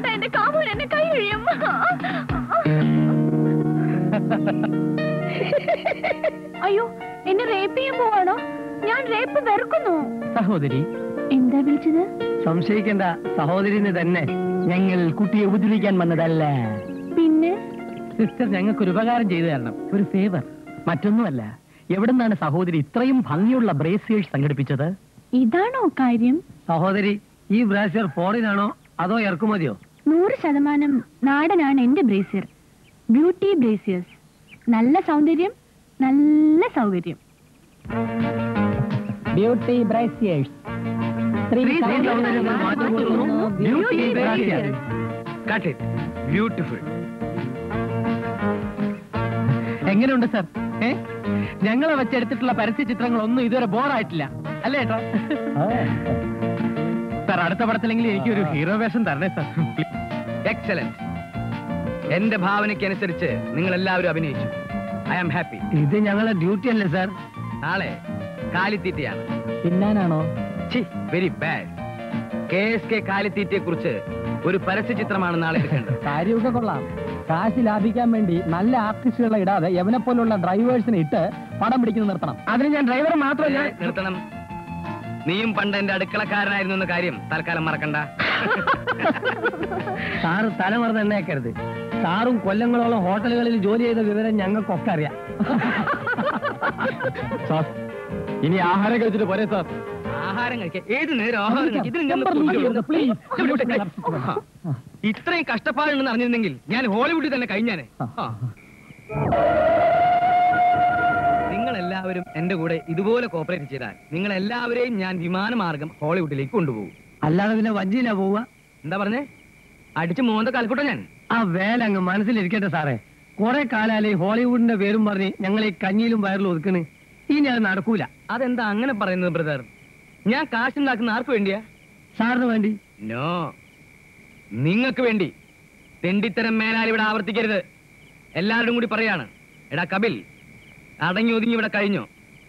നഷ്ടപ്പെട്ട എന്റെ കാമൂൻ എന്നെ കൈ അയ്യോ എന്നെ റേപ്പ് ചെയ്യാൻ പോവാണോ? ഞാൻ റേപ്പ് വെറുക്കുന്നു. സഹോദരി. എന്താ വിളിച്ചത്? സംശയിക്കേണ്ട. സഹോദരിന് തന്നെ ഞങ്ങൾ കുട്ടിയെ ഉപദ്രവിക്കാൻ വന്നതല്ല. പിന്നെ? സിസ്റ്റർ ഞങ്ങൾക്ക് ഒരു ഉപകാരം ചെയ്തു തരണം. ഒരു ഫേവർ മറ്റൊന്നുമല്ല എവിടുന്നാണ് സഹോദരി ഇത്രയും ഭംഗിയുള്ള ബ്രേസിയേഴ്സ് സംഘടിപ്പിച്ചത്? ഇതാണോ കാര്യം? സഹോദരി ഈ ബ്രാസിയർ ഫോറിനാണോ അതോ ഇറക്കുമതിയോ? നൂറ് ശതമാനം നാടനാണ് എന്റെ ബ്രേസിയർ. Beauty brassieres. നല്ല സൗന്ദര്യം നല്ല സൗകര്യം. Beauty brassieres. ബ്യൂട്ടിഫുൾ എങ്ങനെയുണ്ട് സർ? ഏ? ഞങ്ങളെ വെച്ചെടുത്തിട്ടുള്ള പരസ്യ ചിത്രങ്ങളൊന്നും ഇതുവരെ ബോറായിട്ടില്ല. അല്ലേ ഏട്ടാ? സാർ അടുത്ത പടത്തിലെങ്കിലും എനിക്കൊരു ഹീറോ വേഷം തരണേ സാർ. എക്സലന്റ് എന്റെ ഭാവനയ്ക്ക് അനുസരിച്ച് നിങ്ങൾ എല്ലാവരും അഭിനയിച്ചു. ഐ ആം ഹാപ്പി ഇത് ഞങ്ങളുടെ ഡ്യൂട്ടി അല്ലേ സാർ നാളെ കാലിത്തീറ്റയാണ്. പിന്നാനാണോ very bad K S K കാലിത്തീറ്റയെ കുറിച്ച് ഒരു പരസ്യ ചിത്രമാണ് നാളെ എടുക്കേണ്ടത്. കാര്യമൊക്കെ കൊള്ളാം. കാശ് ലാഭിക്കാൻ വേണ്ടി നല്ല ആർട്ടിസ്റ്റുകളെ ഇടാതെ യവനെ പോലുള്ള ഡ്രൈവേഴ്സിനെ ഇട്ട് പടം പിടിക്കുന്നത് നിർത്തണം. അതിന് ഞാൻ ഡ്രൈവർ മാത്രമല്ല നിർത്തണം. നീയും പണ്ട് എന്റെ അടുക്കളക്കാരനായിരുന്നു എന്ന കാര്യം തൽക്കാലം മറക്കണ്ട. സാറ് തലമറന്ന് എണ്ണയാക്കരുത്. സാറും കൊല്ലങ്ങളോളം ഹോട്ടലുകളിൽ ജോലി ചെയ്ത വിവരം ഞങ്ങൾക്കൊക്കെ അറിയാം. സാർ ഇനി ആഹാരം കഴിച്ചിട്ട് പോരെ സാർ. ആഹാരം കഴിക്കാം ഏത് നേരം ആഹാരം ഇത്രയും കഷ്ടപ്പാടുണ്ടെന്ന് അറിഞ്ഞിരുന്നെങ്കിൽ ഞാൻ ഹോളിവുഡിൽ തന്നെ കഴിഞ്ഞാനെ. എല്ലാവരും എന്റെ കൂടെ ഇതുപോലെ കോപ്പറേറ്റ് ചെയ്താൽ നിങ്ങൾ എല്ലാവരെയും ഞാൻ വിമാനമാർഗം ഹോളിവുഡിലേക്ക് കൊണ്ടുപോകും. അല്ലാതെ പിന്നെ വഞ്ചിയിലാ പോവുക? എന്താ പറഞ്ഞേ? അടിച്ച് മോന്ത കാൽക്കൂട്ടോ ഞാൻ. ആ വേല അങ്ങ് മനസ്സിലിരിക്കട്ടെ സാറേ. കുറെ കാലാലേ ഹോളിവുഡിന്റെ പേരും പറഞ്ഞ് ഞങ്ങൾ ഈ കഞ്ഞിയിലും വയറിലും ഒതുക്കണ്. ഇനി അത് നടക്കൂല. അതെന്താ അങ്ങനെ പറയുന്നത് ബ്രദർ? ഞാൻ കാശുണ്ടാക്കുന്ന ആർക്ക് വേണ്ടിയാ? സാറിന് വേണ്ടി. നോ. നിങ്ങൾക്ക് വേണ്ടി. തെണ്ടിത്തരം മേലാലിവിടെ ആവർത്തിക്കരുത്. എല്ലാവരും കൂടി പറയാണ്. എടാ കപിൽ അടങ്ങി ഒതുങ്ങി ഇവിടെ കഴിഞ്ഞോ.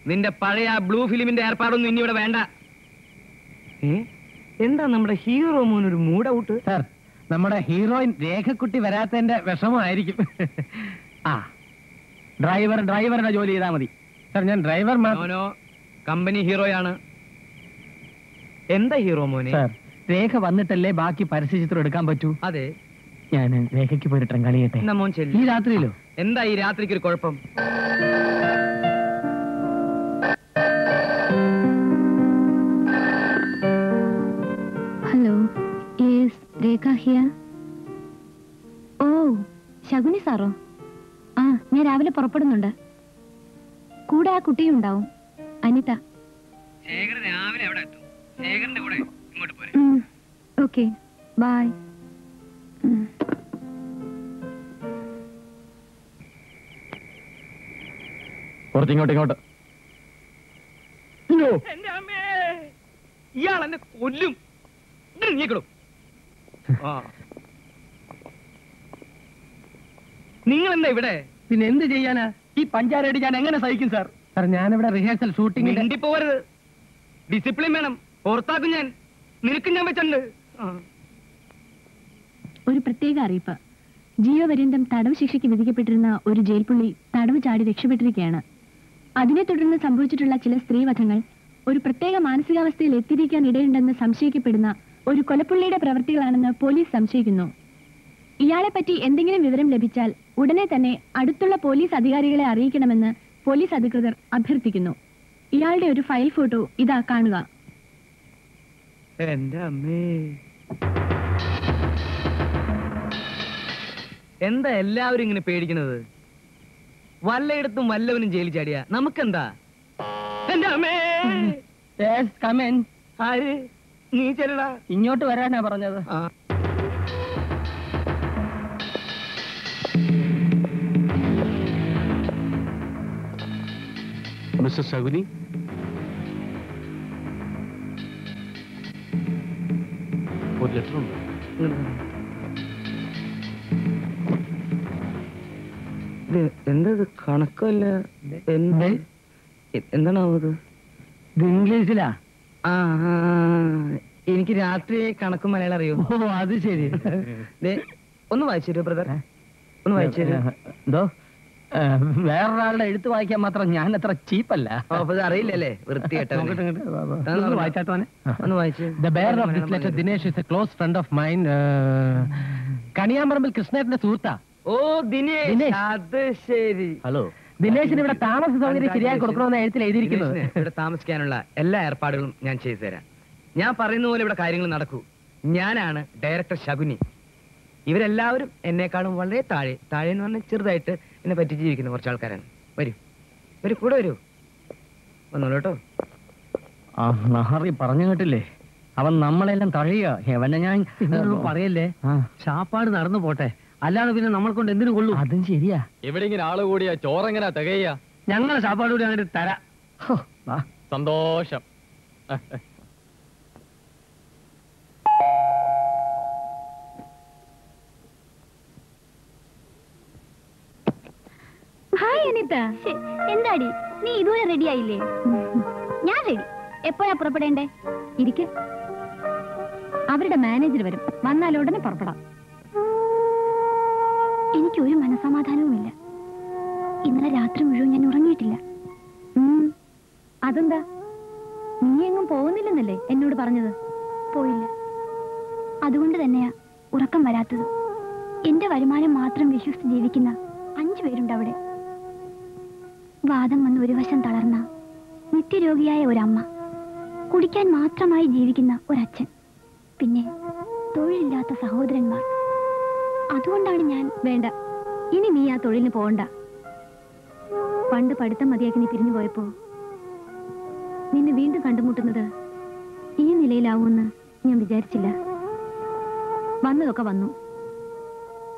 നിന്റെ പഴയ ആ ബ്ലൂ ഫിലിമിന്റെ ഏർപ്പാടൊന്നും ഇനി ഇവിടെ വേണ്ട. എന്താ നമ്മുടെ ഹീറോ മോൻ ഒരു മൂഡ് ഔട്ട് സാർ നമ്മുടെ ഹീറോയിൻ രേഖക്കുട്ടി വരാത്തതിന്റെ വിഷമമായിരിക്കും. ആ ഡ്രൈവർ ഡ്രൈവറുടെ ജോലി ചെയ്താൽ മതി. സാർ ഞാൻ ഡ്രൈവർ മോനോ കമ്പനി ഹീറോയാണ്. എന്താ ഹീറോ മോനെ? സാർ രേഖ വന്നിട്ടല്ലേ ബാക്കി പരസ്യചിത്രം എടുക്കാൻ പറ്റൂ? അതെ. ഞാൻ രേഖയ്ക്ക് പോയിട്ട് കളിയട്ടെ. ഈ രാത്രിയിലോ? എന്താ ഈ രാത്രിക്ക് ഒരു കുഴപ്പം? ഹലോ യെസ് രേഖ ഹിയർ ഓ ശകുനി സാറോ. ആ ഞാൻ രാവിലെ പുറപ്പെടുന്നുണ്ട്. കൂടെ ആ കുട്ടിയും ഉണ്ടാവും. അനിത. ശേഖരൻ രാവിലെ അവിടെ എത്തും? ശേഖരന്റെ കൂടെ ഇങ്ങോട്ട് പോരെ. ഓക്കെ ബൈ കുറച്ച് ഇങ്ങോട്ട് ഇങ്ങോട്ട് ഇയാൾ എന്നെ കൊല്ലും. നിങ്ങൾ എന്താ ഇവിടെ? പിന്നെ എന്ത് ചെയ്യാനാ? ഈ പഞ്ചാരടി ഞാൻ എങ്ങനെ സഹിക്കും സാർ? സാർ ഞാനിവിടെ റിഹേഴ്സൽ ഷൂട്ടിംഗ് മിണ്ടി പോവരുത് ഡിസിപ്ലിൻ വേണം. ഓർത്താക്കും ഞാൻ. നിനക്കും ഞാൻ വെച്ചിട്ടുണ്ട് ഒരു പ്രത്യേക അറിയിപ്പ്. ജീവപര്യന്തം തടവ് ശിക്ഷയ്ക്ക് വിധിക്കപ്പെട്ടിരുന്ന ഒരു ജയിൽ പുള്ളി തടവ് ചാടി രക്ഷപ്പെട്ടിരിക്കുകയാണ്. അതിനെ തുടർന്ന് സംഭവിച്ചിട്ടുള്ള ചില സ്ത്രീവധങ്ങൾ ഒരു പ്രത്യേക മാനസികാവസ്ഥയിൽ എത്തിയിരിക്കാൻ ഇടയുണ്ടെന്ന് സംശയിക്കപ്പെടുന്ന ഒരു കൊലപ്പുള്ളിയുടെ പ്രവൃത്തികളാണെന്ന് പോലീസ് സംശയിക്കുന്നു. ഇയാളെ പറ്റി എന്തെങ്കിലും വിവരം ലഭിച്ചാൽ ഉടനെ തന്നെ അടുത്തുള്ള പോലീസ് അധികാരികളെ അറിയിക്കണമെന്ന് പോലീസ് അധികൃതർ അഭ്യർത്ഥിക്കുന്നു. ഇയാളുടെ ഒരു ഫയൽ ഫോട്ടോ ഇതാ കാണുക. എന്താ എല്ലാവരും ഇങ്ങനെ പേടിക്കുന്നത്? വല്ലയിടത്തും വല്ലവനും ജയിലിൽ ചാടിയ. നമുക്കെന്താ? എന്റെ അമ്മേ! കമൻ ആര്? നീ ചെല്ലടാ. ഇങ്ങോട്ട് വരാനാ പറഞ്ഞത്. ആ. മിസ്റ്റർ ശകുനി? ഒരു ലെറ്റർ ഉണ്ട് ഇത് എന്താ ഇത് കണക്കല്ല? എന്ത്? എ- ഇത് ഇത് ഇംഗ്ലീഷിലാ. ആ. എനിക്ക് രാത്രി കണക്കും മലയാളം അറിയോ? ഓ അത് ശരി. ഒന്ന് വായിച്ചു ബ്രദർ. ഒന്ന് വായിച്ചു എന്തോ? വേറൊരാളുടെ എഴുത്ത് വായിക്കാൻ മാത്രം ഞാൻ അത്ര ചീപ്പല്ല അറിയില്ലല്ലേ? വൃത്തിയായിട്ട് നോക്കട്ടെ, ഇങ്ങോട്ട്. വാ, വാ. അതൊന്ന് ഒന്ന് വായിച്ചാട്ടോനെ ഒന്ന് വായിച്ചു. The bearer of this letter Dinesh is a close friend of mine Kaniyamparambil കൃഷ്ണേട്ടന്റെ സുഹൃത്താ. ഓ ദിനേശ്. അത് ശരി. ഹലോ. ദിനേശിന് ഇവിടെ താമസ സൗകര്യം ശരിയായി കൊടുക്കണമെന്ന് എഴുത്തിൽ എഴുതിയിരിക്കുന്നത്. ഇവിടെ താമസിക്കാനുള്ള എല്ലാ ഏർപ്പാടുകളും ഞാൻ ചെയ്തു തരാം ഞാൻ പറയുന്ന പോലെ ഇവിടെ കാര്യങ്ങൾ നടക്കൂ. ഞാനാണ് ഡയറക്ടർ ശകുനി. ഇവരെല്ലാവരും എന്നെക്കാളും വളരെ താഴെ. താഴെ എന്ന് പറഞ്ഞാൽ ചെറുതായിട്ട് എന്നെ പറ്റി ജീവിക്കുന്ന കുറച്ച് ആൾക്കാരാണ് വരൂ. വരൂ കൂടെ വരൂ. വന്നോളൂ കേട്ടോ. ആ നഹറി പറഞ്ഞു കേട്ടില്ലേ? അവൻ നമ്മളെല്ലാം തഴയുക. എവനെ ഞാൻ പറയല്ലേ? ചാപ്പാട് നടന്നു പോട്ടെ. അല്ലാതെ പിന്നെ നമ്മൾ കൊണ്ട് എന്തിനു കൊള്ളു? അതും ശരിയാ. എവിടെ ഇങ്ങനെ ആൾ കൂടിയാ ചോറെങ്ങനെ തികയ്യ ഞങ്ങളെ സാപ്പാട് കൂടി അങ്ങോട്ട് തരാ. സന്തോഷം. ഹായ് അനിത. എന്താടി? നീ ഇതുവരെ റെഡി ആയില്ലേ? ഞാൻ റെഡി എപ്പോഴാ പുറപ്പെടേണ്ടേ? ഇരിക്ക. അവരുടെ മാനേജർ വരും. വന്നാൽ ഉടനെ പുറപ്പെടാം. എനിക്ക് ഒരു മനസമാധാനവുമില്ല ഇന്നലെ രാത്രി മുഴുവൻ ഞാൻ ഉറങ്ങിയിട്ടില്ല. അതെന്താ? നീ എങ്ങും പോകുന്നില്ലെന്നല്ലേ എന്നോട് പറഞ്ഞത്? പോയില്ല. അതുകൊണ്ട് തന്നെയാ ഉറക്കം വരാത്തത്. എന്റെ വരുമാനം മാത്രം വിശ്വസിച്ച് ജീവിക്കുന്ന അഞ്ചു പേരുണ്ട് അവിടെ. വാദം വന്ന് ഒരു വശം തളർന്ന നിത്യരോഗിയായ ഒരമ്മ. കുടിക്കാൻ മാത്രമായി ജീവിക്കുന്ന ഒരച്ഛൻ. പിന്നെ തൊഴിലില്ലാത്ത സഹോദരന്മാർ. അതുകൊണ്ടാണ് ഞാൻ വേണ്ട. ഇനി നീ ആ തൊഴിലിന് പോകണ്ട പണ്ട് പഠിത്തം മതിയാക്കി നീ പിരിഞ്ഞു പോയപ്പോ നിന്നെ വീണ്ടും കണ്ടുമുട്ടുന്നത് ഈ നിലയിലാവുമെന്ന് ഞാൻ വിചാരിച്ചില്ല. വന്നതൊക്കെ വന്നു.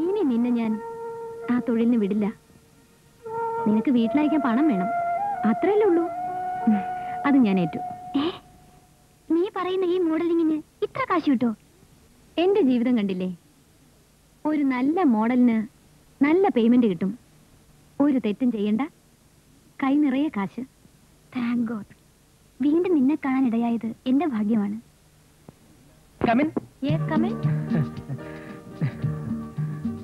ഇനി നിന്നെ ഞാൻ ആ തൊഴിലിന് വിടില്ല. നിനക്ക് വീട്ടിലയക്കാൻ പണം വേണം. അത്രയല്ലേ ഉള്ളൂ. അത് ഞാൻ ഏറ്റു. നീ പറയുന്ന ഈ മോഡലിങ്ങിന് ഇത്ര കാശ് കിട്ടോ? എന്റെ ജീവിതം കണ്ടില്ലേ? ഒരു നല്ല മോഡലിന് നല്ല പേയ്മെന്റ് കിട്ടും. ഒരു തെറ്റും ചെയ്യണ്ട. കൈ നിറയെ കാശ്. താങ്ക് ഗോഡ് വീണ്ടും നിന്നെ കാണാൻ ഇടയായത് എന്റെ ഭാഗ്യമാണ്.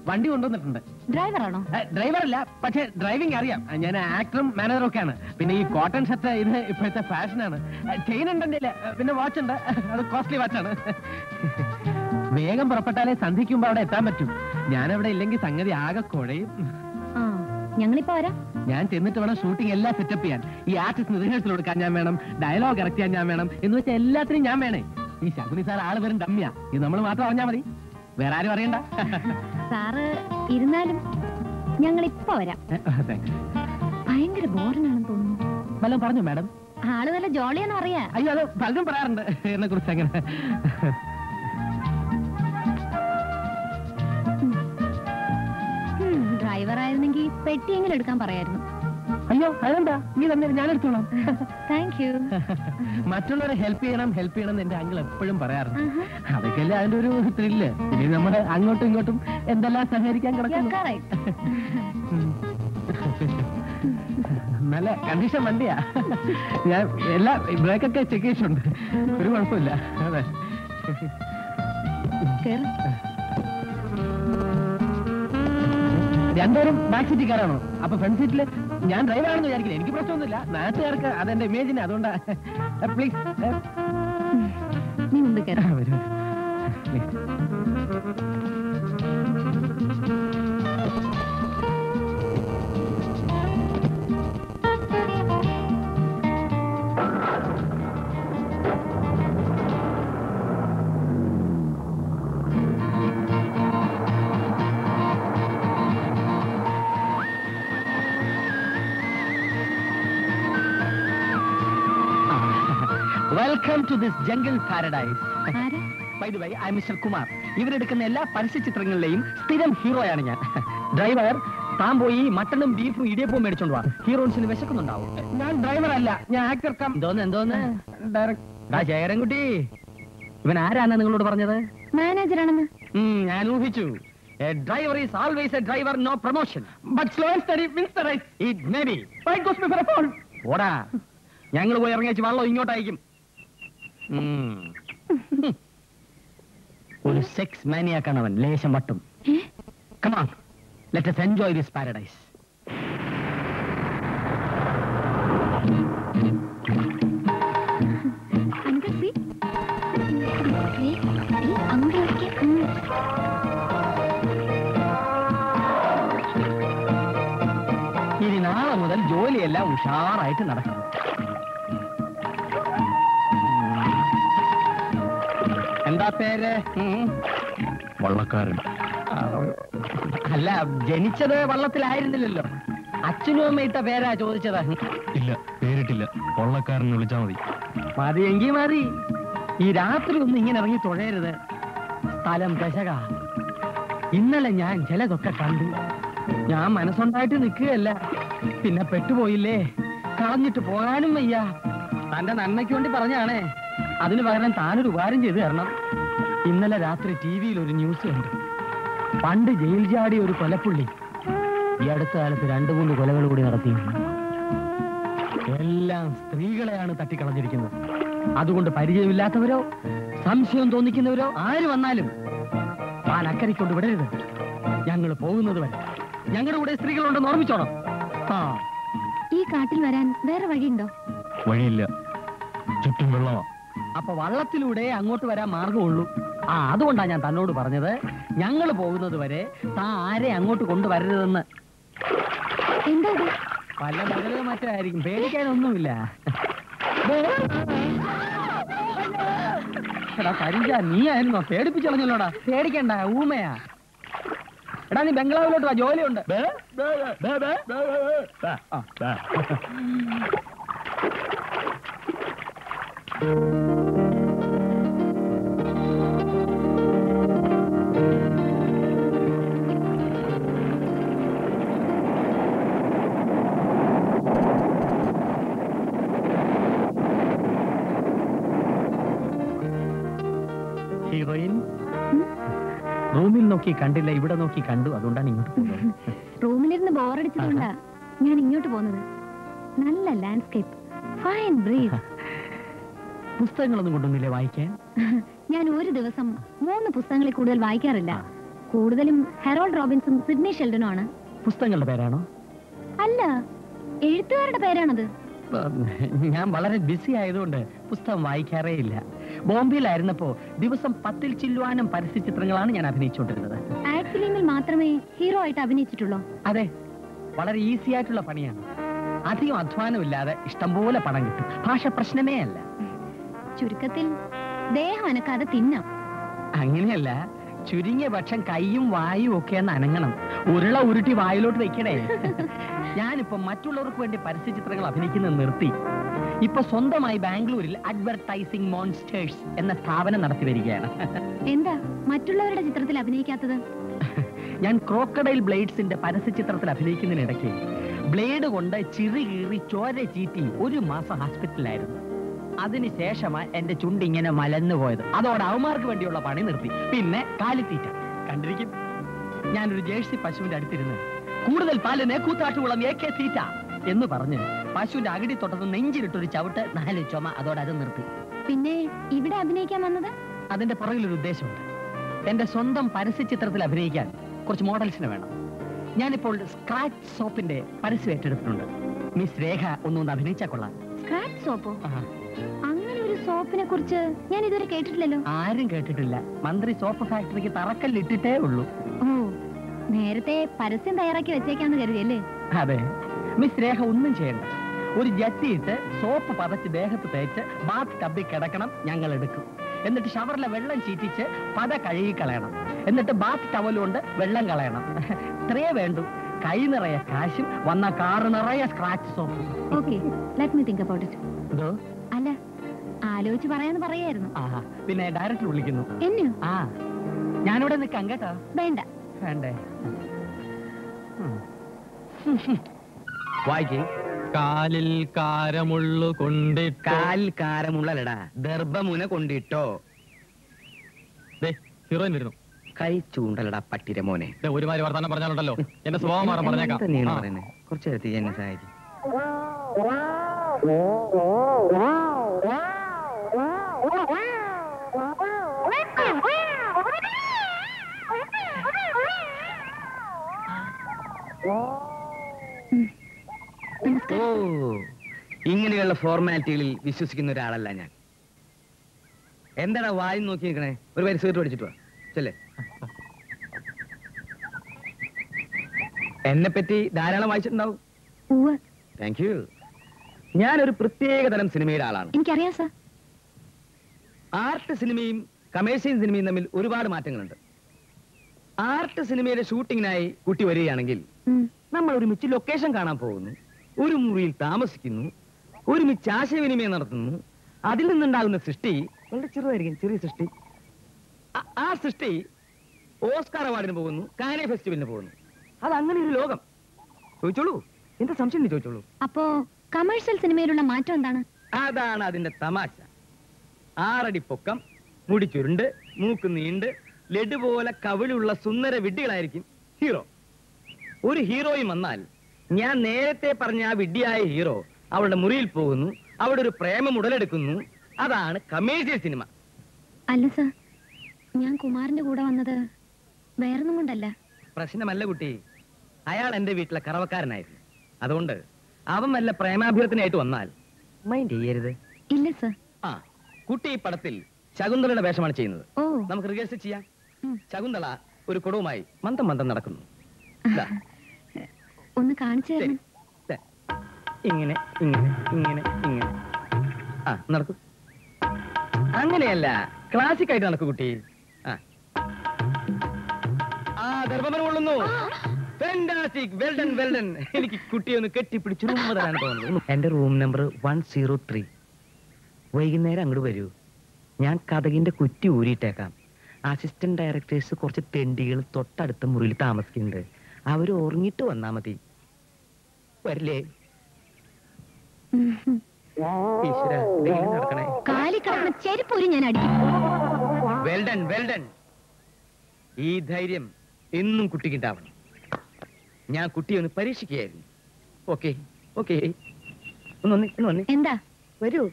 വണ്ടി കൊണ്ടുവന്നിട്ടുണ്ട്. ഡ്രൈവറാണോ ഡ്രൈവർ അല്ല പക്ഷേ ഡ്രൈവിംഗ് അറിയാം. ഞാൻ ആക്ടറും മാനേജറും ഒക്കെയാണ്. പിന്നെ ഈ കോട്ടൺ ഷർട്ട് ഇത് ഇപ്പോഴത്തെ ഫാഷനാണ് ചെയിൻ ഉണ്ടെന്നില്ല. പിന്നെ വാച്ച് ഉണ്ട്. അത് കോസ്റ്റ്ലി വാച്ചാണ് വേഗം പുറപ്പെട്ടാലേ സന്ധിക്കുമ്പോ അവിടെ എത്താൻ പറ്റും. ഞാൻ അവിടെ ഇല്ലെങ്കിൽ സംഗതി ആകെ കുഴയും. ഞങ്ങളിപ്പോ വരാം. ഞാൻ ചെന്നിട്ട് വേണം ഷൂട്ടിംഗ് എല്ലാം സെറ്റപ്പ് ചെയ്യാൻ. ഈ ആർട്ടിസ്റ്റ് റിഹേഴ്സൽ കൊടുക്കാൻ ഞാൻ വേണം. ഡയലോഗ് ഇറക്റ്റ് ചെയ്യാൻ ഞാൻ വേണം. എന്ന് വെച്ചാൽ എല്ലാത്തിനും ഞാൻ വേണേ. ഈ ശകുനി സാർ ആൾ വരും ഡമ്മിയാ. ഇത് നമ്മൾ മാത്രം അറിഞ്ഞാ മതി. വേറെ ആരും അറിയണ്ട. സാറ് ഇരുന്നാലും ഞങ്ങൾ ഇപ്പൊ വരാം. ഭയങ്കര ബോറിനാണെന്ന് തോന്നുന്നു. വല്ലതും പറഞ്ഞു മാഡം ആൾ നല്ല ജോളിയാണെന്ന് അറിയാം അയ്യോ അത് പലരും പറയാറുണ്ട്. എന്നെ കുറിച്ച് അങ്ങനെ. ഡ്രൈവർ പെട്ടി പെട്ടിയെങ്കിലും എടുക്കാൻ പറയായിരുന്നു? അയ്യോ അതെന്താ? നീ തന്നെ ഞാൻ എടുത്തോളാം. താങ്ക് യു മറ്റുള്ളവരെ ഹെൽപ്പ് ചെയ്യണം ഹെൽപ്പ് ചെയ്യണം എന്ന് എന്റെ അങ്കിൾ എപ്പോഴും പറയാറുണ്ട്. അതൊക്കെയല്ലേ അതിന്റെ ഒരു ത്രില്ല് ഇനി നമ്മൾ അങ്ങോട്ടും ഇങ്ങോട്ടും എന്തെല്ലാം സഹകരിക്കാൻ കിടക്കുന്നു. നല്ല കണ്ടീഷൻ വണ്ടിയാ. ഞാൻ എല്ലാ ബ്രേക്കൊക്കെ ചെക്ക് ചെയ്തിട്ടുണ്ട്. ഒരു കുഴപ്പമില്ല. അതെ. രണ്ടുപേരും ബാക്ക് സീറ്റിൽ കയറാണോ അപ്പൊ ഫ്രണ്ട് സീറ്റിൽ ഞാൻ ഡ്രൈവറാണെന്ന് വിചാരിക്കില്ല? എനിക്ക് പ്രശ്നമൊന്നുമില്ല. നാട്ടുകാർക്ക് അതെന്റെ ഇമേജിന് അതുകൊണ്ടാ. പ്ലീസ് നീ മുമ്പ് കയറി to this jungle paradise by the way I mister Kumar ഇവരെടുക്കുന്ന എല്ലാ പരസ്യ ചിത്രങ്ങളിലെയും സ്ഥിരം ഹീറോയാണ് ഞാൻ. ഡ്രൈവർ താൻ പോയി മട്ടണും ബീഫും ഇടിയപ്പവും മേടിച്ചോണ്ട് വാ. ഹീറോയിൻസിന് വിശക്കുന്നുണ്ടാവും. ഞാൻ ഡ്രൈവർ അല്ല ഞാൻ ആക്ടർ കം എന്തോന്ന്? എന്തോന്ന് ഡയറക്ടർ ജയരൻകുട്ടി. ഇവൻ ആരാണ് നിങ്ങളോട് പറഞ്ഞത്? മാനേജറാണെന്ന്. ഞാൻ ഊഹിച്ചു. A driver is always a driver no promotion but slow and steady wins the race it may be why goes before a fall ഓടാ. ഞങ്ങൾ പോയി ഇറങ്ങിച്ച് വെള്ളം ഇങ്ങോട്ട് അയക്കും ഉം. ഒരു സെക്സ് മാനിയാക്കാണ് അവൻ ലേശം വട്ടും. കമാ ലെറ്റ് us എൻജോയ് വിളിക്കാം ഉം. ഇനി നാളെ മുതൽ ജോലിയെല്ലാം ഉഷാറായിട്ട് നടക്കണം. എന്താ പേര്? വള്ളക്കാരൻ. അല്ല ജനിച്ചത് വള്ളത്തിലായിരുന്നില്ലല്ലോ. അച്ഛനും അമ്മ ഇട്ട പേരാ ചോദിച്ചത്. ഇല്ല പേരിട്ടില്ല. വള്ളക്കാരൻ വിളിച്ചാ മതി. എങ്കി മാറി ഈ രാത്രി ഒന്നും ഇങ്ങനെ ഇറങ്ങി തുഴയരുത് സ്ഥലം ദശക. ഇന്നലെ ഞാൻ ചിലതൊക്കെ കണ്ടു. ഞാൻ മനസ്സുണ്ടായിട്ട് നിൽക്കുകയല്ല. പിന്നെ പെട്ടുപോയില്ലേ? കളഞ്ഞിട്ട് പോകാനും വയ്യ. തന്റെ നന്മയ്ക്ക് വേണ്ടി പറഞ്ഞാണേ. അതിന് പകരം താനൊരു ഉപകാരം ചെയ്തു തരണം. ഇന്നലെ രാത്രി ടി വിയിൽ ഒരു ന്യൂസ് കണ്ടു. പണ്ട് ജയിൽ ചാടിയ ഒരു കൊലപ്പുള്ളി. ഈ അടുത്ത കാലത്ത് രണ്ടു മൂന്ന് കൊലകൾ കൂടി നടത്തി. എല്ലാം സ്ത്രീകളെയാണ് തട്ടിക്കളഞ്ഞിരിക്കുന്നത്. അതുകൊണ്ട് പരിചയമില്ലാത്തവരോ സംശയം തോന്നിക്കുന്നവരോ ആര് വന്നാലും താൻ അക്കരയ്ക്കൊണ്ട് വിടരുത്. ഞങ്ങൾ പോകുന്നത് വരെ. ഞങ്ങളുടെ കൂടെ സ്ത്രീകളുണ്ടെന്ന് ഓർമ്മിച്ചോണം. ആ. ഈ കാട്ടിൽ വരാൻ വേറെ വഴിയുണ്ടോ? വഴിയില്ല. ചുറ്റും വെള്ളമാ. അപ്പൊ വള്ളത്തിലൂടെ അങ്ങോട്ട് വരാൻ മാർഗമുള്ളൂ. ആ അതുകൊണ്ടാണ് ഞാൻ തന്നോട് പറഞ്ഞത്. ഞങ്ങൾ പോകുന്നത് വരെ താ ആരെ അങ്ങോട്ട് കൊണ്ടുവരരുതെന്ന്. എന്താ ഇത്? പല മകളും മറ്റായിരിക്കും പേടിക്കാനൊന്നുമില്ല എടാ കരിഞ്ച നീ ആയിരുന്നോ പേടിപ്പിച്ചളഞ്ഞല്ലോടാ. പേടിക്കണ്ട ഊമയാ. എടാ നീ ബംഗ്ലാവിലോട്ട് വാ ജോലിയുണ്ട്. ആ. ഹീറോയിൻ? റൂമിൽ നോക്കി കണ്ടില്ല ഇവിടെ നോക്കി കണ്ടു. അതുകൊണ്ടാണ് ഇങ്ങോട്ട് പോകുന്നത് റൂമിലിരുന്ന് ബോറടിച്ചതുകൊണ്ടാ ഞാൻ ഇങ്ങോട്ട് പോകുന്നത്. നല്ല ലാൻഡ്സ്കേപ്പ്. ഫൈൻ ബ്രീസ് പുസ്തകങ്ങളൊന്നും കൊണ്ടൊന്നില്ലേ വായിക്കാൻ? ഞാൻ ഒരു ദിവസം മൂന്ന് പുസ്തകങ്ങളിൽ കൂടുതൽ വായിക്കാറില്ല. കൂടുതലും ഹെറോൾഡ് റോബിൻസും സിഡ്നി ഷെൽഡനും ആണ്. പുസ്തകങ്ങളുടെ പേരാണോ? അല്ല എഴുത്തുകാരുടെ പേരാണത്. ഞാൻ വളരെ ബിസി ആയതുകൊണ്ട് പുസ്തകം വായിക്കാറേ ഇല്ല ബോംബെയിലായിരുന്നപ്പോ ദിവസം പത്തിൽ ചില്ലുവാനും പരസ്യ ചിത്രങ്ങളാണ് ഞാൻ അഭിനയിച്ചുകൊണ്ടിരുന്നത്. ആഡ് ഫിലിമിൽ മാത്രമേ ഹീറോ ആയിട്ട് അഭിനയിച്ചിട്ടുള്ളൂ? അതെ വളരെ ഈസി ആയിട്ടുള്ള പണിയാണ്. അധികം അധ്വാനമില്ലാതെ ഇഷ്ടംപോലെ പണം കിട്ടും. ഭാഷ പ്രശ്നമേ അല്ല. ചുരുക്കത്തിൽ ദേഹം അനക്കാതെ തിന്നാം. അങ്ങനെയല്ല ചുരുങ്ങിയ പക്ഷം കൈയും വായും ഒക്കെ ഒന്ന് അനങ്ങണം. ഉരുള ഉരുട്ടി വായിലോട്ട് വെക്കണേ. ഞാനിപ്പോ മറ്റുള്ളവർക്ക് വേണ്ടി പരസ്യ ചിത്രങ്ങൾ അഭിനയിക്കുന്നത് നിർത്തി. ഇപ്പൊ സ്വന്തമായി ബാംഗ്ലൂരിൽ അഡ്വർടൈസിംഗ് മോൺസ്റ്റേഴ്സ് എന്ന സ്ഥാപനം നടത്തി വരികയാണ്. എന്താ? മറ്റുള്ളവരുടെ ചിത്രത്തിൽ അഭിനയിക്കാത്തത്? ഞാൻ ക്രോക്കഡൈൽ ബ്ലേഡ്സിന്റെ പരസ്യ ചിത്രത്തിൽ അഭിനയിക്കുന്നതിനിടയ്ക്ക് ബ്ലേഡ് കൊണ്ട് ചിറി കീറി ചോര ചീറ്റി ഒരു മാസം ഹോസ്പിറ്റലിലായിരുന്നു അതിനുശേഷമാ എന്റെ ചുണ്ടിങ്ങനെ മലന്നു പോയത്. അതോടെ അവന്മാർക്ക് വേണ്ടിയുള്ള പണി നിർത്തി. പിന്നെ കാലിത്തീറ്റ. കണ്ടിരിക്കും. ഞാനൊരു ജേഴ്സി പശുവിന്റെ അടുത്തിരുന്ന് കൂടുതൽ പാലിന് കൂത്താട്ടുകുളം എ കെ തീറ്റ എന്ന് പറഞ്ഞ് പശുവിന്റെ അകിടി തൊട്ടത് നെഞ്ചിലിട്ടൊരു ചവിട്ട് നാല് ചുമ അതോടെ അത് നിർത്തി. പിന്നെ ഇവിടെ അഭിനയിക്കാൻ വന്നത്? അതിന്റെ പുറകിലൊരു ഉദ്ദേശമുണ്ട്. എന്റെ സ്വന്തം പരസ്യ ചിത്രത്തിൽ അഭിനയിക്കാൻ കുറച്ച് മോഡൽസിന് വേണം. ഞാനിപ്പോൾ സ്ക്രാച്ച് സോപ്പിന്റെ പരസ്യം ഏറ്റെടുത്തിട്ടുണ്ട്. മിസ് രേഖ ഒന്നൊന്ന് അഭിനയിച്ചാൽ കൊള്ളാം. സ്ക്രാച്ച് സോപ്പോ? അങ്ങനെ സോപ്പിനെ കുറിച്ച് ഞാൻ ഇതുവരെ കേട്ടിട്ടില്ലല്ലോ. ആരും കേട്ടിട്ടില്ല. മന്ത്രി സോപ്പ് ഫാക്ടറിക്ക് തറക്കല്ലിട്ടിട്ടേ ഉള്ളൂ. ഓ നേരത്തെ പരസ്യം തയ്യാറാക്കി വെച്ചേക്കാന്ന് കരുതിയല്ലേ? അതെ. മിസ് രേഖ ഒന്നും ചെയ്യണ്ട. ഒരു ജത്തിയിട്ട് സോപ്പ് പതച്ച് ദേഹത്ത് തേച്ച് ബാത്ത് ടബിൽ കിടക്കണം ഞങ്ങൾ എടുക്കും. എന്നിട്ട് ഷവറിലെ വെള്ളം ചീറ്റിച്ച് പത കഴുകി കളയണം. എന്നിട്ട് ബാത്ത് ടവൽ കൊണ്ട് വെള്ളം കളയണം. ഇത്രയേ വേണ്ടു. കൈ നിറയെ കാശും വന്ന കാറ് നിറയെ സ്ക്രാച്ച് സോപ്പും okay let me think about it ആലോചിച്ച് പറയാന്ന് പറയായിരുന്നു. പിന്നെ ഡയറക്ടർ വിളിക്കുന്നു. എന്നെയോ ആ ഞാനിവിടെ നിൽക്കാം കേട്ടോ. വേണ്ട. വേണ്ടേ? വായിക്കേ. കാലിൽ കാരമുള്ളു കൊണ്ടിട്ട്. കാൽ കാരമുള്ളലടാ ദർഭമുന കൊണ്ടിട്ടോ. ഹീറോയിൻ വരുന്നു. കൈ ചൂണ്ടലടാ പട്ടിര മോനെ. ദേ, ഒരുമാതിരി വർത്താനം പറഞ്ഞാലുണ്ടല്ലോ. എന്റെ സ്വഭാവം മാറാൻ പറഞ്ഞേക്കാം. കുറച്ചു നേരത്തേക്ക് എന്നെ സഹായിക്കും. ഓ ഇങ്ങനെയുള്ള ഫോർമാലിറ്റികളിൽ വിശ്വസിക്കുന്ന ഒരാളല്ല ഞാൻ. എന്താടാ വായി നോക്കി നിൽക്കണേ? ഒരു പേര് സീറ്റ് പഠിച്ചിട്ട് വാ. ചെല്ലേ. എന്നെ പറ്റി ധാരാളം വായിച്ചിട്ടുണ്ടാവും. താങ്ക് യു ഞാനൊരു പ്രത്യേക തരം സിനിമയുടെ ആളാണ്. എനിക്കറിയാം സാർ. ആർട്ട് സിനിമയും കമേഴ്ഷ്യൽ സിനിമയും തമ്മിൽ ഒരുപാട് മാറ്റങ്ങളുണ്ട്. ആർട്ട് സിനിമയുടെ ഷൂട്ടിങ്ങിനായി കുട്ടി വരികയാണെങ്കിൽ. നമ്മൾ ഒരുമിച്ച് ലൊക്കേഷൻ കാണാൻ പോകുന്നു. ഒരു മുറിയിൽ താമസിക്കുന്നു. ഒരുമിച്ച് ആശയവിനിമയം നടത്തുന്നു. അതിൽ നിന്നുണ്ടാകുന്ന സൃഷ്ടി വളരെ ചെറുതായിരിക്കും ചെറിയ സൃഷ്ടി. ആ- സൃഷ്ടി ഓസ്കാർ അവാർഡിന് പോകുന്നു കാനെ ഫെസ്റ്റിവലിന് പോകുന്നു. അത് അങ്ങനെ ഒരു ലോകം. ചോദിച്ചോളൂ. എന്താ സംശയം ചോദിച്ചോളൂ. അപ്പോ കമേഴ്ഷ്യൽ സിനിമയിലുള്ള മാറ്റം എന്താണ്? അതാണ് അതിന്റെ തമാശ. ആറടി പൊക്കം മുടി ചുരുണ്ട് മൂക്ക് നീണ്ട് ലഡു പോലെ കവിളുള്ള സുന്ദര വിഡ്ഢികളായിരിക്കും ഹീറോ. ഒരു ഹീറോയും വന്നാൽ ഞാൻ നേരത്തെ പറഞ്ഞ ആ വിഡ്ഢിയായ ഹീറോ അവളുടെ മുറിയിൽ പോകുന്നു അവിടെ ഒരു പ്രേമം ഉടലെടുക്കുന്നു. അതാണ് കമേഴ്ഷ്യൽ സിനിമ അല്ല സർ ഞാൻ കുമാറിന്റെ കൂടെ വന്നത് വേറൊന്നും കൊണ്ടല്ല. പ്രശ്നമല്ല കുട്ടി അയാൾ എന്റെ വീട്ടിലെ കറവക്കാരനായിരുന്നു. അതുകൊണ്ട് അവൻ വല്ല പ്രേമാഭ്യർത്ഥനയായിട്ട് വന്നാൽ മൈൻഡ് ചെയ്യരുത്. ഇല്ല സർ. ആ കുട്ടി ഈ പടത്തിൽ ശകുന്തളയുടെ വേഷമാണ് ചെയ്യുന്നത്. നമുക്ക് റിഹേഴ്സൽ ചെയ്യാം. ശകുന്തള ഒരു കുടവുമായി മന്ദം മന്ദം നടക്കുന്നു. ഒന്ന് കാണിച്ചു. തരണം. ഇങ്ങനെ ഇങ്ങനെ ഇങ്ങനെ ഇങ്ങനെ. ആ നടക്കൂ. അങ്ങനെയല്ല ക്ലാസിക് ആയിട്ട് നടക്കൂ കുട്ടി. ആ. കൊള്ളുന്നു. ഫാന്റാസ്റ്റിക് വെൽഡൻ വെൽഡൻ എനിക്ക് കുട്ടിയെ ഒന്ന് കെട്ടിപ്പിടിച്ച് റൂം തരാൻ തോന്നുന്നത് എന്റെ room number one zero three വൈകുന്നേരം അങ്ങോട്ട് വരൂ. ഞാൻ കഥകിന്റെ കുറ്റി ഊരിയിട്ടേക്കാം. അസിസ്റ്റന്റ് ഡയറക്ടേഴ്സ് കുറച്ച് തെണ്ടികൾ തൊട്ടടുത്ത മുറിയിൽ താമസിക്കുന്നുണ്ട്. അവർ ഉറങ്ങിയിട്ട് വന്നാ മതി. വരില്ലേ? കാലി കിടക്കുന്ന ചെരുപ്പൊരു ഞാൻ അടിക്കും. വെൽഡൻ വെൽഡൻ ഈ ധൈര്യം എന്നും കുട്ടിക്കുണ്ടാവണം. ഞാൻ കുട്ടിയെ ഒന്ന് പരീക്ഷിക്കുകയായിരുന്നു. ഓക്കെ ഓക്കെ ഒന്ന് ഒന്ന് വന്നേ. എന്താ? വരൂ.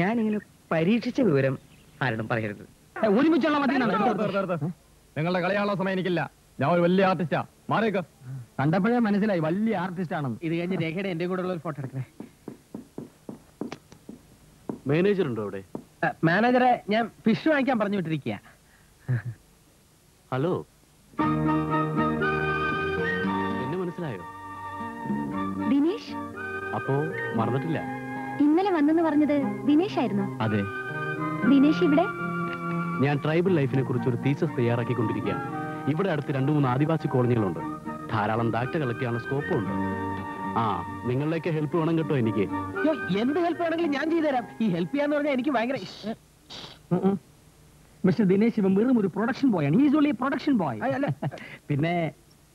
ഞാനിങ്ങനെ പരീക്ഷിച്ച വിവരം ആരോടും പറയരുത്. ഒരുമിച്ചുള്ള. നിങ്ങളുടെ കളിയാനുള്ള സമയം എനിക്കില്ല. ഞാൻ ഒരു വലിയ ആർട്ടിസ്റ്റാ മാറിയേക്ക്. കണ്ടപ്പോഴേ മനസ്സിലായി വലിയ ആർട്ടിസ്റ്റ് ആണെന്ന്. ഇത് കഴിഞ്ഞ് രേഖയുടെ എന്റെ കൂടെ ഉള്ള ഒരു ഫോട്ടോ എടുക്കണേ. മാനേജർ ഉണ്ടോ അവിടെ? മാനേജറെ ഞാൻ ഫിഷ് വാങ്ങിക്കാൻ പറഞ്ഞു വിട്ടിരിക്കുക ഹലോ എന്നെ മനസ്സിലായോ? ദിനേഷ് അപ്പോ മറന്നിട്ടില്ല? ഇന്നലെ വന്നെന്ന് പറഞ്ഞത് ദിനേഷ് ആയിരുന്നു? അതെ. ദിനേഷ് ഇവിടെ? ഞാൻ ട്രൈബൽ ലൈഫിനെ കുറിച്ച് ഒരു തീസസ് തയ്യാറാക്കിക്കൊണ്ടിരിക്കുകയാണ്. ഇവിടെ അടുത്ത് രണ്ടു മൂന്ന് ആദിവാസി കോളനികളുണ്ട്. ധാരാളം ഡാറ്റ കളക്ട് ചെയ്യാനുള്ള സ്കോപ്പും ഉണ്ട് ആ നിങ്ങളിലേക്ക് ഹെൽപ്പ് വേണം കേട്ടോ എനിക്ക്. എന്ത് ഹെൽപ്പ് വേണമെങ്കിലും ഞാൻ ചെയ്തുതരാം. ഈ ഹെൽപ്പ് ചെയ്യാന്ന് പറഞ്ഞാൽ എനിക്ക് ഭയങ്കര മിസ്റ്റർ ദിനേശ് ഇവൻ വെറും ഒരു പ്രൊഡക്ഷൻ ബോയ് ആണ്. ഈസ് ഓൺലി പ്രൊഡക്ഷൻ ബോയ് അല്ല. പിന്നെ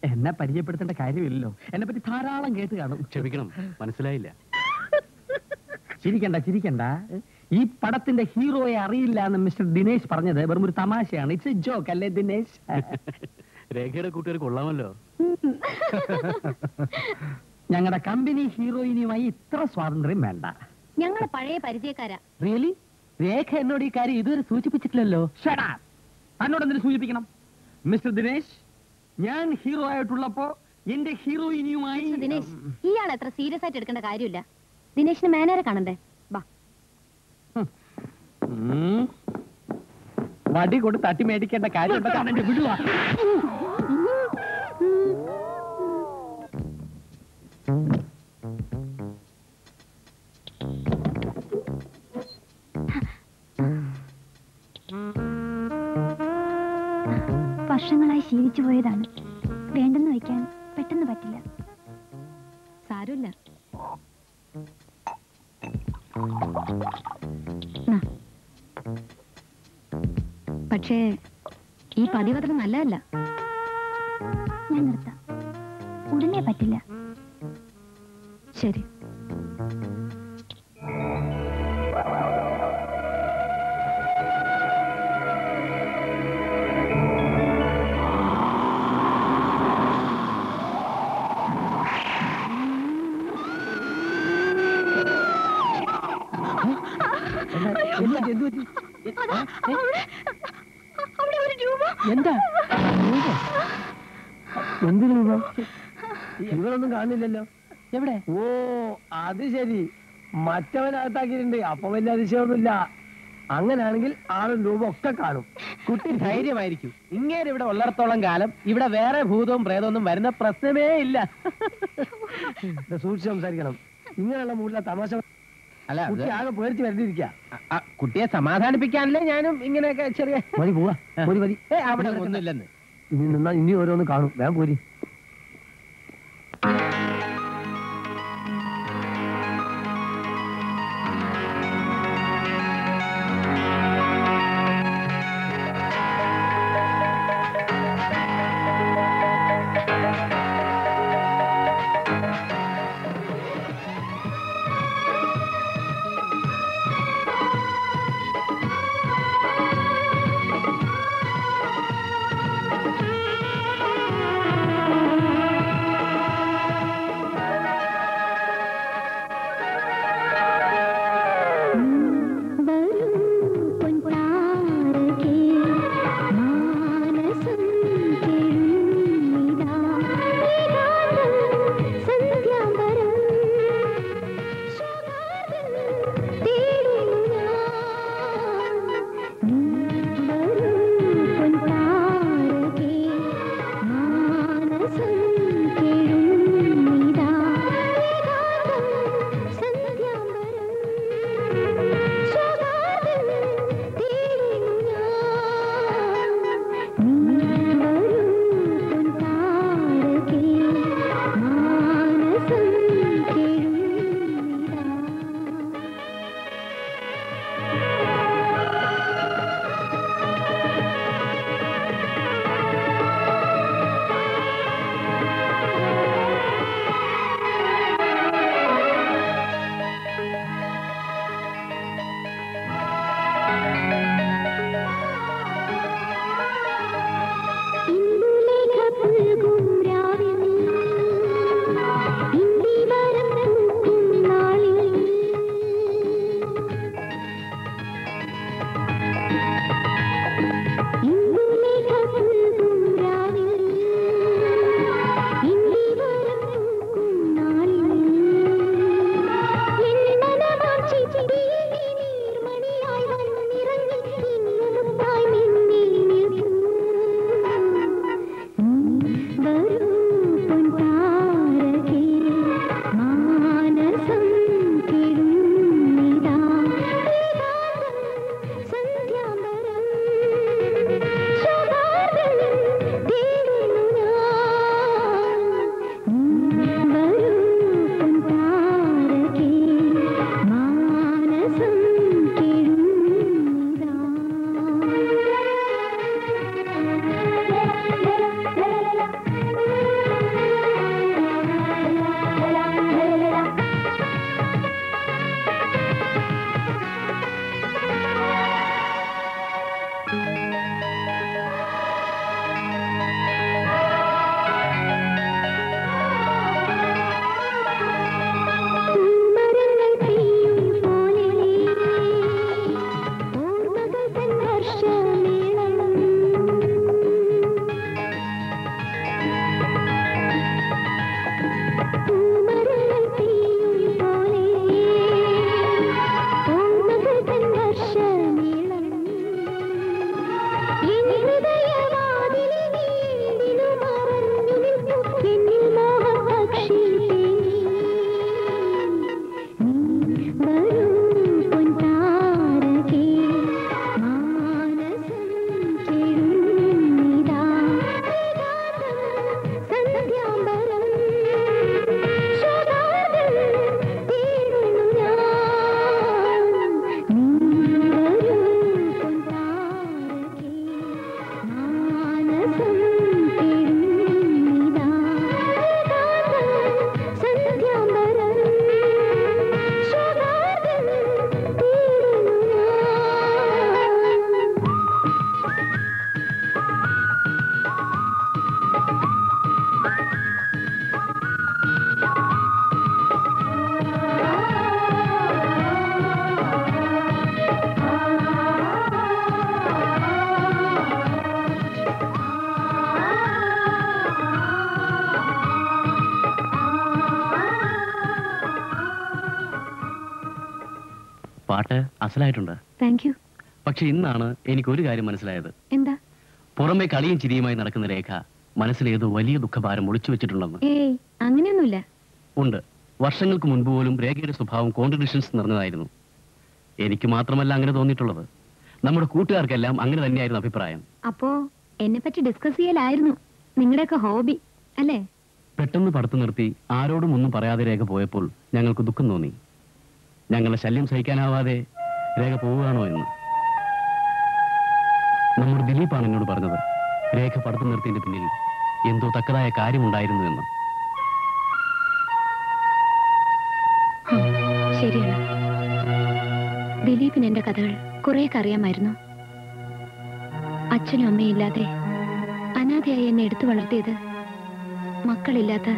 എന്നെ പരിചയപ്പെടുത്തേണ്ട കാര്യമില്ലല്ലോ. എന്നെ പറ്റി ധാരാളം കേട്ട് കാണും. ക്ഷമിക്കണം. മനസ്സിലായില്ല. ചിരിക്കണ്ട ചിരിക്കണ്ട. ഈ പടത്തിന്റെ ഹീറോയെ അറിയില്ല എന്ന് മിസ്റ്റർ ദിനേശ് പറഞ്ഞത് വെറും ഒരു തമാശയാണ്. ഇറ്റ്സ് എ ജോക്ക് അല്ലേ ദിനേശ്? രേഖയുടെ കൂട്ടുകാർ കൊള്ളാമല്ലോ. ഞങ്ങളുടെ കമ്പനി ഹീറോയിനുമായി ഇത്ര സ്വാതന്ത്ര്യം വേണ്ട. ഞങ്ങൾ പഴയ പരിചയക്കാരാ. റിയലി രേഖ എന്നോട് ഈ കാര്യം ഇതുവരെ സൂചിപ്പിച്ചിട്ടില്ലല്ലോ. ഷടാ തന്നോട് എന്തിനു സൂചിപ്പിക്കണം? മിസ്റ്റർ ദിനേശ് ഞാൻ ഹീറോ ആയിട്ടുള്ളപ്പോ എന്റെ ഹീറോയിനിയുമായി ദിനേശ് ഇയാൾ എത്ര സീരിയസ് ആയിട്ട് എടുക്കേണ്ട കാര്യമില്ല. ദിനേശിന് മാനേരെ കാണണ്ടേ. വടി കൊണ്ട് തട്ടി മേടിക്കേണ്ട കാര്യം വിടുക വർഷങ്ങളായി ശീലിച്ചു പോയതാണ്. വേണ്ടെന്ന് വയ്ക്കാൻ പെട്ടെന്ന് പറ്റില്ല. സാരമില്ല. പക്ഷേ ഈ പതിവത്ര നല്ലതല്ല. ഞാൻ നിർത്താം. ഉടനെ പറ്റില്ല. ശരി. എന്താ രൂപ. ഇവരൊന്നും കാണുന്നില്ലല്ലോ. എവിടെ? ഓ അത് ശരി. മറ്റവനകത്താക്കിയിട്ടുണ്ട്. അപ്പൊ വലിയ അതിശയൊന്നുമില്ല അങ്ങനെയാണെങ്കിൽ ആളും രൂപ ഒക്കെ കാണും. കുട്ടി ധൈര്യമായിരിക്കും. ഇങ്ങനെ ഇവിടെ ഉള്ളിടത്തോളം കാലം ഇവിടെ വേറെ ഭൂതവും പ്രേതമൊന്നും വരുന്ന പ്രശ്നമേ ഇല്ല. ഇത് സൂക്ഷിച്ച് സംസാരിക്കണം. ഇങ്ങനെയുള്ള മൂടില തമാശ അല്ല കുട്ടി ആകെ പേടിച്ച് കുട്ടിയെ സമാധാനിപ്പിക്കാനല്ലേ ഞാനും ഇങ്ങനെയൊക്കെ ചെറിയ മതി പോവാ. മതി. അവിടെ ഒന്നുമില്ലെന്ന്. ഇനി നിന്നാ ഇനി ഓരോന്ന് കാണും. വേഗം പോരി. പാട്ട് അസലായിട്ടുണ്ട്. താങ്ക് യു പക്ഷെ ഇന്നാണ് എനിക്ക് ഒരു കാര്യം മനസ്സിലായത്. എന്താ? പുറമെ കളിയും ചിരിയുമായി നടക്കുന്ന രേഖ മനസ്സിലേതോ വലിയ ദുഃഖഭാരം ഒളിച്ചു വെച്ചിട്ടുണ്ടെന്ന്. അങ്ങനെയൊന്നുമില്ല. ഉണ്ട്. വർഷങ്ങൾക്ക് മുൻപ് പോലും രേഖയുടെ സ്വഭാവം കോൺട്രഡിക്ഷൻസ് നിറഞ്ഞതായിരുന്നു. എനിക്ക് മാത്രമല്ല അങ്ങനെ തോന്നിയിട്ടുള്ളത്. നമ്മുടെ കൂട്ടുകാർക്കെല്ലാം അങ്ങനെ തന്നെയായിരുന്നു അഭിപ്രായം. അപ്പോ എന്നെ പറ്റി ഡിസ്കസ് ചെയ്യലായിരുന്നു. നിങ്ങളുടെയൊക്കെ ഹോബി അല്ലേ? പെട്ടെന്ന് പടുത്തു നിർത്തി ആരോടും ഒന്നും പറയാതെ രേഖ പോയപ്പോൾ ഞങ്ങൾക്ക് ദുഃഖം തോന്നി. ഞങ്ങളുടെ ശല്യം സഹിക്കാനാവാതെ രേഖ പോവുകയാണോ എന്ന്. നമ്മുടെ ദിലീപാണ് എന്നോട് പറഞ്ഞത്. രേഖ പടുത്തു നിർത്തിയതിന്റെ പിന്നിൽ എന്തോ തക്കതായ കാര്യമുണ്ടായിരുന്നു എന്ന്. ശരിയാണ്. ദിലീപിന് എന്റെ കഥകൾ കുറേയൊക്കെ അറിയാമായിരുന്നു. അച്ഛനും അമ്മയും ഇല്ലാതെ അനാഥയായി എന്നെ എടുത്തു വളർത്തിയത് മക്കളില്ലാത്ത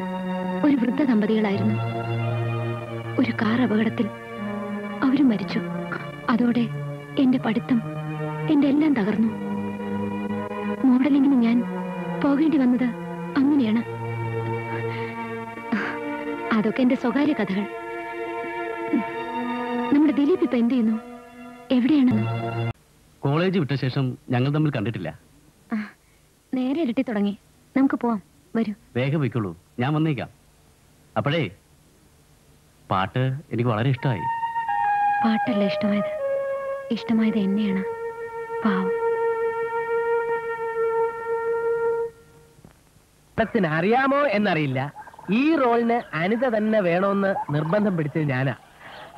ഒരു വൃദ്ധ ദമ്പതികളായിരുന്നു ഒരു കാർ അപകടത്തിൽ അവരും മരിച്ചു. അതോടെ എന്റെ പഠിത്തം എന്റെ എല്ലാം തകർന്നു. മോഡലിങ്ങിന് ഞാൻ പോകേണ്ടി വന്നത് അങ്ങനെയാണ്. അതൊക്കെ എന്റെ സ്വകാര്യ കഥകൾ. നമ്മുടെ ദിലീപ് ഇപ്പൊ എന്ത് ചെയ്യുന്നു? എവിടെയാണ് കോളേജ് വിട്ട ശേഷം ഞങ്ങൾ തമ്മിൽ കണ്ടിട്ടില്ല. നേരെ ഇരട്ടി തുടങ്ങി. നമുക്ക് പോവാം. വരൂ. വേഗം പോയിക്കോളൂ. ഞാൻ വന്നേക്കാം. അപ്പോഴേ പാട്ട് എനിക്ക് വളരെ ഇഷ്ടമായി. പാട്ടല്ല ഇഷ്ടമായത്. ഇഷ്ടമായത് എന്നെയാണ്. പാവം. അറിയാമോ എന്നറിയില്ല. ഈ റോളിന് അനിത തന്നെ വേണമെന്ന് നിർബന്ധം പിടിച്ചത് ഞാനാ.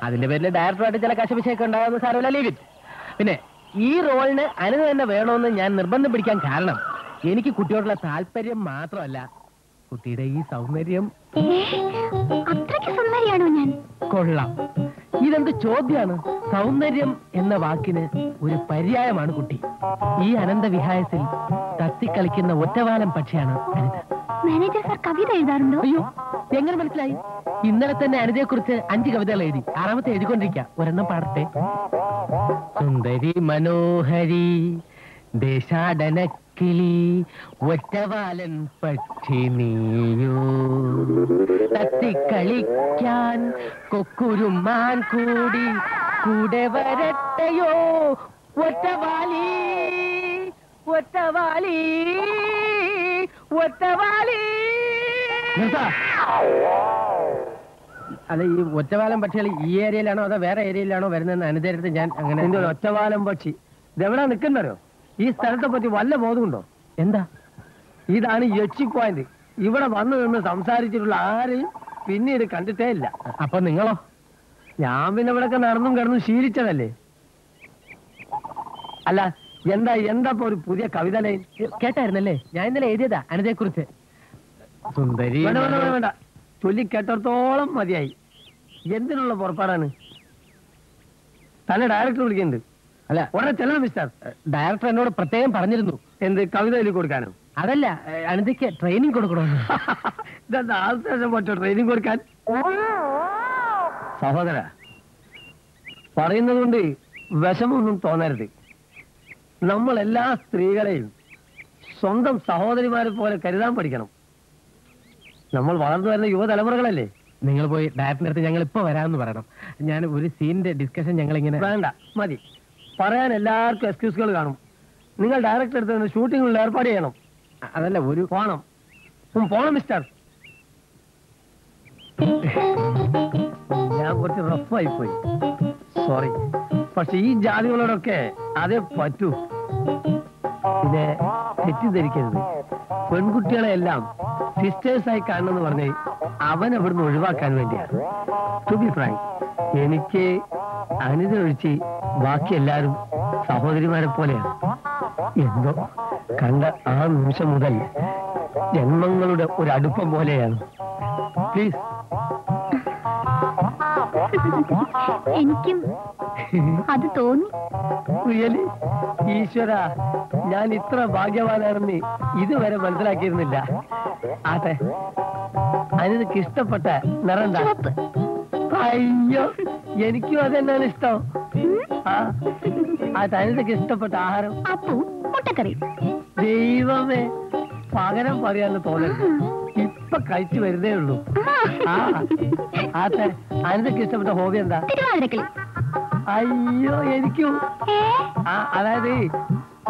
അതിന്റെ പേരിൽ ഡയറക്ടറായിട്ട് ചില കശപിശയൊക്കെ ഉണ്ടാകുന്ന സാരമില്ല ലീവ് ഇറ്റ് പിന്നെ ഈ റോളിന് അനിത തന്നെ വേണമെന്ന് ഞാൻ നിർബന്ധം പിടിക്കാൻ കാരണം എനിക്ക് കുട്ടിയോടുള്ള താല്പര്യം മാത്രമല്ല. കുട്ടിയുടെ ഈ സൗന്ദര്യം. അത്രയ്ക്ക് സുന്ദരിയാണോ ഞാൻ? കൊള്ളാം. ഇതെന്ത് ചോദ്യമാണ് സൗന്ദര്യം എന്ന വാക്കിന് ഒരു പര്യായമാണ് കുട്ടി. ഈ അനന്തവിഹായത്തിൽ തത്തിക്കളിക്കുന്ന ഒറ്റവാലം പക്ഷിയാണ് അനിത. മാനേജർ സാർ കവിത എഴുതാറുണ്ടോ? അയ്യോ എങ്ങനെ മനസ്സിലായി? ഇന്നലെ തന്നെ അനിതയെ കുറിച്ച് അഞ്ച് കവിതകൾ എഴുതി. ആറാമത്തെ എഴുതിക്കൊണ്ടിരിക്കുക ഒരെണ്ണം പാടട്ടെ. സുന്ദരി മനോഹരി ദേശാടനക്കിളി ഒറ്റവാലൻ പക്ഷി നീയോ. തത്തിക്കളിക്കാൻ കൊക്കുരുമാൻ കൂടി കൂടെ വരട്ടയോ? ഒറ്റവാലി ഒറ്റവാലി ഒറ്റവാലി. അല്ല ഈ ഒറ്റവാലം പക്ഷികൾ ഈ ഏരിയയിലാണോ അതോ വേറെ ഏരിയയിലാണോ വരുന്നതെന്ന് അനുസരിച്ച് ഞാൻ അങ്ങനെ ഒറ്റവാലം പക്ഷി? ഇതെവിടാ നിൽക്കുന്നോ ഈ സ്ഥലത്തെ പറ്റി വല്ല ബോധമുണ്ടോ? എന്താ? ഇതാണ് യക്ഷി പോയിന്റ്. ഇവിടെ വന്നു നിന്ന് സംസാരിച്ചിട്ടുള്ള ആരെയും പിന്നീട് കണ്ടിട്ടേ ഇല്ല. അപ്പൊ നിങ്ങളോ? ഞാൻ പിന്നെ ഇവിടെയൊക്കെ നടന്നും കിടന്നും ശീലിച്ചതല്ലേ? അല്ല എന്താ എന്താ ഒരു പുതിയ കവിത ലൈൻ? കേട്ടായിരുന്നല്ലേ? ഞാൻ ഇന്നലെ എഴുതിയതാ അനിതയെ കുറിച്ച് സുന്ദരി. വേണ്ട വേണ്ട വേണ്ട, വേണ്ട. ചൊല്ലി കേട്ടോളം മതിയായി. എന്തിനുള്ള പുറപ്പാടാണ്? തന്നെ ഡയറക്ടർ വിളിക്കുന്നുണ്ട്. അല്ല. ഉടനെ ചെല്ലണം മിസ്റ്റർ ഡയറക്ടർ എന്നോട് പ്രത്യേകം പറഞ്ഞിരുന്നു. എന്ത് കവിത എഴുതി കൊടുക്കാനോ? അതല്ല ഏഹ്, അനിതയ്ക്ക് ട്രെയിനിങ് കൊടുക്കണോ. ഇതെന്താ ആ സ്റ്റേഷൻ പറ്റോ ട്രെയിനിങ് കൊടുക്കാൻ? സഹോദര പറയുന്നത് കൊണ്ട് വിഷമൊന്നും തോന്നരുത്. നമ്മൾ എല്ലാ സ്ത്രീകളെയും സ്വന്തം സഹോദരിമാരെ പോലെ കരുതാൻ പഠിക്കണം. നമ്മൾ വളർന്നു വരുന്ന യുവതലമുറകളല്ലേ? നിങ്ങൾ പോയി ഡയറക്ടറിന്റെ അടുത്ത് ഞങ്ങൾ ഇപ്പൊ വരാമെന്ന് പറയണം. ഞാൻ ഒരു സീനിന്റെ ഡിസ്കഷൻ ഞങ്ങൾ ഇങ്ങനെ വേണ്ട മതി. പറയാൻ എല്ലാവർക്കും എക്സ്ക്യൂസുകൾ കാണും. നിങ്ങൾ ഡയറക്ടർ എടുത്ത് ഷൂട്ടിങ്ങിൽ ഏർപ്പാട് ചെയ്യണം. അതല്ല ഒരു പോണം. പോണം മിസ്റ്റർ ഞാൻ കുറച്ച് റഫായി പോയി. സോറി പക്ഷെ ഈ ജാതികളോടൊക്കെ അതേ പറ്റൂ. പിന്നെ തെറ്റിദ്ധരിക്കരുത്. പെൺകുട്ടികളെ എല്ലാം സിസ്റ്റേഴ്സായി കാണണമെന്ന് പറഞ്ഞ് അവൻ അവിടുന്ന് ഒഴിവാക്കാൻ വേണ്ടിയാണ്. ടു ബി ഫ്രാങ്ക് എനിക്ക് അനിത ഒഴിച്ച് ബാക്കി എല്ലാവരും സഹോദരിമാരെ പോലെയാണ്. എന്തോ കണ്ട ആ നിമിഷം മുതൽ ജന്മങ്ങളുടെ ഒരു അടുപ്പം പോലെയാണ്. പ്ലീസ് എനിക്കും അത് തോന്നി. റിയലി? ഈശ്വര ഞാൻ ഇത്ര ഭാഗ്യവാനാണെന്ന് ഇതുവരെ മനസ്സിലാക്കിയിരുന്നില്ല. ആട്ടെ അനിതക്ക് ഇഷ്ടപ്പെട്ട നിറണ്ട അയ്യോ എനിക്കും അതെന്നാണ് ഇഷ്ടം? ആ ആട്ടെ അനിതക്ക് ഇഷ്ടപ്പെട്ട ആഹാരം? അപ്പു മുട്ടക്കറി ദൈവമേ പകരം പറയാന്ന് തോന്നരുത്. ഇപ്പൊ കഴിച്ചു വരുന്നേ ഉള്ളൂ. ആ ആട്ടെ അനിതക്ക് ഇഷ്ടപ്പെട്ട ഹോബി എന്താ? അയ്യോ എനിക്കും. ആ അതായത്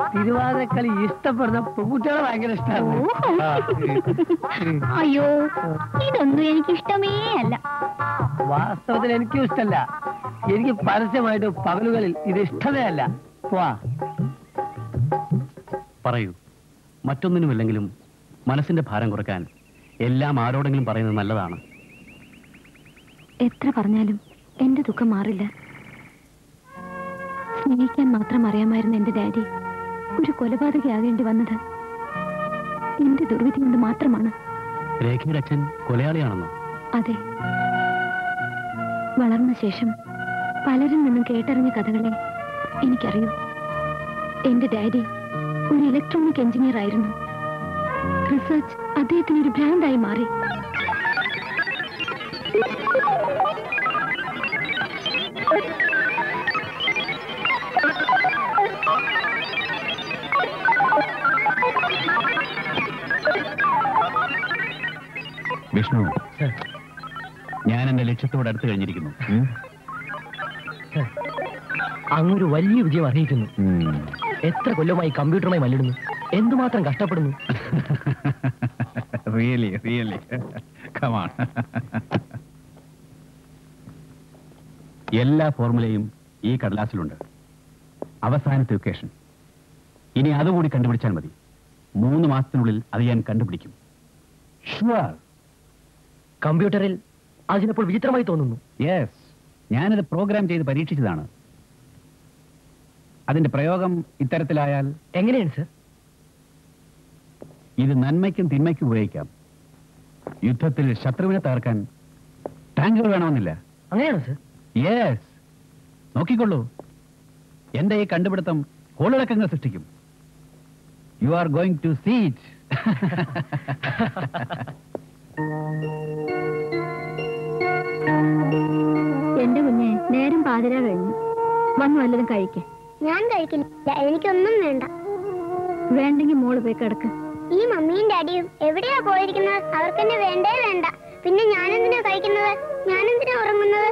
തിരുവാതിരക്കളി ഇഷ്ടപ്പെടുന്ന പെൺകുട്ടികളെ ഭയങ്കര ഇഷ്ടമാണ് അയ്യോ ഇതൊന്നും എനിക്ക് ഇഷ്ടമേ അല്ല. വാസ്തവത്തിൽ എനിക്കും ഇഷ്ടമല്ല എനിക്ക് പരസ്യമായിട്ട് പകലുകളിൽ ഇത് ഇഷ്ടമേ അല്ല. വാ. പറയൂ. മറ്റൊന്നിനുമില്ലെങ്കിലും മനസ്സിന്റെ ഭാരം കുറയ്ക്കാൻ എല്ലാം ആരോടെങ്കിലും പറയുന്നത് നല്ലതാണ്. എത്ര പറഞ്ഞാലും എന്റെ ദുഃഖം മാറില്ല. സ്നേഹിക്കാൻ മാത്രം അറിയാമായിരുന്ന എന്റെ ഡാഡി. ഒരു കൊലപാതകയാകേണ്ടി വന്നത് എന്റെ ദുർവിധി കൊണ്ട് മാത്രമാണ്. രേഖയുടെ അച്ഛൻ കൊലയാളിയാണെന്നോ? അതെ. വളർന്ന ശേഷം പലരിൽ നിന്നും കേട്ടറിഞ്ഞ കഥകളെ എനിക്കറിയൂ. എന്റെ ഡാഡി ഒരു ഇലക്ട്രോണിക് എഞ്ചിനീയർ ആയിരുന്നു. റിസർച്ച് അദ്ദേഹത്തിന് ഒരു ഭ്രാന്തായി മാറി. വിഷ്ണു ഞാൻ എന്റെ ലക്ഷ്യത്തോട് അടുത്ത് കഴിഞ്ഞിരിക്കുന്നു. അങ്ങൊരു വലിയ വിജയം അറിയിക്കുന്നു എത്ര കൊല്ലമായി കമ്പ്യൂട്ടറുമായി മല്ലിടുന്നു. എന്തുമാത്രം കഷ്ടപ്പെടുന്നു? റിയലി റിയലി കമാൺ എല്ലാ ഫോർമുലയും ഈ കടലാസിലുണ്ട്. അവസാനത്തെ ഒക്കേഷൻ ഇനി അതുകൂടി കണ്ടുപിടിച്ചാൽ മതി. മൂന്ന് മാസത്തിനുള്ളിൽ അത് ഞാൻ കണ്ടുപിടിക്കും. ഷുവർ കമ്പ്യൂട്ടറിൽ അതിനപ്പോൾ വിചിത്രമായി തോന്നുന്നു. യെസ് ഞാനത് പ്രോഗ്രാം ചെയ്ത് പരീക്ഷിച്ചതാണ്. അതിന്റെ പ്രയോഗം ഇത്തരത്തിലായാൽ എങ്ങനെയാണ് സർ ഇത് നന്മയ്ക്കും തിന്മയ്ക്കും ഉപയോഗിക്കാം. യുദ്ധത്തിൽ ശത്രുവിനെ തകർക്കാൻ ടാങ്കുകൾ വേണമെന്നില്ല. അങ്ങനെയാണോ സർ? യെസ് നോക്കിക്കൊള്ളൂ. എന്റെ ഈ കണ്ടുപിടുത്തം കോളിളക്കങ്ങൾ സൃഷ്ടിക്കും. You are going to seat എന്റെ കുഞ്ഞെ നേരം പാതിരാ കഴിഞ്ഞു. വന്നു വല്ലതും കഴിക്ക. ഞാൻ കഴിക്കില്ല. എനിക്കൊന്നും വേണ്ട. വേണ്ടെങ്കിൽ മോൾ പോയി കിടക്ക്. ഈ മമ്മിയും ഡാഡിയും എവിടെയാ പോയിരിക്കുന്നത്? അവർക്കെന്നെ വേണ്ടേ വേണ്ട. പിന്നെ ഞാനെന്തിനാ കഴിക്കുന്നത്? ഞാനെന്തിനാ ഉറങ്ങുന്നത്?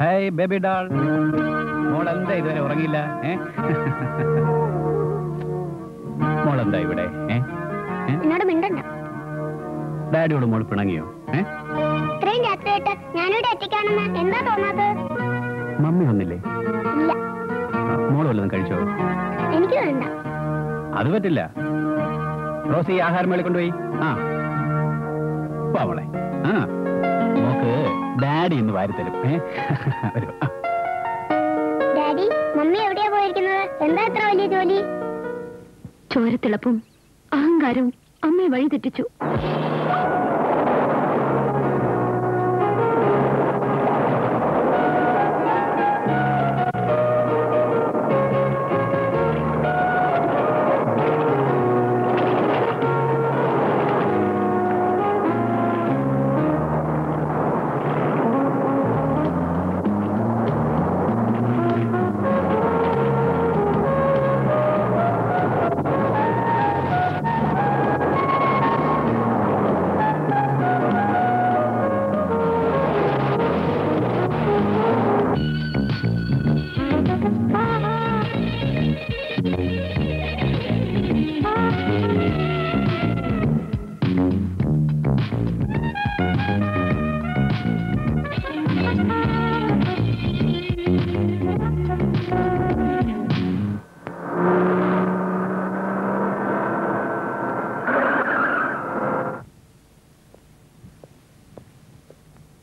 Hi baby doll. മോളെന്താ ഇതുവരെ ഉറങ്ങിയില്ല? ഏ? മോളെന്താ ഇവിടെ? ഏ? ഏ? എന്നോട് മിണ്ടണ്ട. ഡാഡിയോട് മോൾ പിണങ്ങിയോ? ഏ? ഇത്രയും രാത്രിയായിട്ട് ഞാനിവിടെ എത്തിക്കാണെന്ന് എന്താ തോന്നാത്തത്? മമ്മി വന്നില്ലേ? ഇല്ല. മോൾ വല്ലതും കഴിച്ചോ? എനിക്ക് വേണ്ട. അത് പറ്റില്ല. റോസി ആഹാരം മേളിൽ കൊണ്ടുപോയി. ആ. പാവളെ ആ. നോക്ക് ഡാഡി ഇന്ന് വാരിത്തരും ഡാഡി മമ്മി എവിടെയാ പോയിരിക്കുന്നത്? എന്താ ഇത്ര വലിയ ജോലി? ചോരത്തിളപ്പും അഹങ്കാരവും അമ്മയെ വഴി തെറ്റിച്ചു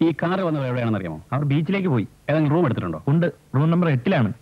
ഈ കാറ് വന്നത് എവിടെയാണെന്ന് അറിയാമോ? അവർ ബീച്ചിലേക്ക് പോയി. ഏതെങ്കിലും റൂം എടുത്തിട്ടുണ്ടോ? ഉണ്ട്. റൂം നമ്പർ എട്ടിലാണ്.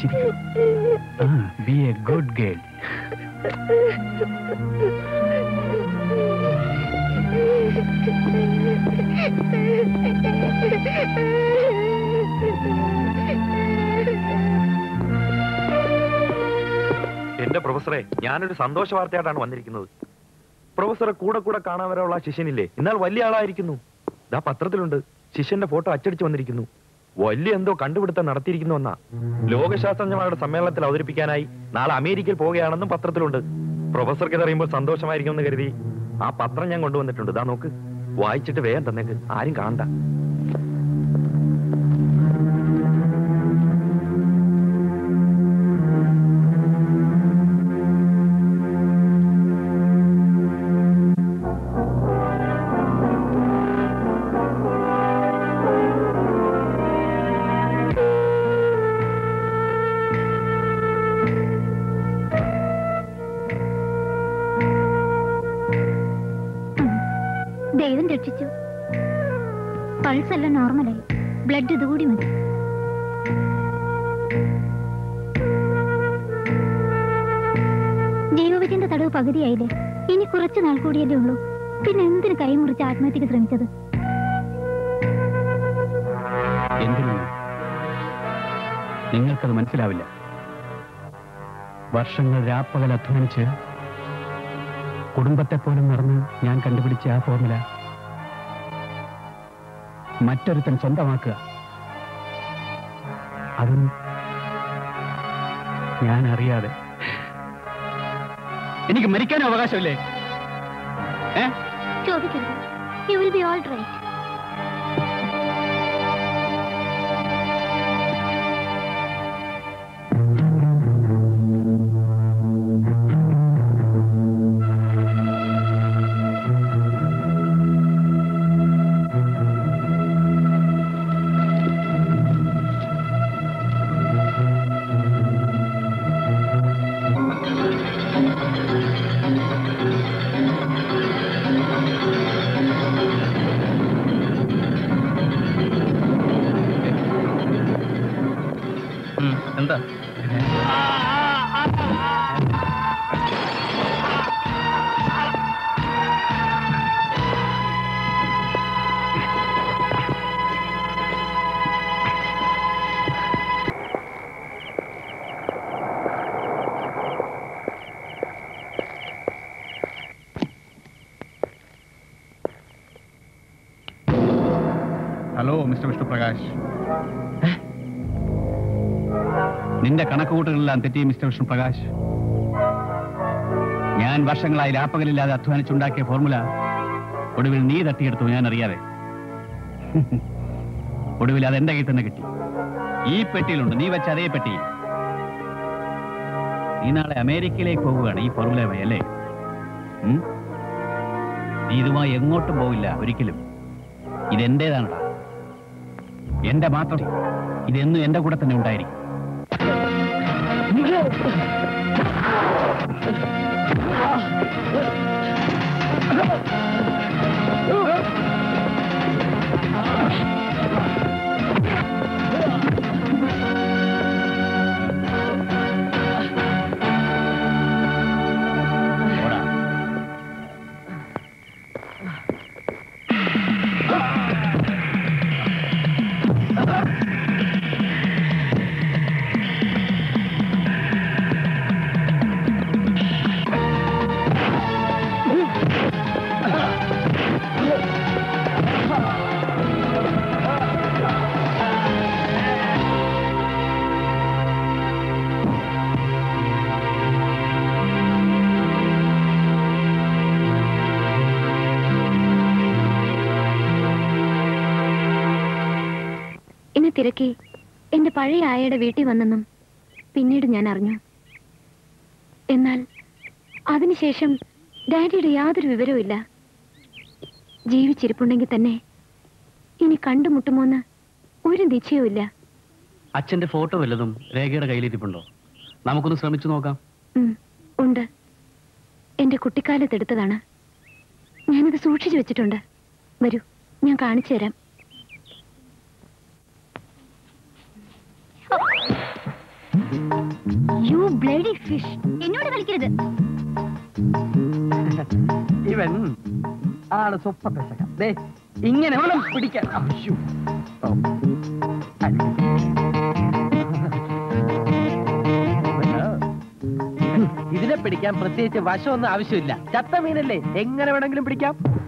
ചിരിക്കൂ ബി എ ഗുഡ് ഗേൾ എന്റെ പ്രൊഫസറെ ഞാനൊരു സന്തോഷ വാർത്തയായിട്ടാണ് വന്നിരിക്കുന്നത്. പ്രൊഫസറെ കൂടെ കൂടെ കാണാൻ വരെയുള്ള ആ ശിഷ്യനില്ലേ? എന്നാൽ വലിയ ആളായിരിക്കുന്നു. ഇതാ പത്രത്തിലുണ്ട്. ശിഷ്യന്റെ ഫോട്ടോ അച്ചടിച്ച് വന്നിരിക്കുന്നു. വലിയ എന്തോ കണ്ടുപിടുത്തം നടത്തിയിരിക്കുന്നു എന്നാ ലോകശാസ്ത്രജ്ഞന്മാരുടെ സമ്മേളനത്തിൽ അവതരിപ്പിക്കാനായി നാളെ അമേരിക്കയിൽ പോവുകയാണെന്നും പത്രത്തിലുണ്ട്. പ്രൊഫസർക്ക് ഇതറിയുമ്പോൾ സന്തോഷമായിരിക്കുമെന്ന് കരുതി ആ പത്രം ഞാൻ കൊണ്ടുവന്നിട്ടുണ്ട്. ഇതാ നോക്ക്. വായിച്ചിട്ട് വേഗം തന്നേക്ക്. ആരും കാണണ്ട. വർഷങ്ങൾ രാപ്പകൽ അധ്വാനിച്ച് കുടുംബത്തെ പോലും മറന്ന് ഞാൻ കണ്ടുപിടിച്ച ആ ഫോർമുല. മറ്റൊരുത്തൻ സ്വന്തമാക്കുക. അതും ഞാൻ അറിയാതെ. എനിക്ക് മരിക്കാനും അവകാശമില്ലേ? ചോദിക്കരുത്. You will be all right കണക്കുകൂട്ടലെല്ലാം തെറ്റി മിസ്റ്റർ വിഷ്ണുപ്രകാശ് ഞാൻ വർഷങ്ങളായി രാപ്പകലില്ലാതെ അധ്വാനിച്ചുണ്ടാക്കിയ ഫോർമുല ഒടുവിൽ നീ തട്ടിയെടുത്തു ഞാൻ അറിയാതെ. ഒടുവിൽ അത് എന്റെ കയ്യിൽ തന്നെ കിട്ടി. ഈ പെട്ടിയിലുണ്ട്. നീ വെച്ച അതേ പെട്ടി. നീ നാളെ അമേരിക്കയിലേക്ക് പോവുകയാണ് ഈ ഫോർമുലയുമായി അല്ലേ? നീ ഇതുമായി എങ്ങോട്ടും പോവില്ല ഒരിക്കലും. ഇതെന്റേതാണടാ. എന്റെ മാത്രം. ഇതെന്നും എന്റെ കൂടെ തന്നെ ഉണ്ടായിരിക്കും. പോടാ. തിരക്കി എന്റെ പഴയ ആയയുടെ വീട്ടിൽ വന്നെന്നും പിന്നീട് ഞാൻ അറിഞ്ഞു. എന്നാൽ അതിനുശേഷം ഡാഡിയുടെ യാതൊരു വിവരവും ഇല്ല. ജീവിച്ചിരിപ്പുണ്ടെങ്കിൽ തന്നെ ഇനി കണ്ടുമുട്ടുമോന്ന് ഒരു നിശ്ചയവുമില്ല അച്ഛന്റെ ഫോട്ടോ വല്ലതും രേഖയുടെ കയ്യിലിരിപ്പുണ്ടോ? നമുക്കൊന്ന് ശ്രമിച്ചു നോക്കാം. ഉണ്ട്. എന്റെ കുട്ടിക്കാലത്ത് എടുത്തതാണ്. ഞാനിത് സൂക്ഷിച്ചു വെച്ചിട്ടുണ്ട്. വരൂ ഞാൻ കാണിച്ചു തരാം. ഇങ്ങനെ വേണം പിടിക്കാൻ. ഇതിനെ പിടിക്കാൻ പ്രത്യേകിച്ച് വശമൊന്നും ആവശ്യമില്ല. ചത്ത മീനല്ലേ? എങ്ങനെ വേണമെങ്കിലും പിടിക്കാം.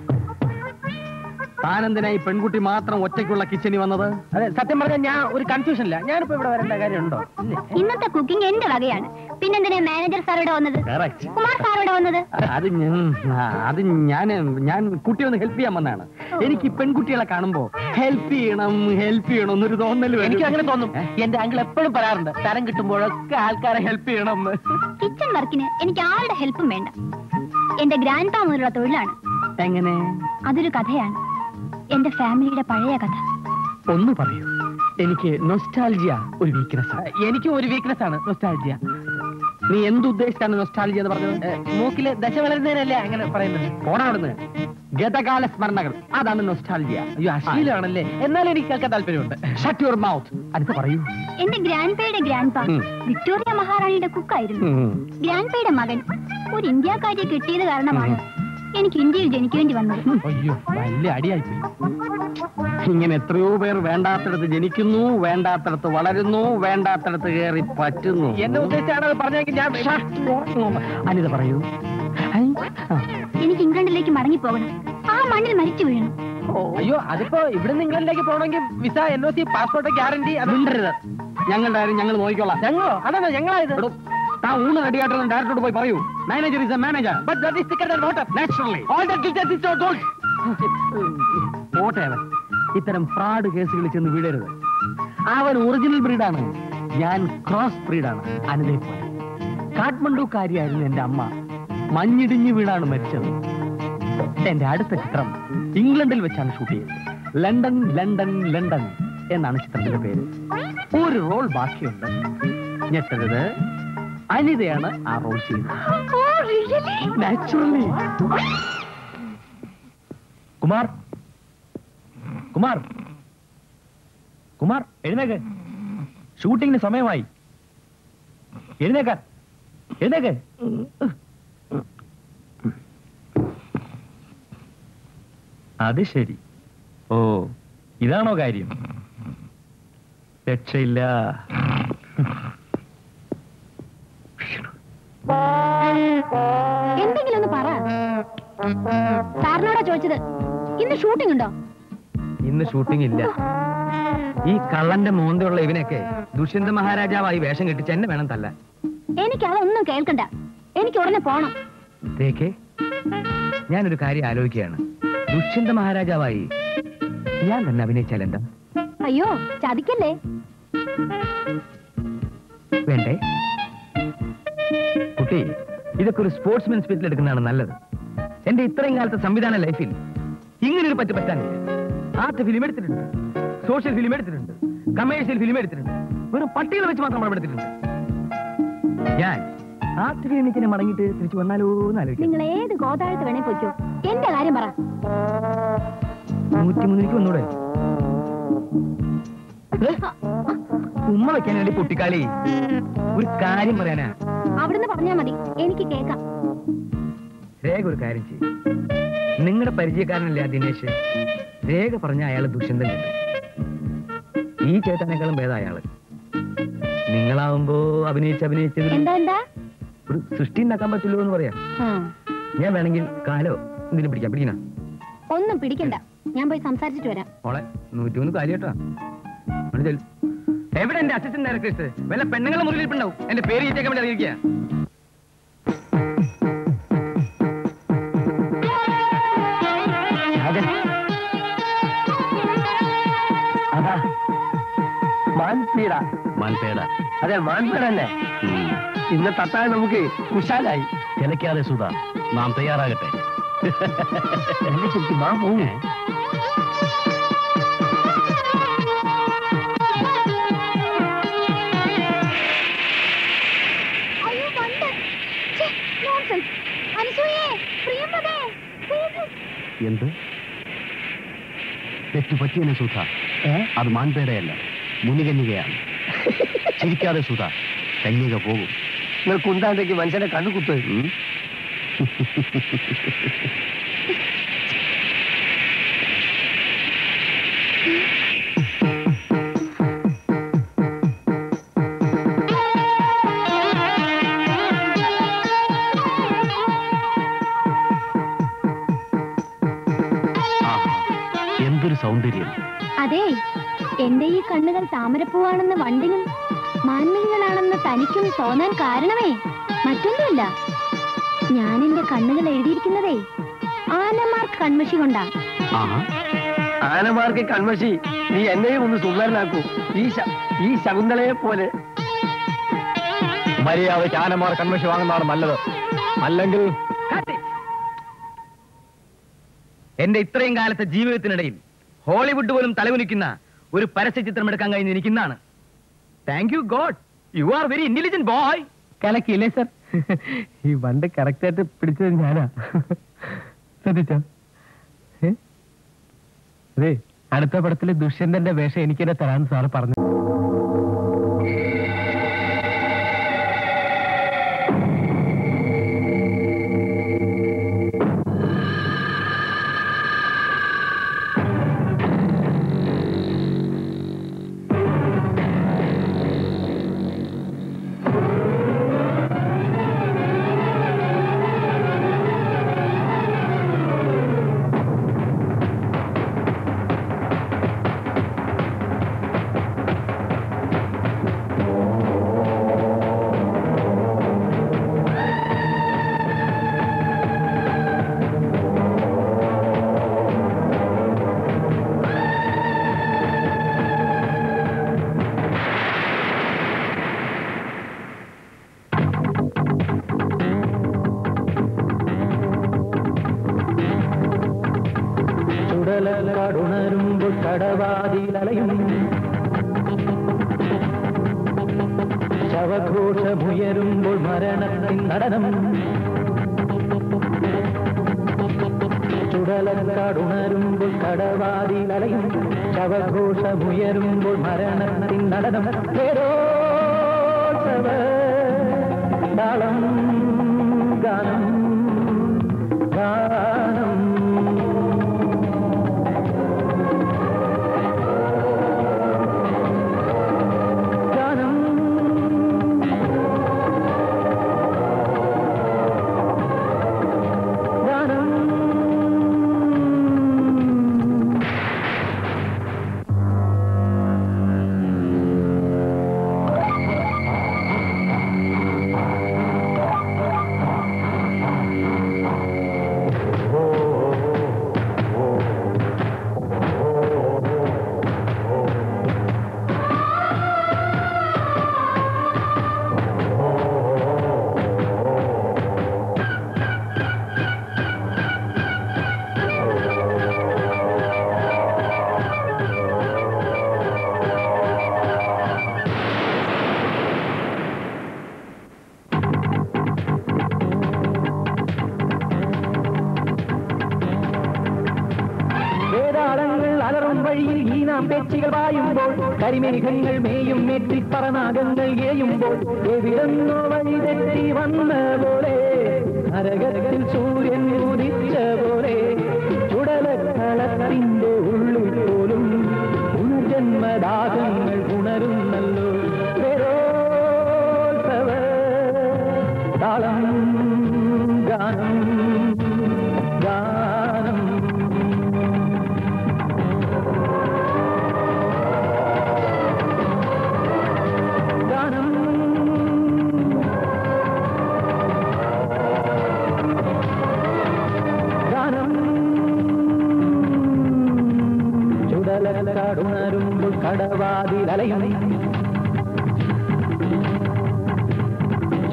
താനെന്തിനാ ഈ പെൺകുട്ടി മാത്രം ഒറ്റയ്ക്കുള്ള കിച്ചണിൽ വന്നത്? അതെ സത്യം പറഞ്ഞാൽ ഞാൻ ഒരു കൺഫ്യൂഷൻ കൺഫ്യൂഷനില്ല ഞാനിപ്പോ ഇവിടെ വരേണ്ട കാര്യമുണ്ടോ? ഉണ്ടോ ഇന്നത്തെ കുക്കിംഗ് എന്റെ വകയാണ്. പിന്നെന്തിനാ മാനേജർ സാർ ഇവിടെ വന്നത്? കറക്റ്റ് കുമാർ സാർ ഇവിടെ വന്നത്? അത് ഞാൻ- ആ, അത് ഞാൻ ഞാൻ കുട്ടി ഒന്ന് ഹെൽപ്പ് ചെയ്യാൻ വന്നാണ് എനിക്ക് ഈ പെൺകുട്ടികളെ കാണുമ്പോ ഹെൽപ്പ് ചെയ്യണം ഹെൽപ്പ് ചെയ്യണം എന്നൊരു തോന്നൽ എനിക്ക് അങ്ങനെ തോന്നും. എന്റെ അങ്കിൾ എപ്പോഴും പറയാറുണ്ട് തരം കിട്ടുമ്പോഴൊക്കെ ആൾക്കാരെ ഹെൽപ്പ് ചെയ്യണം. എന്ന് കിച്ചൺ വർക്കിന് എനിക്ക് ആരുടെ ഹെൽപ്പും വേണ്ട. എന്റെ ഗ്രാൻഡ് പാ മുതലുള്ള തൊഴിലാണ്. എങ്ങനെ? അതൊരു കഥയാണ്. എന്റെ ഫാമിലിയുടെ പഴയ കഥ. ഒന്ന് പറയൂ. എനിക്ക് നൊസ്റ്റാൾജിയ ഒരു വീക്ക്നെസ് എനിക്കും ഒരു വീക്ക്നെസ് ആണ് നൊസ്റ്റാൾജിയ നീ എന്തുദ്ദേശിച്ചാണ് നൊസ്റ്റാൾജിയ എന്ന് പറഞ്ഞത്? മൂക്കിൽ ദശ വളരുന്നതിനല്ലേ അങ്ങനെ പറയുന്നത്? പോണവിടുന്ന് ഗതകാല സ്മരണകൾ അതാണ് നൊസ്റ്റാൾജിയ അയ്യോ അശ്ലീലാണല്ലേ എന്നാലും എനിക്ക് കേൾക്കാൻ താല്പര്യമുണ്ട്. ഷട്ട് യുവർ മൗത്ത് അടുത്ത് പറയൂ. എന്റെ ഗ്രാൻഡ് പേയുടെ ഗ്രാൻഡ് പാ വിക്ടോറിയ മഹാറാണിയുടെ കുക്കായിരുന്നു ഗ്രാൻഡ് പേയുടെ മകൻ ഒരു ഇന്ത്യക്കാരിയെ കിട്ടിയത് കാരണമാണ്. എനിക്ക് ഇന്ത്യയിൽ ജനിക്കേണ്ടി വന്നത്. അയ്യോ വലിയ അടിയായി ഇങ്ങനെ എത്രയോ പേർ വേണ്ടാത്തടത്ത് ജനിക്കുന്നു വേണ്ടാത്തടത്ത് വളരുന്നു വേണ്ടാത്തടത്ത് കയറി പറ്റുന്നു. എന്റെ ഉദ്ദേശിച്ചാണ് അത് പറഞ്ഞെങ്കിൽ ഞാൻ അനിത പറയൂ. എനിക്ക് ഇംഗ്ലണ്ടിലേക്ക് മടങ്ങി പോകണം ആ മണ്ണിൽ മരിച്ചു വീഴണം അയ്യോ അതിപ്പോ ഇവിടെ നിന്ന് ഇംഗ്ലണ്ടിലേക്ക് പോകണമെങ്കിൽ visa N O C passport guarantee മിണ്ടരുത്. ഞങ്ങളുടെ കാര്യം ഞങ്ങൾ നോക്കിക്കോളാം. ഞങ്ങളോ? അതാണോ ഞങ്ങളായത് താ ഊണ് റെഡിയായിട്ടൊന്ന് ഡയറക്ടറോട് പോയി പറയൂ. Manager is a manager but that all is ഇത്തരം ഫ്രോഡ് കേസുകളിൽ ചെന്ന് വീഴരുത്. അവൻ ഒറിജിനൽ ബ്രീഡാണ് ഞാൻ ക്രോസ് ബ്രീഡാണ് അനിതയെ പോലെ. കാഠ്മണ്ഡുക്കാരിയായിരുന്നു എന്റെ അമ്മ. മഞ്ഞിടിഞ്ഞു വീണാണ് മരിച്ചത്. എന്റെ അടുത്ത ചിത്രം. ഇംഗ്ലണ്ടിൽ വെച്ചാണ് ഷൂട്ട് ചെയ്തത്. ലണ്ടൻ ലണ്ടൻ ലണ്ടൻ എന്നാണ് ചിത്രത്തിന്റെ പേര്. ഒരു റോൾ ബാക്കിയുണ്ട്. ഞെട്ടരുത്. അനിതയാണ് ആ റോൾ ചെയ്യുന്നത്. നാച്ചുറലി കുമാർ. കുമാർ. കുമാർ എഴുന്നേക്ക്. ഷൂട്ടിങ്ങിന് സമയമായി. എഴുന്നേക്ക. എഴുന്നേക്ക്. അത് ശരി. ഓ ഇതാണോ കാര്യം? രക്ഷയില്ല. എന്തെങ്കിലും ഒന്ന് പറ. സാറിനോടാ ചോദിച്ചത്. ഇന്ന് ഷൂട്ടിംഗ് ഉണ്ടോ? ഇന്ന് ഷൂട്ടിംഗ് ഇല്ല. ഈ കള്ളന്റെ മോന്തയുള്ള ഇവനൊക്കെ ദുഷ്യന്ത മഹാരാജാവായി വേഷം കെട്ടിച്ച് എന്നെ വേണം തല്ല എനിക്ക് അതൊന്നും കേൾക്കണ്ട. എനിക്ക് ഉടനെ പോണം. ഞാനൊരു കാര്യം ആലോചിക്കുകയാണ്. ദുഷ്യന്ത മഹാരാജാവായി ഞാൻ തന്നെ അഭിനയിച്ചാൽ എന്താ? അയ്യോ ചതിക്കല്ലേ? വേണ്ടേ? കുട്ടി ഇതൊക്കെ ഒരു സ്പോർട്സ്മാൻ സ്പിരിറ്റിൽ എടുക്കുന്നതാണ് നല്ലത്. എന്റെ ഇത്രയും കാലത്തെ സംവിധാന ലൈഫിൽ ഇങ്ങനെ ഒരു പറ്റ് പറ്റാനില്ല. ആർട്ട് ഫിലിം എടുത്തിട്ടുണ്ട് സോഷ്യൽ ഫിലിം എടുത്തിട്ടുണ്ട് കമേഴ്ഷ്യൽ ഫിലിം എടുത്തിട്ടുണ്ട്. വെറും പട്ടികൾ വെച്ച് മാത്രം എടുത്തിട്ടുണ്ട്. ഞാൻ ആർട്ട് ഫിലിമിക്കിനെ മടങ്ങിയിട്ട് തിരിച്ചു വന്നാലോ എന്ന് ആലോചിക്കാം. നിങ്ങൾ ഏത് ഗോതാഴത്ത് വേണേ പോയിക്കോ. എന്റെ കാര്യം പറ. നൂറ്റി മൂന്നിലേക്ക് വന്നൂടെ? ഉമ്മ വെക്കാൻ വേണ്ടി പൊട്ടിക്കാളി ഒരു കാര്യം പറയാനാ. അവിടുന്ന് പറഞ്ഞാ മതി. എനിക്ക് കേക്കാം. രേഖ ഒരു കാര്യം ചെയ്യും. നിങ്ങളുടെ പരിചയക്കാരനല്ലേ ദിനേശ്? രേഖ പറഞ്ഞ അയാൾ ദുഷ്യന്തം കിട്ടും ഈ ചേട്ടനേക്കാളും ഭേദ അയാൾ. നിങ്ങളാവുമ്പോ അഭിനയിച്ച് അഭിനയിച്ചത് ഒരു സൃഷ്ടി ഉണ്ടാക്കാൻ പറ്റുള്ളൂ എന്ന് പറയാം. ഞാൻ വേണമെങ്കിൽ കാലോ എന്തിനും പിടിക്കാം. പിടിക്കണ? ഒന്നും പിടിക്കണ്ട. ഞാൻ പോയി സംസാരിച്ചിട്ട് വരാം. നൂറ്റി മൂന്ന് കാലി കേട്ടോ അങ്ങോട്ട് ചെല്ല്. എവിടെ എന്റെ അസിസ്റ്റന്റ് ഡയറക്ടേഴ്സ് വല്ല പെണ്ണുങ്ങളെ ഇരിപ്പുണ്ടാവും. എന്റെ പേര് ചീറ്റേക്കാൻ വേണ്ടി അറിയിക്കുക മാൻപീട മാൻപേട അതെ മാൻപീട തന്നെ. ഇന്ന് തട്ടാൻ നമുക്ക് കുശാലായി. ചിലക്കാതെ സുധ നാം തയ്യാറാകട്ടെ. എന്റെ ശരിക്കും എന്ത്? തെറ്റു പറ്റിയനെ സുധ അത് മാൻപേടയല്ല മുനികന്യകയാണ്. ചിരിക്കാതെ സുധ കന്യക പോകും നിങ്ങൾ കുന്താന്തയ്ക്ക് മനുഷ്യനെ കണ്ണു കുത്തു. എന്റെ ഈ കണ്ണുകൾ താമരപ്പൂവാണെന്ന് വണ്ടിനും മാൻമിഴികളാണെന്ന് തനിക്കും തോന്നാൻ കാരണമേ? മറ്റൊന്നുമല്ല. ഞാൻ എന്റെ കണ്ണുകൾ എഴുതിയിരിക്കുന്നതേ ആനമാർക്ക് കൺമഷി കൊണ്ടാ. ആനമാർക്ക് കൺമഷി. നീ എന്നെയും ഒന്ന് സുന്ദരനാക്കൂ. ഈ ശ- ഈ ശകുന്തളയെ പോലെ. മര്യാദയ്ക്ക് ആനമാർ കൺമഷി വാങ്ങുന്നതാണ് നല്ലത്. അല്ലെങ്കിൽ എന്റെ ഇത്രയും കാലത്തെ ജീവിതത്തിനിടയിൽ ഹോളിവുഡ് പോലും തലകുനിക്കുന്ന ഒരു പരസ്യ ചിത്രം എടുക്കാൻ കഴിഞ്ഞ് എനിക്കിന്നാണ്. Thank you God you are very intelligent boy കലക്കില്ലേ sir ഈ വണ്ട് കറക്റ്റ് ആയിട്ട് പിടിച്ചത് ഞാനാ. ശ്രദ്ധിച്ചോ? അതെ അടുത്ത പടത്തിൽ ദുഷ്യന്തന്റെ വേഷം എനിക്കെന്നെ തരാൻ സാറ് പറഞ്ഞു.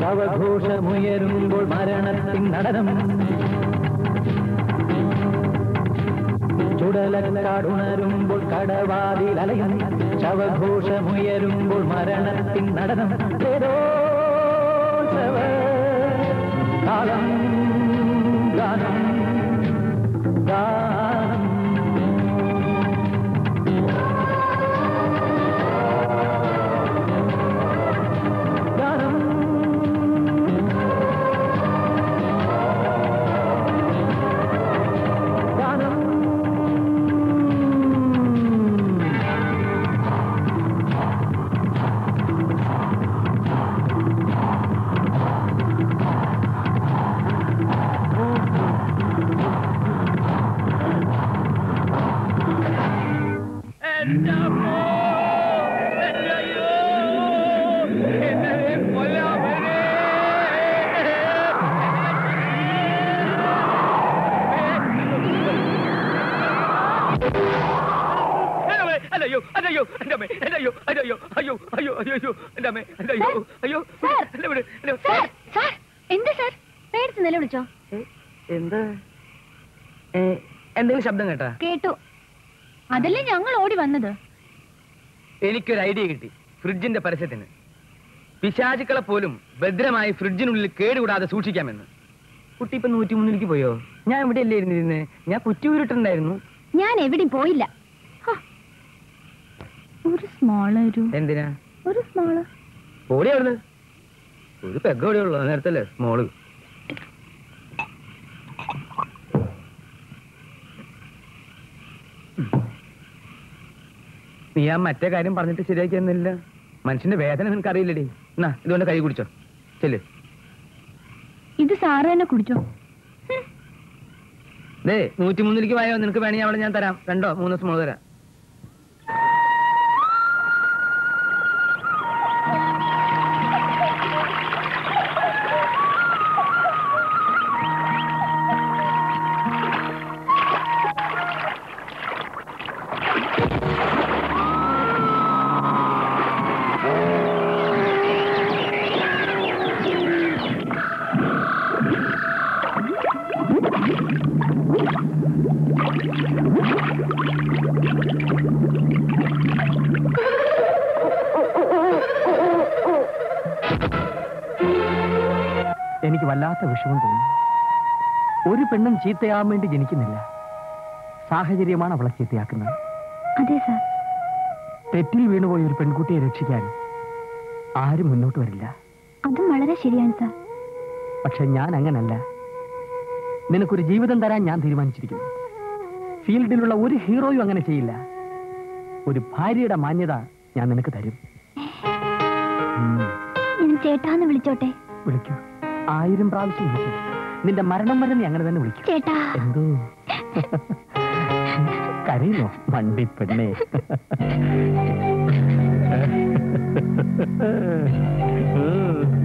ശവഘോഷമുയരുമ്പോൾ മരണത്തിൻ നടനം. ചുടലക്കാടുണരുമ്പോൾ കടവാതിലലയും. ശവഘോഷമുയരുമ്പോൾ മരണത്തിൻ നടനം. കാലം ഗാനം ഗാനം അയ്യോ അയ്യോ അയ്യോ എന്റെ അമ്മേ എന്റെ അയ്യോ അയ്യോ. എന്നെ വിട്. സാർ എന്താ സാർ? പേടിച്ച് നിലവിളിച്ചോ എന്ത്? എന്തെങ്കിലും ശബ്ദം കേട്ടാ? കേട്ടു. അതല്ലേ ഞങ്ങൾ ഓടി വന്നത്? എനിക്കൊരു ഐഡിയ കിട്ടി ഫ്രിഡ്ജിന്റെ പരസ്യത്തിന്. പിശാചുക്കളെ പോലും ഭദ്രമായി ഫ്രിഡ്ജിനുള്ളിൽ കേടുകൂടാതെ സൂക്ഷിക്കാമെന്ന്. കുട്ടി ഇപ്പൊ നൂറ്റി മൂന്നിലേക്ക് പോയോ? ഞാൻ ഇവിടെ അല്ലേ ഇരുന്നിരുന്നേ? ഞാൻ കുറ്റി ഉരുട്ടുണ്ടായിരുന്നു ഞാൻ എവിടെയും പോയില്ല. ഒരു സ്മോൾ ഒരു എന്തിനാ? ഒരു സ്മോൾ ഓടിയായിരുന്നു ഒരു പെഗ് എവിടെ ഉള്ളു. നേരത്തല്ലേ സ്മോൾ നീ ആ മറ്റേ കാര്യം പറഞ്ഞിട്ട് ശരിയാക്കിയെന്നില്ല. മനുഷ്യന്റെ വേദന നിനക്ക് അറിയില്ലടി. എന്നാ ഇതുകൊണ്ട് കൈ കുടിച്ചോ. ചെല്ല്. ഇത് സാറ് തന്നെ കുടിച്ചോ? ദേ നൂറ്റി മൂന്നിലേക്ക് വായോ. നിനക്ക് വേണമെങ്കിൽ അവിടെ ഞാൻ തരാം. രണ്ടോ മൂന്നോ സ്മോൾ തരാം. പെണ്ണും ചീത്തയാവാൻ വേണ്ടി ജനിക്കുന്നില്ല. സാഹചര്യമാണ് അവളെ ചീത്തയാക്കുന്നത്. അതെ സാർ. തെറ്റിൽ വീണുപോയ ഒരു പെൺകുട്ടിയെ രക്ഷിക്കാൻ ആരും മുന്നോട്ട് വരില്ല. അതും വളരെ ശരിയാണ് സാർ. പക്ഷെ ഞാൻ അങ്ങനല്ല. നിനക്കൊരു ജീവിതം തരാൻ ഞാൻ തീരുമാനിച്ചിരിക്കുന്നു. ഫീൽഡിലുള്ള ഒരു ഹീറോയും അങ്ങനെ ചെയ്യില്ല. ഒരു ഭാര്യയുടെ മാന്യത ഞാൻ നിനക്ക് തരും. ചേട്ടാന്ന് വിളിച്ചോട്ടെ. വിളിക്കൂ. ആയിരം പ്രാവശ്യം വിളിക്കൂ. നിന്റെ മരണം വരെ നീ അങ്ങനെ തന്നെ വിളിക്കും. ചേട്ടാ. എന്തോ? കരയുന്നോ? മണ്ടി പെണ്ണേ.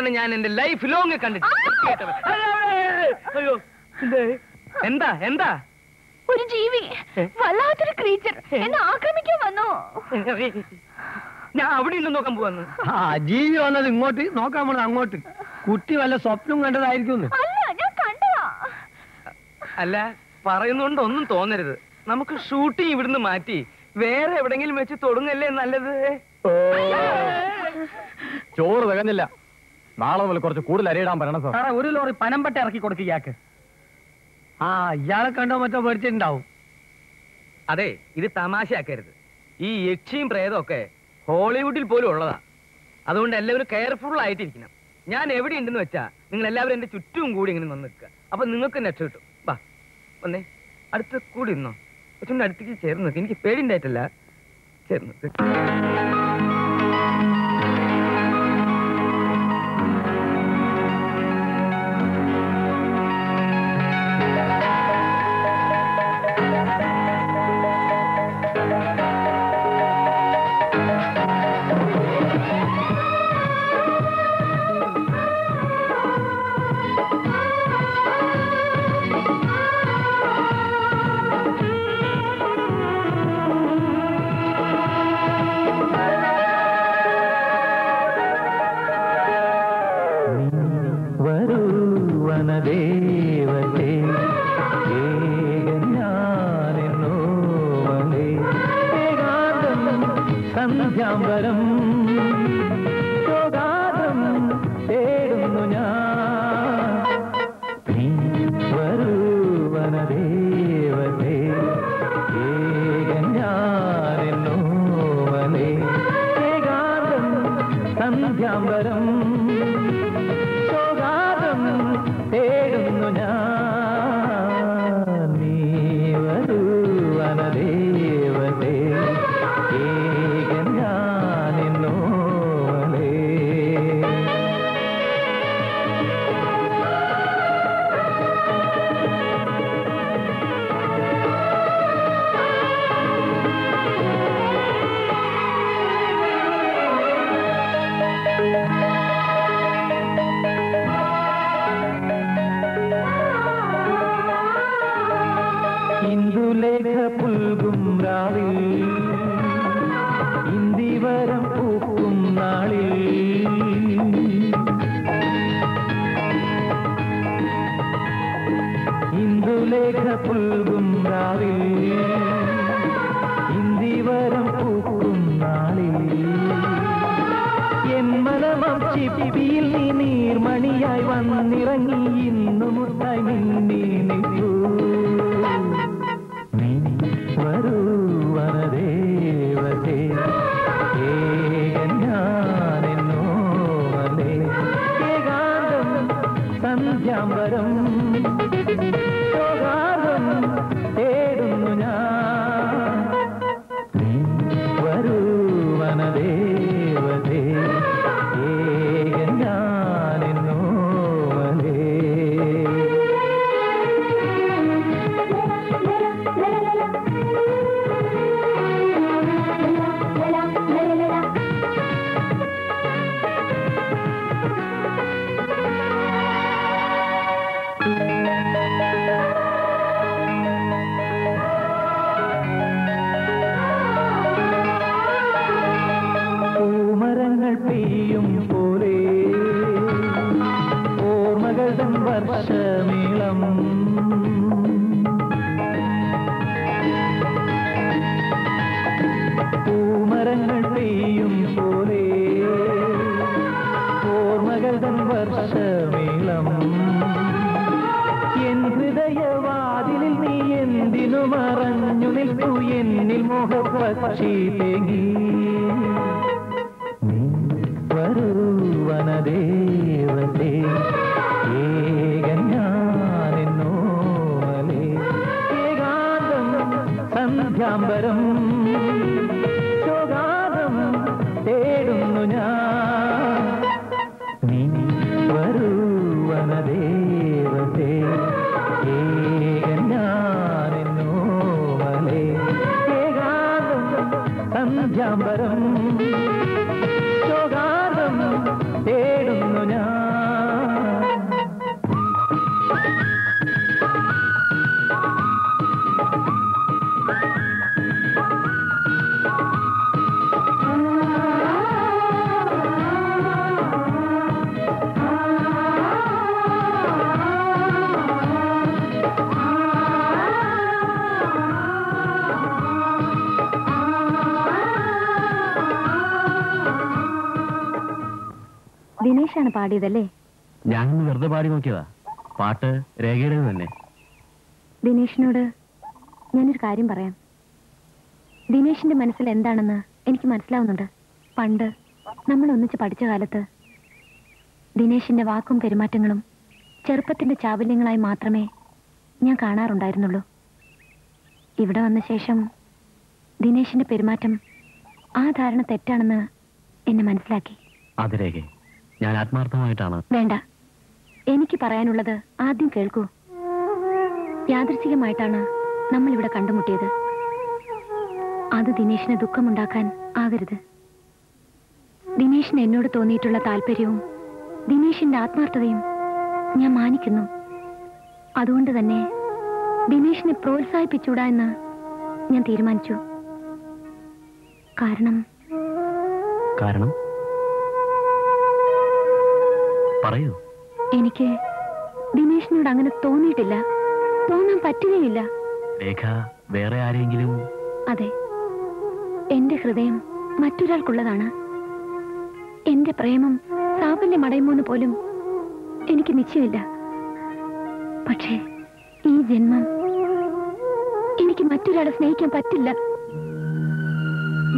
പേടിത്തൊണ്ടനെ ഞാൻ എന്റെ ലൈഫ് ലോങ് കണ്ടിട്ട് അയ്യോ എന്താ എന്താ ഒരു ജീവി വല്ലാത്തൊരു ക്രീച്ചർ എന്നെ ആക്രമിക്കാൻ വന്നു? ഞാൻ അവിടെ നിന്ന് നോക്കാൻ പോവാന്ന്. ആ ജീവി വന്നത് ഇങ്ങോട്ട് നോക്കാൻ പോണത് അങ്ങോട്ട്. കുട്ടി വല്ല സ്വപ്നം കണ്ടതായിരിക്കും അല്ല ഞാൻ കണ്ടതാ. അല്ല പറയുന്നോണ്ട് ഒന്നും തോന്നരുത്. നമുക്ക് ഷൂട്ടിംഗ് ഇവിടുന്ന് മാറ്റി വേറെ എവിടെങ്കിലും വെച്ച് തുടങ്ങല്ലേ നല്ലത്? ചോറ് തികഞ്ഞില്ല. നാളെ മുതൽ കുറച്ച് കൂടുതൽ അരിയിടാൻ പറയണം സാർ. ഒരു ലോറി പനമ്പട്ട ഇറക്കി കൊടുക്കുക ഇയാൾക്ക്. ആ ഇയാളെ കണ്ടോ മറ്റോ പേടിച്ചിട്ടുണ്ടാവും. അതെ ഇത് തമാശയാക്കരുത്. ഈ യക്ഷിയും പ്രേതമൊക്കെ ഹോളിവുഡിൽ പോലും ഉള്ളതാ. അതുകൊണ്ട് എല്ലാവരും കെയർഫുൾ ആയിട്ടിരിക്കണം. ഞാൻ എവിടെ ഉണ്ടെന്ന് വെച്ചാ നിങ്ങൾ എല്ലാവരും എന്റെ ചുറ്റും കൂടി ഇങ്ങനെ വന്ന് നിൽക്കുക. അപ്പൊ നിങ്ങൾക്ക് രക്ഷ കിട്ടും. വാ വന്നേ. അടുത്ത കൂടി നിന്നോ. കൊച്ചുണ്ട് അടുത്തേക്ക് ചേർന്ന് എനിക്ക് പേടിണ്ടായിട്ടല്ല ചേർന്ന് പാടിയതല്ലേ? ഞാനൊന്ന് വെറുതെ പാടി നോക്കിയതാ. പാട്ട് രേഖയുടെ തന്നെ. ദിനേഷിനോട് ഞാനൊരു കാര്യം പറയാം. ദിനേഷിന്റെ മനസ്സിൽ എന്താണെന്ന് എനിക്ക് മനസ്സിലാവുന്നുണ്ട്. പണ്ട് നമ്മൾ ഒന്നിച്ച് പഠിച്ച കാലത്ത് ദിനേഷിന്റെ വാക്കും പെരുമാറ്റങ്ങളും ചെറുപ്പത്തിന്റെ ചാബല്യങ്ങളായി മാത്രമേ ഞാൻ കാണാറുണ്ടായിരുന്നുള്ളൂ. ഇവിടെ വന്ന ശേഷം ദിനേഷിന്റെ പെരുമാറ്റം ആ ധാരണ തെറ്റാണെന്ന് എന്നെ മനസ്സിലാക്കി. അത് രേഖ ഞാൻ ആത്മാർത്ഥമായിട്ടാണ്. വേണ്ട. എനിക്ക് പറയാനുള്ളത് ആദ്യം കേൾക്കൂ. യാദൃശികമായിട്ടാണ് നമ്മൾ ഇവിടെ കണ്ടുമുട്ടിയത്. അത് ദിനേശിന് ദുഃഖമുണ്ടാക്കാൻ ആകരുത്. ദിനേശിന് എന്നോട് തോന്നിയിട്ടുള്ള താല്പര്യവും ദിനേശിന്റെ ആത്മാർത്ഥതയും ഞാൻ മാനിക്കുന്നു. അതുകൊണ്ട് തന്നെ ദിനേശിനെ പ്രോത്സാഹിപ്പിച്ചൂടാ എന്ന് ഞാൻ തീരുമാനിച്ചു. കാരണം കാരണം? പറയൂ. എനിക്ക് ദിനേശിനോട് അങ്ങനെ തോന്നിയിട്ടില്ല. തോന്നാൻ പറ്റുകയില്ല. രേഖ വേറെ ആരെങ്കിലും അതെ. എന്റെ ഹൃദയം മറ്റൊരാൾക്കുള്ളതാണ്. എന്റെ പ്രേമം സാഫല്യമടയുമോന്ന് പോലും എനിക്ക് നിശ്ചയമില്ല. പക്ഷേ ഈ ജന്മം എനിക്ക് മറ്റൊരാളെ സ്നേഹിക്കാൻ പറ്റില്ല.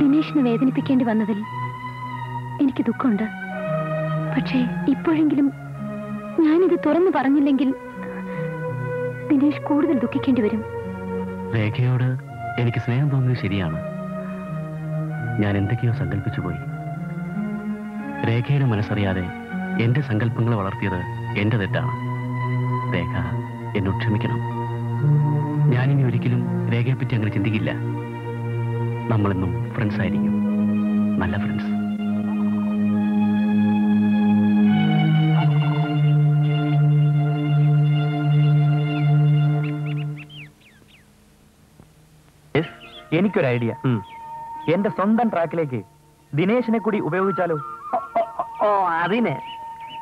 ദിനേശിനെ വേദനിപ്പിക്കേണ്ടി വന്നതിൽ എനിക്ക് ദുഃഖമുണ്ട്. പക്ഷേ ഇപ്പോഴെങ്കിലും ഞാനിത് തുറന്നു പറഞ്ഞില്ലെങ്കിൽ ദിനേഷ് കൂടുതൽ ദുഃഖിക്കേണ്ടി വരും. രേഖയോട് എനിക്ക് സ്നേഹം തോന്നിയത് ശരിയാണ്. ഞാൻ എന്തൊക്കെയോ സങ്കല്പിച്ചു പോയി. രേഖയുടെ മനസ്സറിയാതെ എന്റെ സങ്കല്പങ്ങൾ വളർത്തിയത് എന്റെ തെറ്റാണ്. രേഖ എന്നോട് ക്ഷമിക്കണം. ഞാനിനി ഒരിക്കലും രേഖയെപ്പറ്റി അങ്ങനെ ചിന്തിക്കില്ല. നമ്മളെന്നും ഫ്രണ്ട്സ് ആയിരിക്കും. നല്ല ഫ്രണ്ട്സ് എനിക്കൊരു ഐഡിയ. എന്റെ സ്വന്തം ട്രാക്കിലേക്ക് ദിനേശിനെ കൂടി ഉപയോഗിച്ചാലോ? ഓ അതിന്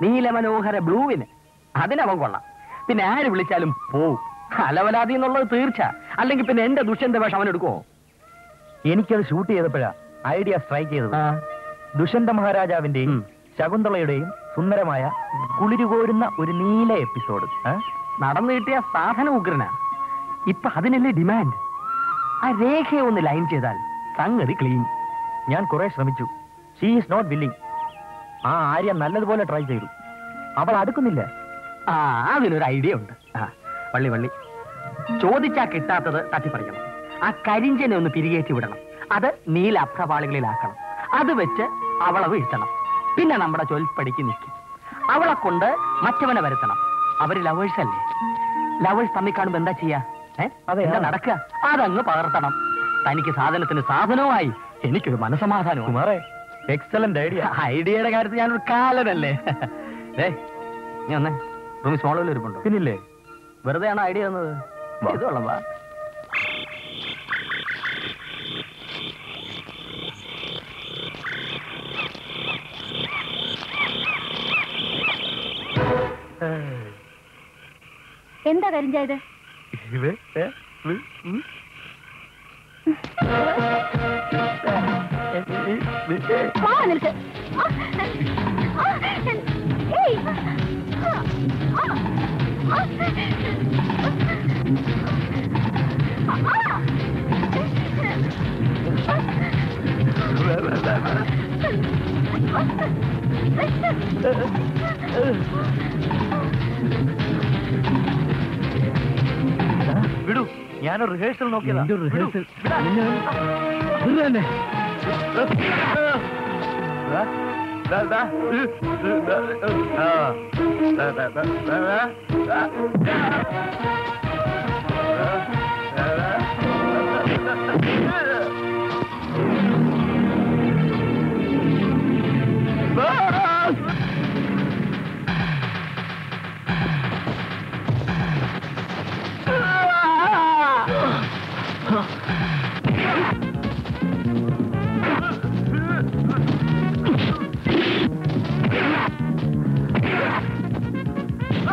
നീലമനോഹര ബ്ലൂവിന് അതിനവൻ കൊള്ളാം. പിന്നെ ആര് വിളിച്ചാലും പോവും അലവലാതി എന്നുള്ളത് തീർച്ച. അല്ലെങ്കിൽ പിന്നെ എന്റെ ദുഷ്യന്ത വേഷം അവൻ എടുക്കുമോ എനിക്കത് ഷൂട്ട് ചെയ്തപ്പോഴാ ഐഡിയ സ്ട്രൈക്ക് ചെയ്തത്. ദുഷ്യന്ത മഹാരാജാവിന്റെയും ശകുന്തളയുടെയും സുന്ദരമായ കുളിരുകോരുന്ന ഒരു നീല എപ്പിസോഡ് നടന്നു കിട്ടിയ സാധന ഉഗ്രന. ഇപ്പൊ അതിനല്ലേ ഡിമാൻഡ് ആ രേഖയെ ഒന്ന് ലൈൻ ചെയ്താൽ സംഗതി ക്ലീൻ ഞാൻ കുറെ ശ്രമിച്ചു. ഷീ ഈസ് നോട്ട് വില്ലിംഗ് ആ ആര്യ നല്ലതുപോലെ ട്രൈ ചെയ്തു. അവൾ അടുക്കുന്നില്ല. ആ അതിനൊരു ഐഡിയ ഉണ്ട്. വള്ളി വള്ളി. ചോദിച്ചാ കിട്ടാത്തത് തട്ടിപ്പറിക്കണം. ആ കരിഞ്ചനെ ഒന്ന് പിരികേറ്റി വിടണം. അത് നീല അപ്രപാളികളിലാക്കണം അത് വെച്ച് അവളെ വീഴ്ത്തണം പിന്നെ നമ്മുടെ ചൊൽപ്പടിക്ക് നിൽക്കും. അവളെ കൊണ്ട് മറ്റവനെ വരുത്തണം. അവർ ലവേഴ്സ് അല്ലേ? ലവേഴ്സ് തമ്മിൽ കാണുമ്പോ എന്താ ചെയ്യാ? നടക്കുക? അതങ്ങ് പകർത്തണം. തനിക്ക് സാധനത്തിന് സാധനവുമായി എനിക്കൊരു മനസമാധാനവും. കുമാറെ എക്സലന്റ് ഐഡിയ ഐഡിയയുടെ കാര്യത്തിൽ ഞാനൊരു കാലനല്ലേ? ഏ നീ ഒന്നേ റൂമിൽ സ്മോളിൽ ഇരിപ്പുണ്ടോ? പിന്നില്ലേ? വെറുതെ ആണ് ഐഡിയ തന്നത് ഇത് കൊള്ളാം വാ. എന്താ കരിഞ്ചായത്? പോ നിനക്ക് ആ, ആ, ഏയ്. ആ, വിടൂ. ഞാൻ റിഹേഴ്സൽ നോക്കിയതാ. റിഹേഴ്സൽ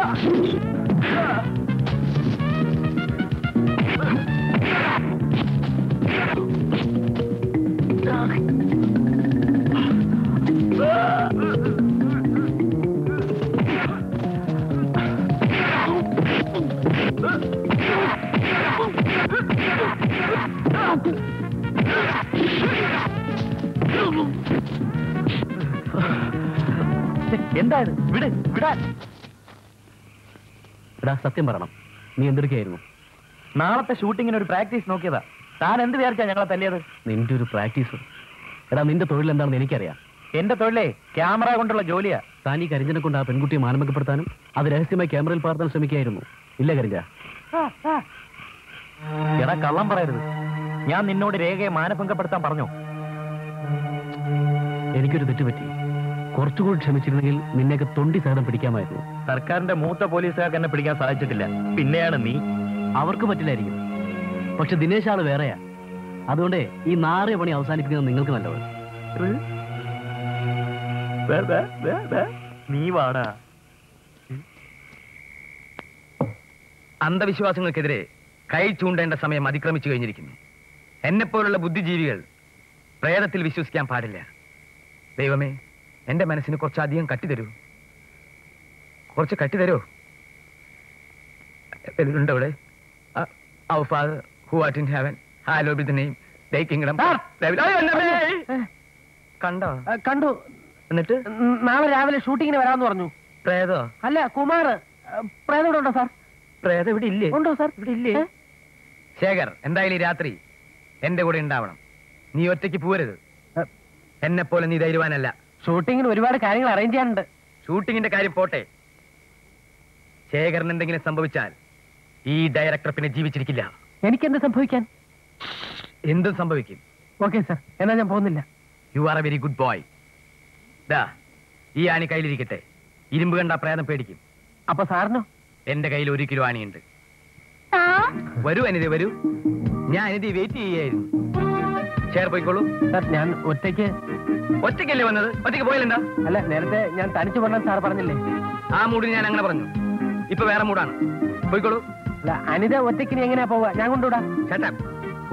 എന്താ ഇത്? വിട് വിടാൻ. എടാ സത്യം പറയണം. നീ എന്തെടുക്കുകയായിരുന്നു നാളത്തെ ഷൂട്ടിങ്ങിന് ഒരു പ്രാക്ടീസ് നോക്കിയതാ. താൻ എന്ത് വിചാരിച്ചാ ഞങ്ങളെ തല്ലിയത്? നിന്റെ ഒരു പ്രാക്ടീസ്. എടാ നിന്റെ തൊഴിൽ എന്താണെന്ന് എനിക്കറിയാം. എന്റെ തൊഴിലേ ക്യാമറ കൊണ്ടുള്ള ജോലിയാ. താൻ ഈ കരിഞ്ചനെ കൊണ്ട് ആ പെൺകുട്ടിയെ മാനമക്കപ്പെടുത്താനും അത് രഹസ്യമായി ക്യാമറയിൽ പകർത്താൻ ശ്രമിക്കുകയായിരുന്നു. ഇല്ല കരിഞ്ച. എടാ കള്ളം പറയരുത്. ഞാൻ നിന്നോട് രേഖയെ മാനഭംഗപ്പെടുത്താൻ പറഞ്ഞു. എനിക്കൊരു തെറ്റുപറ്റി. കുറച്ചുകൂടി ക്ഷമിച്ചിരുന്നെങ്കിൽ നിന്നെയൊക്കെ തൊണ്ടി സഹനം പിടിക്കാമായിരുന്നു. സർക്കാരിന്റെ മൂത്ത പോലീസുകാർക്ക് എന്നെ പിടിക്കാൻ സാധിച്ചിട്ടില്ല. പിന്നെയാണ് നീ. അവർക്ക് പറ്റില്ലായിരിക്കും. പക്ഷെ ദിനേശ് ആൾ വേറെയാ. അതുകൊണ്ട് ഈ നാറിയ പണി അവസാനിപ്പിക്കുന്നത് നിങ്ങൾക്ക് നല്ലത്. നീ വാടാ. അന്ധവിശ്വാസങ്ങൾക്കെതിരെ കൈ ചൂണ്ടേണ്ട സമയം അതിക്രമിച്ചു കഴിഞ്ഞിരിക്കുന്നു. എന്നെപ്പോലുള്ള ബുദ്ധിജീവികൾ പ്രേതത്തിൽ വിശ്വസിക്കാൻ പാടില്ല. ദൈവമേ എന്റെ മനസ്സിന് കുറച്ചധികം കട്ടി തരൂ കുറച്ച് കട്ടി തരോ എന്തുണ്ടവിടെ അവിടെ? Our father who art in heaven hallowed be the name thy kingdom കണ്ടോ? കണ്ടു. എന്നിട്ട്? നാളെ രാവിലെ ഷൂട്ടിങ്ങിന് വരാമെന്ന് പറഞ്ഞു. പ്രേതോ? അല്ല കുമാർ പ്രേതം ഇവിടെ ഉണ്ടോ സാർ? പ്രേതം ഇവിടെ ഇല്ലേ? ഉണ്ടോ സാർ? ഇവിടെ ഇല്ലേ? ശേഖർ എന്തായാലും ഈ രാത്രി എന്റെ കൂടെ ഉണ്ടാവണം. നീ ഒറ്റയ്ക്ക് പോരുത് എന്നെ പോലെ നീ ധൈര്യവാനല്ല. ഷൂട്ടിങ്ങിന് ഒരുപാട് കാര്യങ്ങൾ അറേഞ്ച് ചെയ്യാനുണ്ട്. ഷൂട്ടിങ്ങിന്റെ കാര്യം പോട്ടെ. ശേഖരന് എന്തെങ്കിലും സംഭവിച്ചാൽ ഈ ഡയറക്ടർ പിന്നെ ജീവിച്ചിരിക്കില്ല. എനിക്കെന്ത് സംഭവിക്കാൻ? എന്തും സംഭവിക്കും. Okay sir. എന്നാ ഞാൻ പോകുന്നില്ല. You are a very good boy ദാ ഈ ആണി കയ്യിലിരിക്കട്ടെ. ഇരുമ്പ് കണ്ട പ്രേതം പേടിക്കും. അപ്പൊ സാറിനോ? എന്റെ കയ്യിൽ ഒരു കിലോ ആണിയുണ്ട്. ആ? വരൂ അനിതി വരൂ. ഞാൻ അനിതി വെയിറ്റ് ചെയ്യായിരുന്നു ചേർ പോയിക്കോളൂ. സാർ ഞാൻ ഒറ്റയ്ക്ക് ഒറ്റയ്ക്കല്ലേ വന്നത്? ഒറ്റയ്ക്ക് പോയാലെന്താ? അല്ല നേരത്തെ ഞാൻ തനിച്ചു പറഞ്ഞാൽ സാർ പറഞ്ഞില്ലേ? ആ മൂടിന് ഞാൻ അങ്ങനെ പറഞ്ഞു. ഇപ്പൊ വേറെ മൂടാണ് പോയിക്കോളൂ. അല്ല അനിത ഒറ്റയ്ക്ക് എങ്ങനെയാ പോവുക? ഞാൻ കൊണ്ടുവിടാം. ചേട്ടാ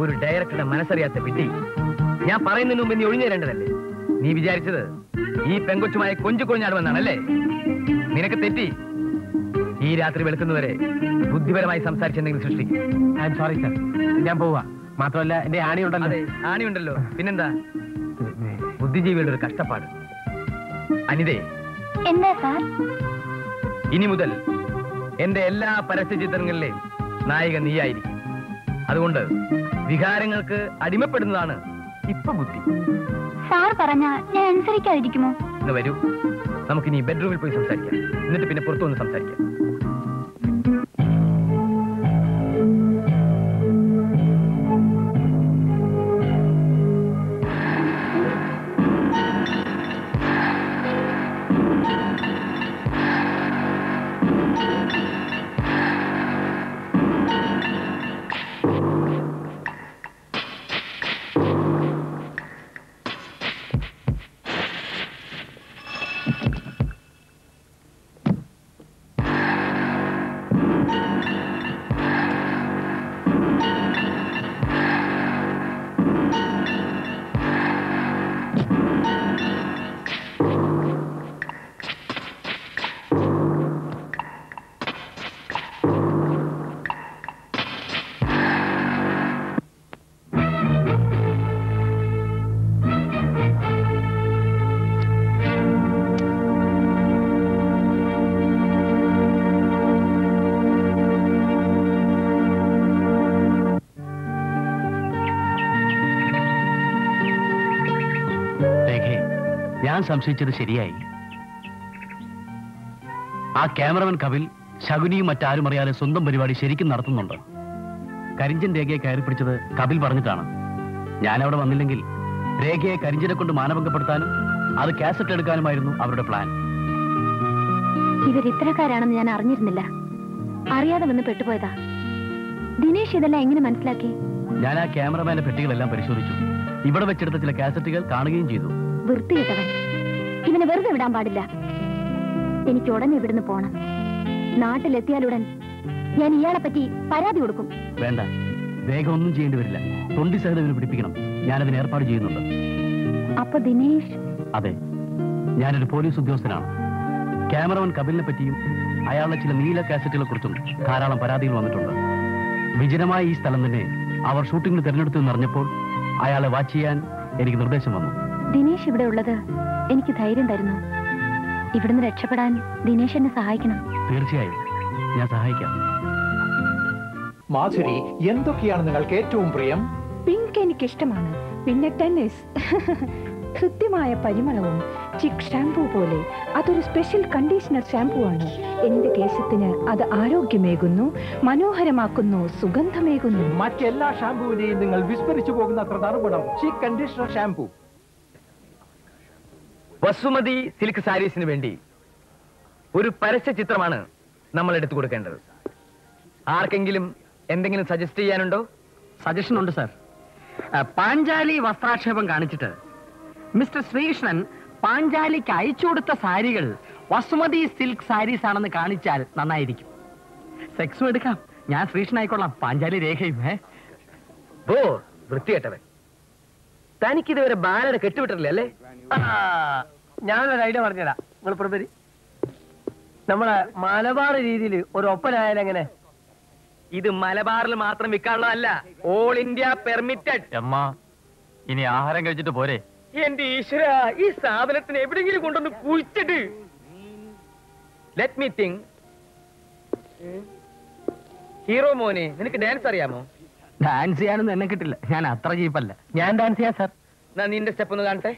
ഒരു ഡയറക്ടറുടെ മനസ്സറിയാത്ത വിട്ടി ഞാൻ പറയുന്നതിന് മുമ്പ് നീ ഒഴിഞ്ഞു തരേണ്ടതല്ലേ? നീ വിചാരിച്ചത് ഈ പെങ്കൊച്ചുമായ കൊഞ്ചു കൊഞ്ഞാടുമെന്നാണല്ലേ നിനക്ക് തെറ്റി. ഈ രാത്രി വെളുക്കുന്നവരെ ബുദ്ധിപരമായി സംസാരിച്ചെന്തെങ്കിലും സൃഷ്ടിക്കും. ഐ എം സോറി സാർ ഞാൻ പോവാ. മാത്രമല്ല എന്റെ ആണി ഉണ്ടല്ലോ. ആണി ഉണ്ടല്ലോ. പിന്നെന്താ? ബുദ്ധിജീവിയുടെ ഒരു കഷ്ടപ്പാട്. അനിതേ. എന്താ സാർ? ഇനി മുതൽ എന്റെ എല്ലാ പരസ്യ ചിത്രങ്ങളിലെയും നായിക നീയായിരിക്കും. അതുകൊണ്ട് വികാരങ്ങൾക്ക് അടിമപ്പെടുന്നതാണ് ഇപ്പൊ ബുദ്ധി. സാർ പറഞ്ഞ ഞാൻ അനുസരിക്കാതിരിക്കുമോ? ഇന്ന് വരൂ. നമുക്കിനി ബെഡ്റൂമിൽ പോയി സംസാരിക്കാം. എന്നിട്ട് പിന്നെ പുറത്തു വന്ന് സംസാരിക്കാം. ഞാൻ സംശയിച്ചത് ശരിയായി. ആ ക്യാമറമാൻ കപിൽ ശകുനിയും മറ്റാരും അറിയാതെ സ്വന്തം പരിപാടി ശരിക്കും നടത്തുന്നുണ്ട്. കരിഞ്ചൻ രേഖയെ കയറി പിടിച്ചത് കപിൽ പറഞ്ഞിട്ടാണ്. ഞാൻ അവിടെ വന്നില്ലെങ്കിൽ രേഖയെ കരിഞ്ചനെ കൊണ്ട് മാനഭംഗപ്പെടുത്താനും അത് കാസറ്റ് എടുക്കാനുമായിരുന്നു അവരുടെ പ്ലാൻ. ഇവർ ഇത്തരക്കാരാണെന്ന് ഞാൻ അറിഞ്ഞിരുന്നില്ല. അറിയാതെ വന്ന് പെട്ടുപോയതാ. ദിനേശ് ഇതെല്ലാം എങ്ങനെ മനസ്സിലാക്കി? ഞാൻ ആ ക്യാമറമാന്റെ പെട്ടികളെല്ലാം പരിശോധിച്ചു. ഇവിടെ വെച്ചെടുത്ത ചില കാസറ്റുകൾ കാണുകയും ചെയ്തു. വൃത്തികെട്ടവൻ. ഇവനെ വെറുതെ വിടാൻ പാടില്ല. എനിക്ക് ഉടനെ ഇവിടുന്ന് പോണം. നാട്ടിലെത്തിയാലുടൻ ഞാൻ ഇയാളെ പറ്റി പരാതി കൊടുക്കും. വേണ്ട. വേഗം ഒന്നും ചെയ്യേണ്ടി വരില്ല. തൊണ്ടി സഹിതം ഇവന് പിടിപ്പിക്കണം. ഞാനതിന് ഏർപ്പാട് ചെയ്യുന്നുണ്ട്. അപ്പൊ ദിനേഷ് അതെ. ഞാനൊരു പോലീസ് ഉദ്യോഗസ്ഥനാണ്. ക്യാമറമാൻ കപിലിനെ പറ്റിയും അയാളുടെ ചില നീല കാസറ്റുകളെ കുറിച്ചും ധാരാളം പരാതികൾ വന്നിട്ടുണ്ട്. വിജനമായ ഈ സ്ഥലം തന്നെ അവർ ഷൂട്ടിംഗിന് തിരഞ്ഞെടുത്തു എന്നറിഞ്ഞപ്പോൾ അയാളെ വാച്ച് ചെയ്യാൻ എനിക്ക് നിർദ്ദേശം വന്നു. ദിനേശ് ഇവിടെ ഉള്ളത് എനിക്ക് ധൈര്യം തരുന്നു. ഇവിടുന്ന് രക്ഷപ്പെടാൻ ദിനേശ് എന്നെ സഹായിക്കണം. തീർച്ചയായും. ഞാൻ സഹായിക്കാം. മാധുരി എന്തൊക്കെയാണ് നിങ്ങൾക്ക് ഏറ്റവും പ്രിയം? പിങ്ക് എനിക്ക് ഇഷ്ടമാണ് പിന്നെ ടെന്നീസ്. കൃത്യമായ പരിമളവും ചിക് ഷാംപൂ പോലെ അതൊരു സ്പെഷ്യൽ കണ്ടീഷണർ ഷാംപൂ ആണ്. എന്റെ കേശത്തിന് അത് ആരോഗ്യമേകുന്നു മനോഹരമാക്കുന്നു സുഗന്ധമേകുന്നു. മറ്റെല്ലാ ഷാംപൂവിനെയും നിങ്ങൾ വിസ്മരിച്ചു പോകുന്ന അത്ര തറുപടം Chik conditioner shampoo. Vasumathi silk സാരീസിന് വേണ്ടി ഒരു പരസ്യ ചിത്രമാണ് നമ്മൾ എടുത്തു കൊടുക്കേണ്ടത്. ആർക്കെങ്കിലും എന്തെങ്കിലും സജസ്റ്റ് ചെയ്യാനുണ്ടോ? സജഷൻ ഉണ്ട് സാർ പാഞ്ചാലി വസ്ത്രാക്ഷേപം കാണിച്ചിട്ട് മിസ്റ്റർ ശ്രീകൃഷ്ണൻ പാഞ്ചാലിക്ക് അയച്ചു കൊടുത്ത സാരികൾ വസുമതി സിൽക്ക് സാരീസ് ആണെന്ന് കാണിച്ചാൽ നന്നായിരിക്കും. സെക്സും എടുക്കാം. ഞാൻ ശ്രീകൃഷ്ണനായിക്കൊള്ളാം. പാഞ്ചാലി രേഖയും ഏ? വൃത്തികെട്ടവൻ. തനിക്കിതുവരെ ബാലനെ കെട്ടുവിട്ടിട്ടില്ല അല്ലേ ഞാനൊരു ഐഡിയ പറഞ്ഞുതരാം. നിങ്ങൾ പ്രഭരി. നമ്മളെ മലബാർ രീതിയിൽ ഒരു ഒപ്പനായാലും എങ്ങനെ? ഇത് മലബാറിൽ മാത്രം വിൽക്കാനുള്ളതല്ല. ഓൾ ഇന്ത്യ പെർമിറ്റഡ് അമ്മ ഇനി ആഹാരം കഴിച്ചിട്ട് പോരെ. എന്റെ ഈശ്വര ഈ സാധനത്തിന് എവിടെയെങ്കിലും കൊണ്ടൊന്ന് കുഴിച്ചിട്ട് ലെറ്റ് മീ തിങ്ക് ഹീറോ മോനെ നിനക്ക് ഡാൻസ് അറിയാമോ? ഡാൻസ് ചെയ്യാനൊന്നും എന്നെ കിട്ടില്ല. ഞാൻ അത്ര ചീപ്പല്ല ഞാൻ ഡാൻസ് ചെയ്യാം സാർ എന്നാ നിന്റെ സ്റ്റെപ്പ് ഒന്ന് കാണട്ടെ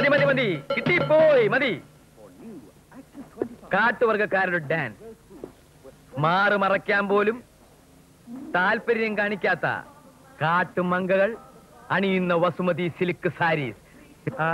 മതി മതി മതി. കിട്ടിപ്പോയി മതി. കാട്ടുവർഗക്കാരുടെ ഡാൻസ് മാറ് മറയ്ക്കാൻ പോലും താല്പര്യം കാണിക്കാത്ത കാട്ടുമങ്കകൾ അണിയുന്ന വസുമതി സിൽക്ക് സാരീസ്. ആ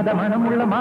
மத மனமுள்ள மா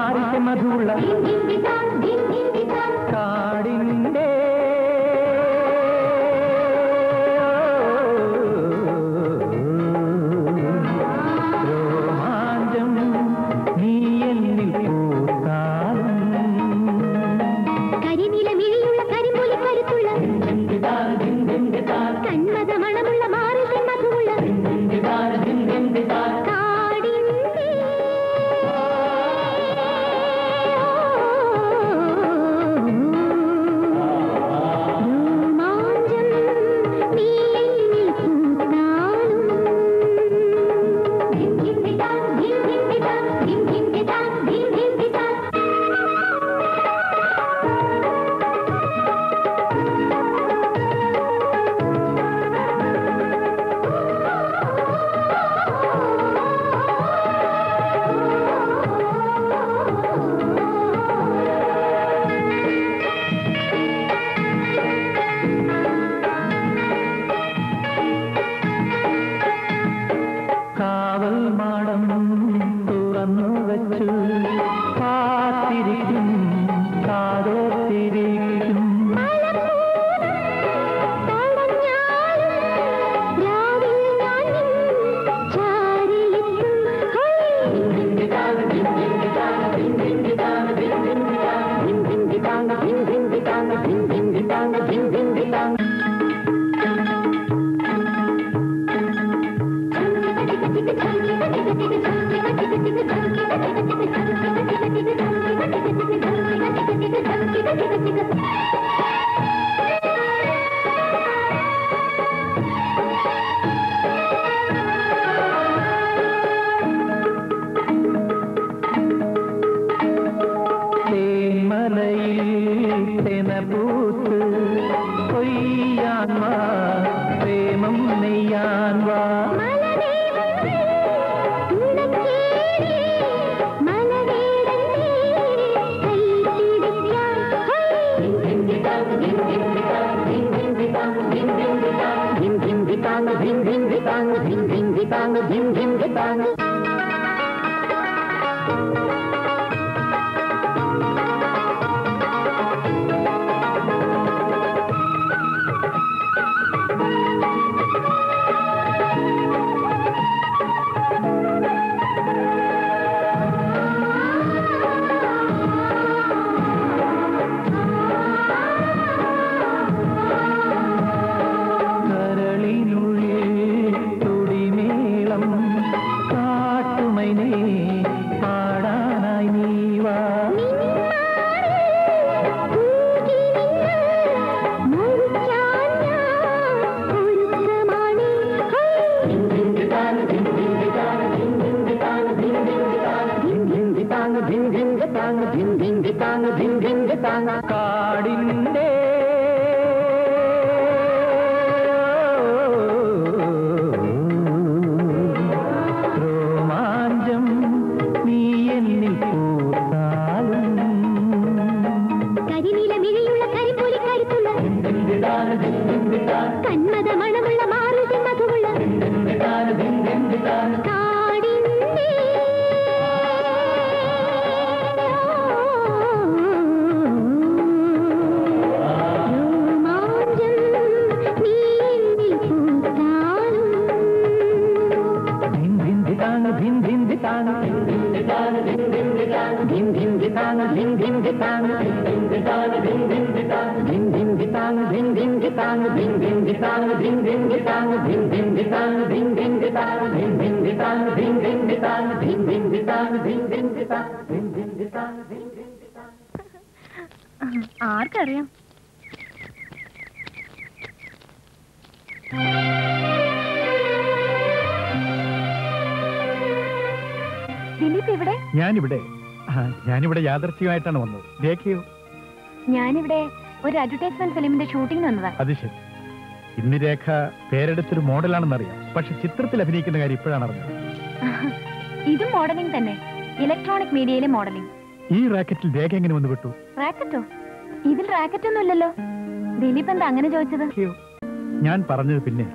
ഞാനിവിടെ യാദർച്ഛികമായിട്ടാണ് വന്നത്. രേഖയോ ഞാനിവിടെ ഒരു അഡ്വർടൈസ്മെന്റ് ഫിലിമിന്റെ ഷൂട്ടിംഗ് വന്നതാ. അത് ശരി. ഇന്ന് രേഖ പേരെടുത്തൊരു മോഡലാണെന്നറിയാം. പക്ഷെ ചിത്രത്തിൽ അഭിനയിക്കുന്ന കാര്യം ഇപ്പോഴാണ് അറിഞ്ഞത്. ഇതും മോഡലിംഗ് തന്നെ. ഇലക്ട്രോണിക് മീഡിയയിലെ മോഡലിംഗ് ഈ റാക്കറ്റിൽ രേഖ എങ്ങനെ വന്നു വിട്ടു റാക്കറ്റോ ഇതിൽ റാക്കറ്റ് ഒന്നും ഇല്ലല്ലോ ദിലീപ് എന്താ അങ്ങനെ ചോദിച്ചത്? ഞാൻ പറഞ്ഞത് പിന്നെ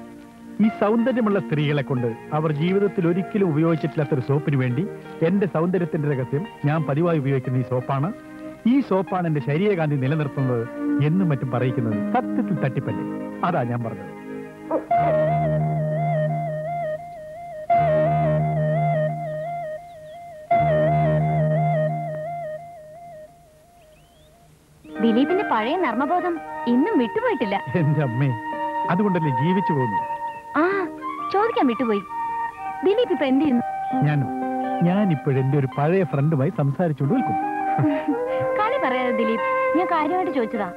ഈ സൗന്ദര്യമുള്ള സ്ത്രീകളെ കൊണ്ട് അവർ ജീവിതത്തിൽ ഒരിക്കലും ഉപയോഗിച്ചിട്ടില്ലാത്ത ഒരു സോപ്പിന് വേണ്ടി എന്റെ സൗന്ദര്യത്തിന്റെ രഹസ്യം ഞാൻ പതിവായി ഉപയോഗിക്കുന്ന ഈ സോപ്പാണ്. ഈ സോപ്പാണ് എന്റെ ശരീരകാന്തി നിലനിർത്തുന്നത് എന്നും മറ്റും പറയിക്കുന്നത് സത്യത്തിൽ തട്ടിപ്പല്ലേ? അതാ ഞാൻ പറഞ്ഞത്. ദിലീപിന്റെ പഴയ നർമ്മബോധം ഇന്നും വിട്ടുപോയിട്ടില്ല. എന്റെ അമ്മേ അതുകൊണ്ടല്ലേ ജീവിച്ചു പോകുന്നു ആ ചോദിക്കാൻ വിട്ടുപോയി. ദിലീപ് ഇപ്പൊ എന്ത് ചെയ്യുന്നു ഞാനും? ഞാൻ ഇപ്പോഴെന്റെ ഒരു പഴയ ഫ്രണ്ടുമായി സംസാരിച്ചുകൊണ്ട് നിൽക്കും കളി പറയാതെ ദിലീപ് ഞാൻ കാര്യമായിട്ട് ചോദിച്ചതാ.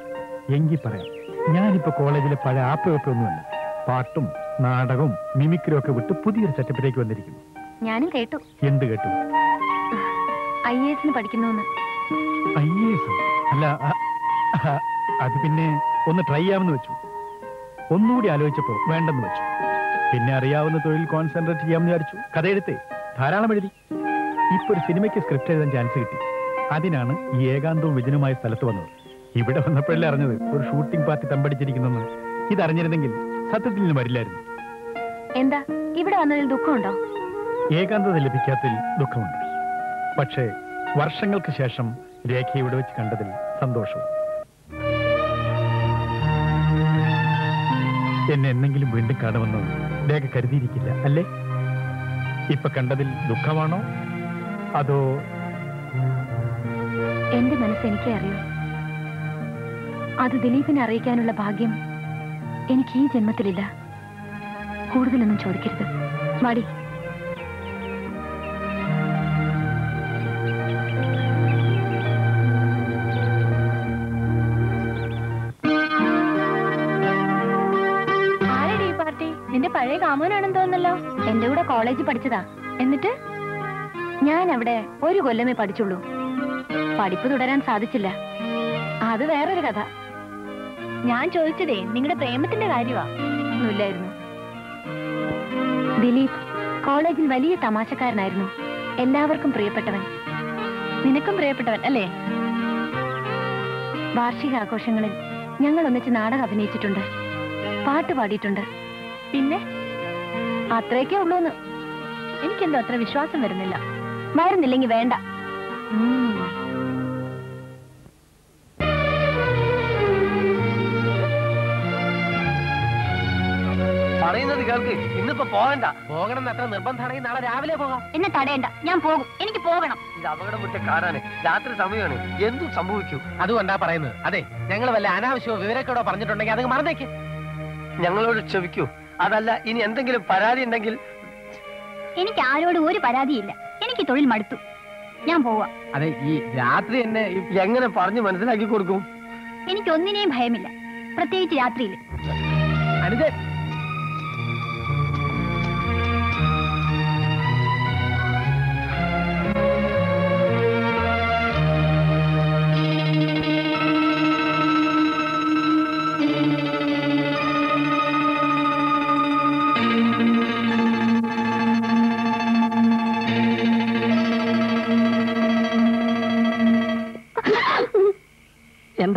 എങ്കിൽ പറയാം. ഞാനിപ്പോ കോളേജിലെ പഴയ ആപ്പയൊക്കെയൊന്നുമല്ല പാട്ടും നാടകവും മിമിക്രിയും ഒക്കെ വിട്ട് പുതിയൊരു സെറ്റപ്പിലേക്ക് വന്നിരിക്കുന്നു. ഞാനും കേട്ടു. എന്ത് കേട്ടു? ഐ എസിന് പഠിക്കുന്നു ഐ എസ് അല്ല അത് പിന്നെ ഒന്ന് ട്രൈ ചെയ്യാമെന്ന് വെച്ചു. ഒന്നുകൂടി ആലോചിച്ചപ്പോ വേണ്ടെന്ന് വെച്ചു. പിന്നെ അറിയാവുന്ന തൊഴിൽ കോൺസെൻട്രേറ്റ് ചെയ്യാമെന്ന് വിചാരിച്ചു. കഥ എഴുത്തേ ധാരാളം എഴുതി. ഇപ്പൊ ഒരു സിനിമയ്ക്ക് സ്ക്രിപ്റ്റ് എഴുതാൻ ചാൻസ് കിട്ടി. അതിനാണ് ഈ ഏകാന്തവും വിജനുമായ സ്ഥലത്ത് വന്നത്. ഇവിടെ വന്നപ്പോഴല്ലേ അറിഞ്ഞത്. ഒരു ഷൂട്ടിംഗ് പാർട്ടി തമ്പടിച്ചിരിക്കുന്നെന്ന് ഇതറിഞ്ഞിരുന്നെങ്കിൽ സത്യത്തിൽ നിന്ന് വരില്ലായിരുന്നു. എന്താ? ഇവിടെ വന്നതിൽ ദുഃഖമുണ്ടോ? ഏകാന്തത ലഭിക്കാത്തതിൽ ദുഃഖമുണ്ട്. പക്ഷേ വർഷങ്ങൾക്ക് ശേഷം രേഖ ഇവിടെ വെച്ച് കണ്ടതിൽ സന്തോഷവും. എന്നെ എന്നെങ്കിലും വീണ്ടും കാണുമെന്ന് രേഖ കരുതിയിരിക്കില്ല അല്ലേ? ഇപ്പൊ കണ്ടതിൽ ദുഃഖമാണോ? അതോ എന്റെ മനസ്സ് എനിക്കേ അറിയൂ. അത് ദിലീപിനെ അറിയിക്കാനുള്ള ഭാഗ്യം എനിക്ക് ഈ ജന്മത്തിലില്ല. കൂടുതലൊന്നും ചോദിക്കരുത്. മടി എന്റെ കൂടെ കോളേജിൽ പഠിച്ചതാ. എന്നിട്ട്? ഞാൻ അവിടെ ഒരു കൊല്ലമേ പഠിച്ചുള്ളൂ. പഠിപ്പ് തുടരാൻ സാധിച്ചില്ല. അത് വേറൊരു കഥ. ഞാൻ ചോദിച്ചതേ നിങ്ങളുടെ പ്രേമത്തിന്റെ കാര്യമാ ദിലീപ് കോളേജിൽ വലിയ തമാശക്കാരനായിരുന്നു. എല്ലാവർക്കും പ്രിയപ്പെട്ടവൻ. നിനക്കും പ്രിയപ്പെട്ടവൻ അല്ലേ? വാർഷിക ആഘോഷങ്ങളിൽ ഞങ്ങൾ ഒന്നിച്ച് നാടകം അഭിനയിച്ചിട്ടുണ്ട്. പാട്ട് പാടിയിട്ടുണ്ട്. പിന്നെ? അത്രയൊക്കെ ഉള്ളൂന്ന്. എനിക്കെന്തോ അത്ര വിശ്വാസം വരുന്നില്ല. വരുന്നില്ലെങ്കിൽ വേണ്ട. പറയുന്നത് കേൾക്ക്. ഇന്നിപ്പോ പോകണ്ട. പോകണം എന്ന് അത്ര നിർബന്ധമാണെങ്കിൽ നാളെ രാവിലെ പോകാം. എന്നെ തടയണ്ട. ഞാൻ പോകും. എനിക്ക് പോകണം. ഇത് അപകടം വിട്ട കാറാണ് രാത്രി സമയമാണ്. എന്തും സംഭവിക്കൂ അതുകൊണ്ടാ പറയുന്നത്. അതെ ഞങ്ങൾ വല്ല അനാവശ്യമോ വിവരക്കേടോ പറഞ്ഞിട്ടുണ്ടെങ്കിൽ അത് മറന്നേക്ക്. ഞങ്ങളോട് ക്ഷമിക്കൂ. അതല്ല ഇനി എന്തെങ്കിലും പരാതി ഉണ്ടെങ്കിൽ എനിക്ക് ആരോടും ഒരു പരാതിയില്ല. എനിക്ക് തൊഴിൽ മടുത്തു. ഞാൻ പോവാ. അതെ ഈ രാത്രി എന്നെ എങ്ങനെ പറഞ്ഞു മനസ്സിലാക്കി കൊടുക്കും? എനിക്ക് ഒന്നിനെയും ഭയമില്ല. പ്രത്യേകിച്ച് രാത്രിയിൽ. അനുജ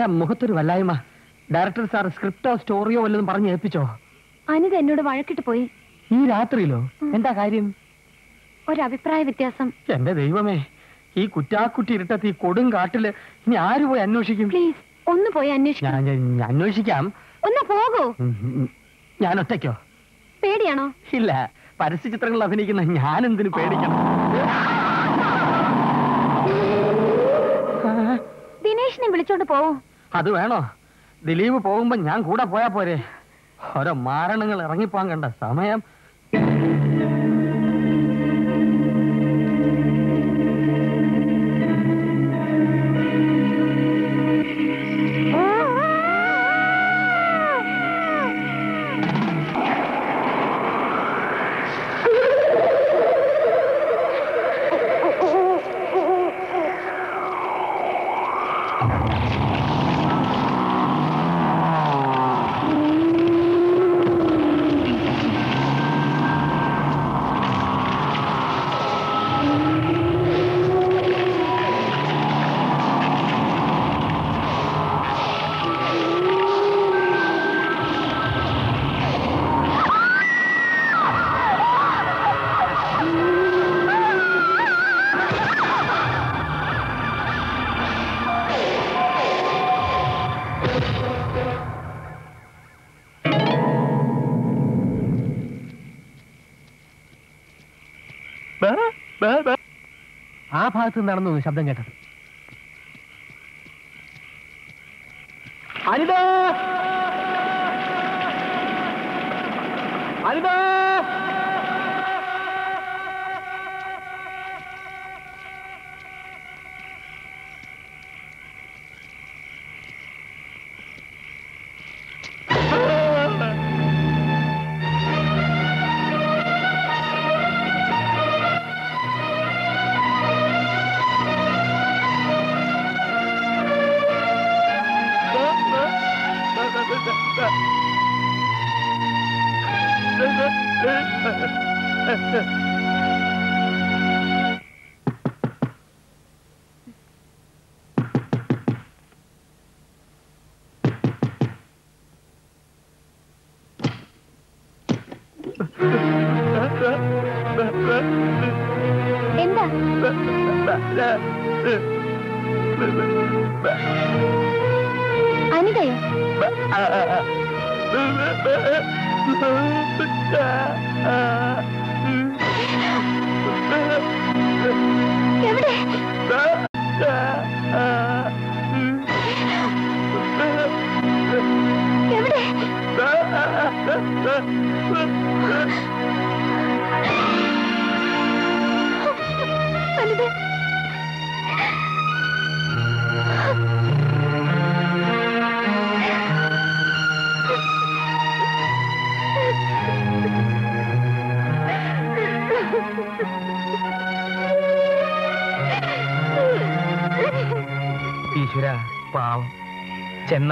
എന്താ മുഖത്തൊരു വല്ലായ്മ. ഡയറക്ടർ സാർ സ്ക്രിപ്റ്റോ സ്റ്റോറിയോ വല്ലതും പറഞ്ഞു ഏൽപ്പിച്ചോ? അനിത എന്നോട് വഴക്കിട്ട് പോയി. ഈ രാത്രിയിലോ? എന്താ കാര്യം? ഒരഭിപ്രായ വ്യത്യാസം. എന്റെ ദൈവമേ ഈ കുറ്റാക്കുറ്റി ഇരുട്ടത്ത് ഈ കൊടും കാട്ടിൽ ഇനി ആര് പോയി അന്വേഷിക്കും? പ്ലീസ് ഒന്ന് പോയി അന്വേഷിക്കാം. അന്വേഷിക്കാം. ഒന്ന് പോകൂ. ഞാൻ ഒറ്റയ്ക്കോ? പേടിയാണോ? ഇല്ല പരസ്യ ചിത്രങ്ങൾ അഭിനയിക്കുന്ന ഞാൻ എന്തിനു പേടിക്കണം? ദിനേശിനെ വിളിച്ചോണ്ട് പോവൂ. അത് വേണോ? ദിലീപ് പോകുമ്പോ ഞാൻ കൂടെ പോയാ പോരെ. ഓരോ മാരണങ്ങൾ ഇറങ്ങിപ്പോകാൻ കണ്ട സമയം. ഭാഗത്ത് നിന്നാണെന്ന് ശബ്ദം കേട്ടത്.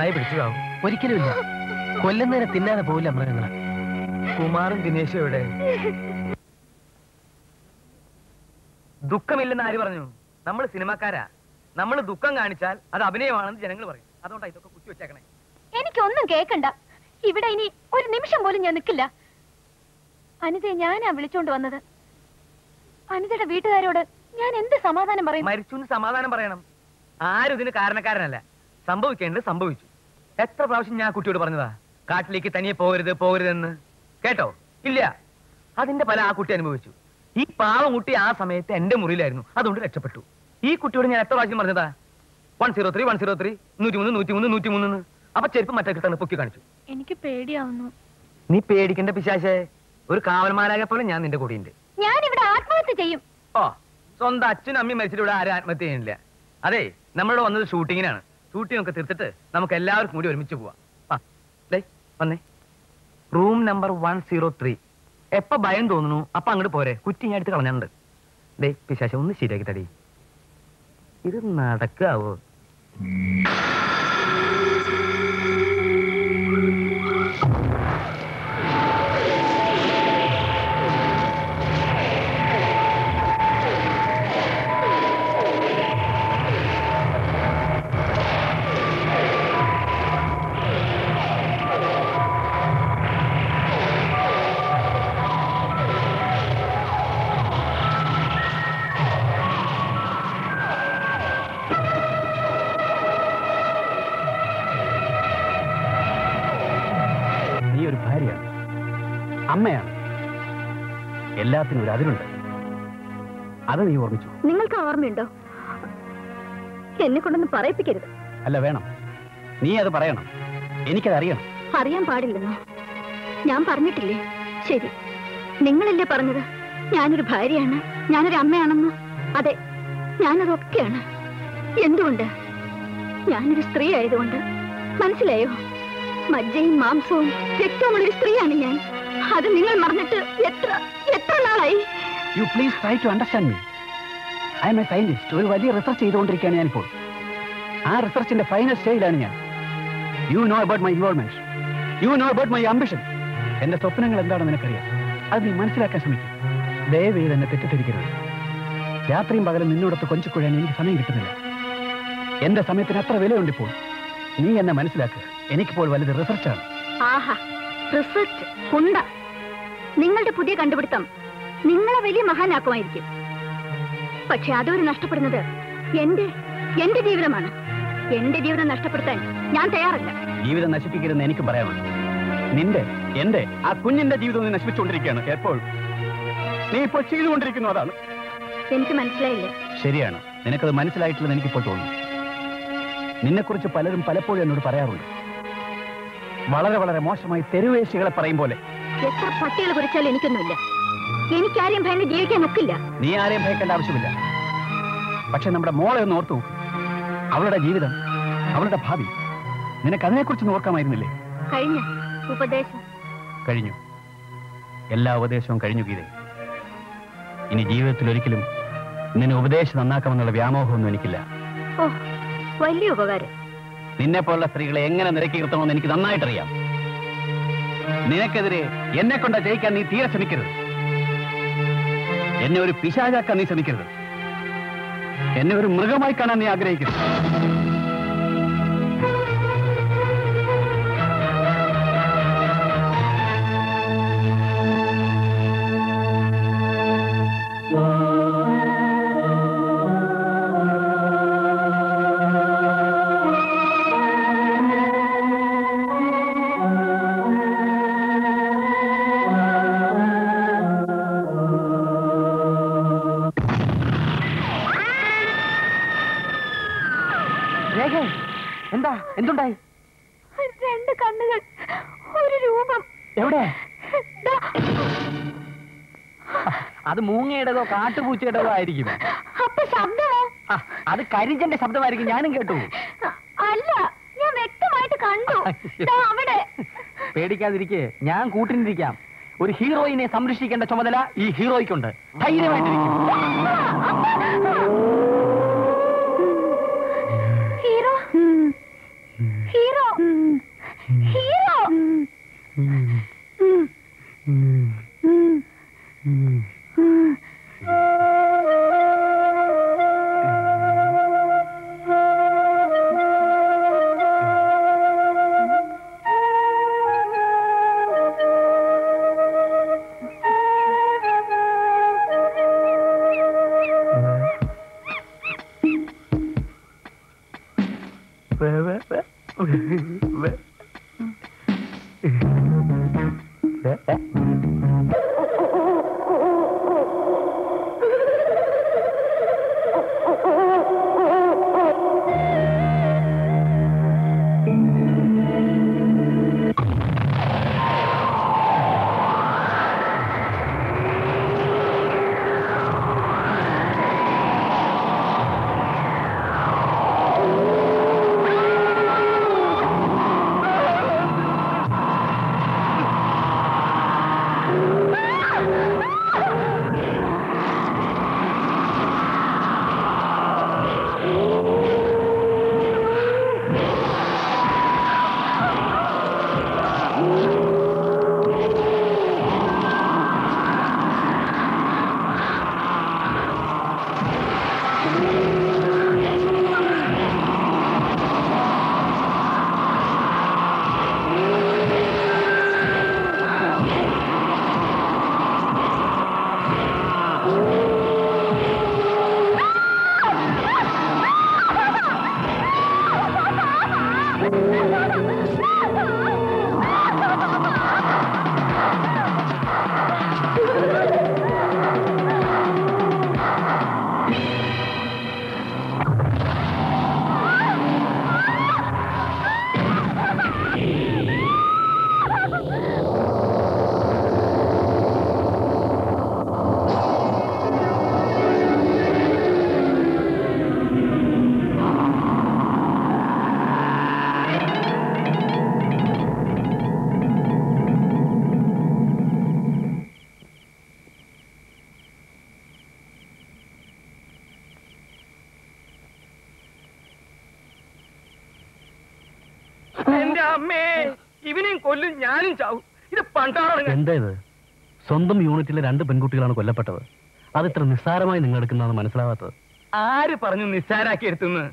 ചെന്നായി പിടിച്ചതാവും. ഒരിക്കലുമില്ല. കൊല്ലുന്നതിനെ തിന്നാതെ പോവില്ല മൃഗങ്ങൾ കുമാറും ദിനേശും ഇവിടെ ദുഃഖമില്ലെന്ന് ആര് പറഞ്ഞു? നമ്മൾ സിനിമാക്കാരാ. നമ്മൾ ദുഃഖം കാണിച്ചാൽ അത് അഭിനയമാണെന്ന് ജനങ്ങൾ പറയും. അതുകൊണ്ടാണ് ഇതൊക്കെ കുത്തി വെച്ചേക്കണേ. എനിക്കൊന്നും കേക്കണ്ട. ഇവിടെ ഇനി ഒരു നിമിഷം പോലും ഞാൻ നിൽക്കില്ല അനിതയെ ഞാനാ വിളിച്ചോണ്ട് വന്നത്. അനിതയുടെ വീട്ടുകാരോട് ഞാൻ എന്ത് സമാധാനം പറയും? മരിച്ചു സമാധാനം പറയണം. ആരും ഇതിന് കാരണക്കാരനല്ല. സംഭവിക്കേണ്ടത് സംഭവിച്ചു. എത്ര പ്രാവശ്യം ഞാൻ കുട്ടിയോട് പറഞ്ഞതാ? കാട്ടിലേക്ക് തനിയെ പോകരുത് പോകരുതെന്ന്. കേട്ടോ? ഇല്ല. അതിന്റെ പല ആ കുട്ടി അനുഭവിച്ചു. ഈ പാവം കുട്ടി ആ സമയത്ത് എന്റെ മുറിയിലായിരുന്നു. അതുകൊണ്ട് രക്ഷപ്പെട്ടു. ഈ കുട്ടിയോട് ഞാൻ എത്ര പ്രാവശ്യം പറഞ്ഞതാ? One zero three one zero three നൂറ്റി മൂന്ന് നൂറ്റി മൂന്ന് നൂറ്റി മൂന്ന് അപ്പൊ ചെരുപ്പ് മറ്റേ കിട്ടാണ് പൊക്കി കാണിച്ചു. എനിക്ക് പേടിയാവുന്നു. നീ പേടിക്കേണ്ട പിശാശേ. ഒരു കാവൽമാരായ പോലെ ഞാൻ നിന്റെ കൂടിയുണ്ട് ഞാൻ ഇവിടെ ആത്മഹത്യ ചെയ്യും. ഓ സ്വന്തം അച്ഛനും അമ്മയും മരിച്ചിട്ട് ഇവിടെ ആരും ആത്മഹത്യ ചെയ്യുന്നില്ല. അതെ നമ്മളിവിടെ വന്നത് ഷൂട്ടിങ്ങിനാണ്. ഷൂട്ടിംഗ് ഒക്കെ തീർത്തിട്ട് നമുക്ക് എല്ലാവർക്കും കൂടി ഒരുമിച്ച് പോവാം. വന്നേ. Room number one zero three. എപ്പൊ ഭയം തോന്നുന്നു? അപ്പൊ അങ്ങോട്ട് പോരെ. കുറ്റി ഞാൻ എടുത്ത് കളഞ്ഞിട്ടുണ്ട് ഡേ പിശാശ ഒന്ന് ശരിയാക്കി തടി. ഇത് നടക്കാവോ? എല്ലാത്തിനും ഒരു അതിലുണ്ട് അത് നീ ഓർമ്മിച്ചു? നിങ്ങൾക്ക് ഓർമ്മയുണ്ടോ? എന്നെ കൊണ്ടൊന്നും പറയിപ്പിക്കരുത്. അല്ല വേണം. നീ അത് പറയണം. എനിക്കത് അറിയണം. അറിയാൻ പാടില്ലെന്നോ? ഞാൻ പറഞ്ഞിട്ടില്ലേ? ശരി. നിങ്ങളല്ലേ പറഞ്ഞത്? ഞാനൊരു ഭാര്യയാണ്. ഞാനൊരു അമ്മയാണെന്ന്? അതെ ഞാനതൊക്കെയാണ്. എന്തുകൊണ്ട്? ഞാനൊരു സ്ത്രീ ആയതുകൊണ്ട്. മനസ്സിലായോ? മജ്ജയും മാംസവും രക്തവുമുള്ള ഒരു സ്ത്രീയാണ് ഞാൻ. അത് നിങ്ങൾ മറന്നിട്ട് എത്ര എത്ര you please try to understand me I am a scientist ഒരു വലിയ റിസർച്ച് ചെയ്തുകൊണ്ടിരിക്കുകയാണ് ഞാനിപ്പോൾ. ആ റിസർച്ചിന്റെ ഫൈനൽ സ്റ്റേജിലാണ് ഞാൻ. You know about my involvement you know about my ambition എന്റെ സ്വപ്നങ്ങൾ എന്താണെന്ന് നിനക്കറിയാം. അത് നീ മനസ്സിലാക്കാൻ ശ്രമിക്കും. ദയവേത് എന്നെ തെറ്റിദ്ധരിക്കരുത്. രാത്രിയും പകലും നിന്നോടത്ത് കൊഞ്ചിക്കുഴയാൻ എനിക്ക് സമയം കിട്ടുന്നില്ല. എന്റെ സമയത്തിന് അത്ര വിലയുണ്ട് ഇപ്പോൾ. നീ എന്നെ മനസ്സിലാക്കുക എനിക്കിപ്പോൾ വലുത് റിസർച്ചാണ് ആഹാ. റിസർച്ച് കുണ്ട. നിങ്ങളുടെ പുതിയ കണ്ടുപിടുത്തം. നിങ്ങളെ വലിയ മഹാനാക്കുമായിരിക്കും. പക്ഷെ അതൊരു നഷ്ടപ്പെടുന്നത് എന്റെ എന്റെ ജീവിതമാണ്. എന്റെ ജീവിതം നഷ്ടപ്പെടുത്താൻ ഞാൻ തയ്യാറല്ല. ജീവിതം നശിപ്പിക്കരുതെന്ന് എനിക്ക് പറയാനുള്ളൂ നിന്റെ എന്റെ ആ കുഞ്ഞിന്റെ ജീവിതം നീ നശിപ്പിച്ചുകൊണ്ടിരിക്കുകയാണ്. എപ്പോൾ? നീ ഇപ്പോൾ ചെയ്തുകൊണ്ടിരിക്കുന്നു അതാണ്. എനിക്ക് മനസ്സിലായില്ല. ശരിയാണ്. നിനക്കത് മനസ്സിലായിട്ടില്ലെന്ന് എനിക്കിപ്പോൾ തോന്നുന്നു. നിന്നെക്കുറിച്ച് പലരും പലപ്പോഴും എന്നോട് പറയാറുണ്ട്. വളരെ വളരെ മോശമായി തെരുവേശികളെ പറയും പോലെ. എത്ര പട്ടികളെ കുറിച്ചാലും എനിക്കൊന്നുമില്ല. എനിക്കാരെയും ഭയന്ന് ജീവിക്കാൻ ഒക്കില്ല. നീ ആരെയും ഭയക്കേണ്ട ആവശ്യമില്ല. പക്ഷെ നമ്മുടെ മോളെ ഒന്ന് ഓർത്തു. അവളുടെ ജീവിതം അവളുടെ ഭാവി നിനക്ക് അതിനെക്കുറിച്ച് നോക്കാമായിരുന്നില്ലേ കഴിഞ്ഞു ഉപദേശം? കഴിഞ്ഞു. എല്ലാ ഉപദേശവും കഴിഞ്ഞു ഗീതേ. ഇനി ജീവിതത്തിൽ ഒരിക്കലും നിന്നെ ഉപദേശം നന്നാക്കാമെന്നുള്ള വ്യാമോഹമൊന്നും എനിക്കില്ല. ഓ വലിയ ഉപകാരം. നിന്നെ പോലുള്ള സ്ത്രീകളെ എങ്ങനെ നിരക്കി നിർത്തണമെന്ന് എനിക്ക് നന്നായിട്ടറിയാം. നിനക്കെതിരെ എന്നെ കൊണ്ട് ജയിക്കാൻ നീ തീരെ ശ്രമിക്കരുത്. എന്നെ ഒരു പിശാചാക്കാൻ നീ ശ്രമിക്കരുത്. എന്നെ ഒരു മൃഗമായി കാണാൻ നീ ആഗ്രഹിക്കരുത്. അത് കാട്ടുപൂച്ചയുടെതോ ആയിരിക്കും. അപ്പൊ ശബ്ദമോ? അത് കരിഞ്ചന്റെ ശബ്ദമായിരിക്കും. ഞാനും കേട്ടു. അല്ല ഞാൻ വ്യക്തമായിട്ട് കണ്ടു. അവിടെ. പേടിക്കാതിരിക്കേ ഞാൻ കൂട്ടിനിരിക്കാം. ഒരു ഹീറോയിനെ സംരക്ഷിക്കേണ്ട ചുമതല ഈ ഹീറോയ്ക്കുണ്ട്. ധൈര്യമായിട്ടിരിക്കും. ഹീറോ? ഹീറോ. ഹീറോ? സ്വന്തം യൂണിറ്റിലെ രണ്ട് പെൺകുട്ടികളാണ് കൊല്ലപ്പെട്ടത്. അത് ഇത്ര നിസ്സാരമായി നിങ്ങൾ എടുക്കുന്നതാണ് മനസ്സിലാവാത്തത്. ആര് പറഞ്ഞു നിസ്സാരാക്കി എടുത്തുന്ന്?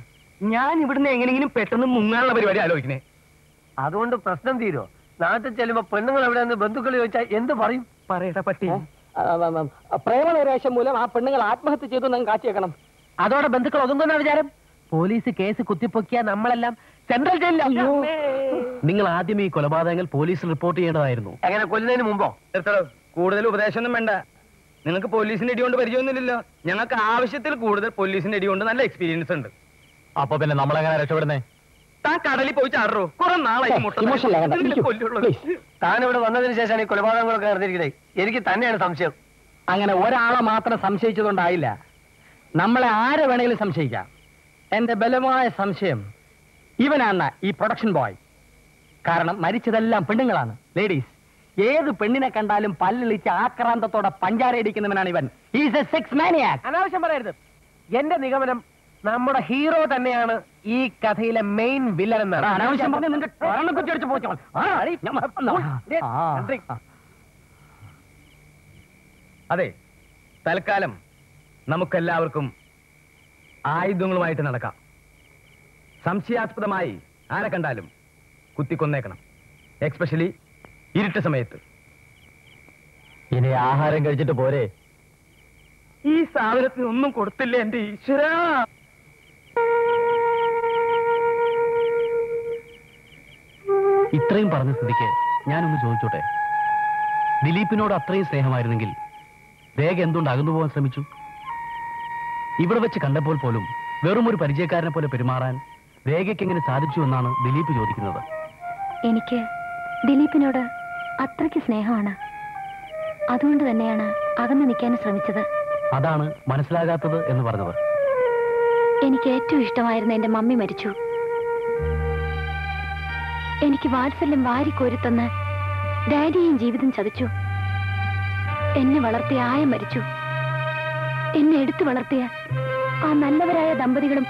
ഞാൻ ഇവിടുന്ന് എങ്ങനെയെങ്കിലും പെട്ടെന്ന് മുങ്ങാനുള്ള പരിപാടി ആലോചിക്കണേ. അതുകൊണ്ട് പ്രശ്നം തീരോ? നാട്ടിൽ ചെല്ലുമ്പോ പെണ്ണുങ്ങൾ എവിടെ നിന്ന് ബന്ധുക്കൾ ചോദിച്ചാൽ എന്ത് പറയും? പറയട പട്ടി. പ്രേമനൈരാശ്യം മൂലം ആ പെണ്ണുങ്ങൾ ആത്മഹത്യ ചെയ്തു നിങ്ങൾ കാച്ചിയേക്കണം അതോടെ ബന്ധുക്കൾ ഒതുങ്ങുന്ന വിചാരം? പോലീസ് കേസ് കുത്തിപ്പൊക്കിയ നമ്മളെല്ലാം സെൻട്രൽ ജയിലിലാണ് നിങ്ങൾ ആദ്യം ഈ കൊലപാതകങ്ങൾ പോലീസിൽ റിപ്പോർട്ട് ചെയ്യേണ്ടതായിരുന്നു. എങ്ങനെ കൊല്ലുന്നതിന് മുമ്പോ? നിർത്തടോ. കൂടുതൽ ഉപദേശമൊന്നും വേണ്ട. നിങ്ങൾക്ക് പോലീസിന്റെ ഇടി കൊണ്ട് പരിചയമൊന്നുമില്ലല്ലോ. ഞങ്ങൾക്ക് ആവശ്യത്തിൽ കൂടുതൽ പോലീസിന്റെ ഇടി കൊണ്ട് നല്ല എക്സ്പീരിയൻസ് ഉണ്ട്. അപ്പൊ പിന്നെ നമ്മളെങ്ങനെ രക്ഷപ്പെടുന്നേ? താൻ കടലിൽ പോയി ചാടറോ? കുറെ നാളായി. താൻ ഇവിടെ വന്നതിന് ശേഷമാണ് ഈ കൊലപാതകങ്ങളൊക്കെ നടന്നിരിക്കുന്നത്. എനിക്ക് തന്നെയാണ് സംശയം. അങ്ങനെ ഒരാളെ മാത്രം സംശയിച്ചതുകൊണ്ടായില്ല. നമ്മളെ ആരെ വേണമെങ്കിലും സംശയിക്കാം. എന്റെ ബലമായ സംശയം ഇവനാണ് ഈ പ്രൊഡക്ഷൻ ബോയ്. കാരണം മരിച്ചതെല്ലാം പെണ്ണുങ്ങളാണ്. ലേഡീസ് ഏത് പെണ്ണിനെ കണ്ടാലും പല്ലിളിച്ച് ആക്രാന്തത്തോടെ പഞ്ചാരയടിക്കുന്നവനാണ് ഇവൻ. ഈസ് എ സെക്സ് മാനിയാക് അനാവശ്യം പറയരുത്. എന്റെ നിഗമനം നമ്മുടെ ഹീറോ തന്നെയാണ് ഈ കഥയിലെ മെയിൻ വില്ലൻ എന്നാണ്. അനാവശ്യം പറഞ്ഞ് നിന്റെ ഒരെണ്ണം കുത്തി അടിച്ച് പോച്ചോ. അതെ തൽക്കാലം നമുക്കെല്ലാവർക്കും ആയുധങ്ങളുമായിട്ട് നടക്കാം. സംശയാസ്പദമായി ആരെ കണ്ടാലും കുത്തിക്കൊന്നേക്കണം. എക്സ്പെഷ്യലി ഇരുട്ട സമയത്ത്. ഇനി ആഹാരം കഴിച്ചിട്ട് പോരെ. ഈ സാധനത്തിന് ഒന്നും കൊടുത്തില്ല എന്റെ ഈശ്വര? ഇത്രയും പറഞ്ഞ സ്ഥിതിക്ക് ഞാനൊന്ന് ചോദിച്ചോട്ടെ. ദിലീപിനോട് അത്രയും സ്നേഹമായിരുന്നെങ്കിൽ രേഖ എന്തുകൊണ്ട് അകന്നു പോകാൻ ശ്രമിച്ചു? ഇവിടെ വെച്ച് കണ്ടപ്പോൾ പോലും വെറും ഒരു പരിചയക്കാരനെ പോലെ പെരുമാറാൻ രേഖയ്ക്ക് എങ്ങനെ സാധിച്ചു എന്നാണ് ദിലീപ് ചോദിക്കുന്നത്. എനിക്ക് ദിലീപിനോട് അത്രയ്ക്ക് സ്നേഹമാണ്. അതുകൊണ്ട് തന്നെയാണ് അകന്നു നിൽക്കാൻ ശ്രമിച്ചത്. അതാണ് മനസ്സിലാകാത്തത് എന്ന് പറഞ്ഞത്. എനിക്ക് ഏറ്റവും ഇഷ്ടമായിരുന്ന എന്റെ മമ്മി മരിച്ചു. എനിക്ക് വാത്സല്യം വാരിക്കോരിത്തന്ന് ഡാഡിയെയും ജീവിതം ചതിച്ചു. എന്നെ വളർത്തിയ ആയ മരിച്ചു. എന്നെ എടുത്തു വളർത്തിയ ആ നല്ലവരായ ദമ്പതികളും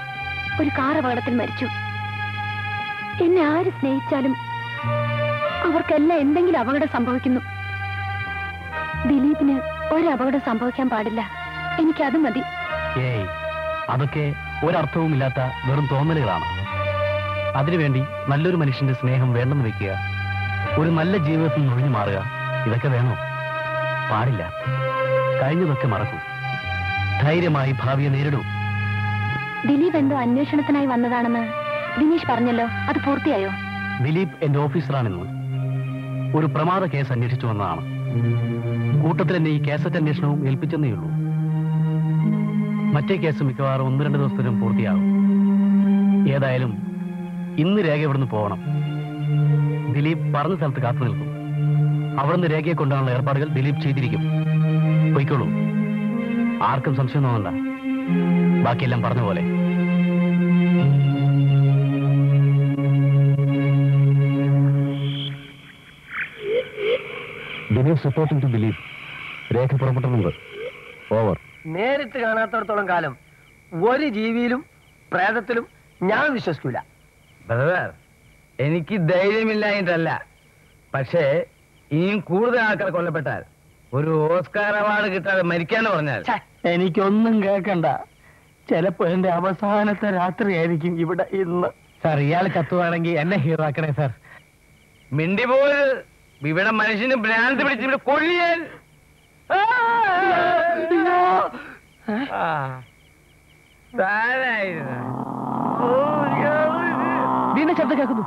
ഒരു കാറപകടത്തിൽ മരിച്ചു. എന്നെ ആര് സ്നേഹിച്ചാലും അവർക്കെല്ലാം എന്തെങ്കിലും അപകടം സംഭവിക്കുന്നു. ദിലീപിന് ഒരു അപകടം സംഭവിക്കാൻ പാടില്ല. എനിക്കത് മതി. ഏയ് അതൊക്കെ ഒരർത്ഥവുമില്ലാത്ത വെറും തോന്നലുകളാണ്. അതിനുവേണ്ടി നല്ലൊരു മനുഷ്യന്റെ സ്നേഹം വേണ്ടെന്ന് വെക്കുക ഒരു നല്ല ജീവിതത്തിൽ നിന്ന് ഒഴിഞ്ഞു മാറുക ഇതൊക്കെ വേണോ? പാടില്ല. കഴിഞ്ഞതൊക്കെ മറക്കൂ. ധൈര്യമായി ഭാവിയെ നേരിടൂ. ദിലീപ് എന്തോ അന്വേഷണത്തിനായി വന്നതാണെന്ന് ദിനേശ് പറഞ്ഞല്ലോ അത് പൂർത്തിയായോ? ദിലീപ് എന്റെ ഓഫീസറാണെന്ന്. ഒരു പ്രമാദ കേസ് അന്വേഷിച്ചു വന്നതാണ്. കൂട്ടത്തിൽ എന്നെ ഈ കേസറ്റ് അന്വേഷണവും ഏൽപ്പിച്ചെന്നേ ഉള്ളൂ. മറ്റേ കേസ് മിക്കവാറും ഒന്ന് രണ്ട് ദിവസത്തിനും പൂർത്തിയാകും. ഏതായാലും ഇന്ന് രേഖ ഇവിടുന്ന് പോകണം. ദിലീപ് പറഞ്ഞ സ്ഥലത്ത് കാത്തു നിൽക്കും. അവിടുന്ന് രേഖയെ കൊണ്ടാണുള്ള ഏർപ്പാടുകൾ ദിലീപ് ചെയ്തിരിക്കും. പൊയ്ക്കോളൂ. ആർക്കും സംശയം തോന്നണ്ട ബാക്കിയെല്ലാം പറഞ്ഞ പോലെ. Dinesh supporting to believe Rekha പുറപ്പെട്ടിട്ടുണ്ട് over നേരിട്ട് കാണാത്തടത്തോളം കാലം ഒരു ജീവിയിലും പ്രേതത്തിലും ഞാൻ വിശ്വസിക്കൂല. ബ്രദർ എനിക്ക് ധൈര്യമില്ലായിട്ടല്ല പക്ഷേ ഇനിയും കൂടുതൽ ആൾക്കാർ കൊല്ലപ്പെട്ടാൽ ഒരു ഓസ്കാർ അവാർഡ് കിട്ടാതെ മരിക്കാന്ന് പറഞ്ഞാൽ എനിക്കൊന്നും കേൾക്കണ്ട. ചിലപ്പോ എന്റെ അവസാനത്തെ രാത്രി രാത്രിയായിരിക്കും ഇവിടെ ഇന്ന്. സാർ ഇയാൾ കത്തുവാണെങ്കിൽ എന്നെ ഹീറോ ആക്കണേ സാർ മിണ്ടി പോയത് ഇവിടെ മനുഷ്യന് ഭ്രാന്ത് പിടിച്ച് ഇവിടെ കൊള്ളിയാൽ. താനായിരുന്നു. ശബ്ദം കേൾക്കുന്നു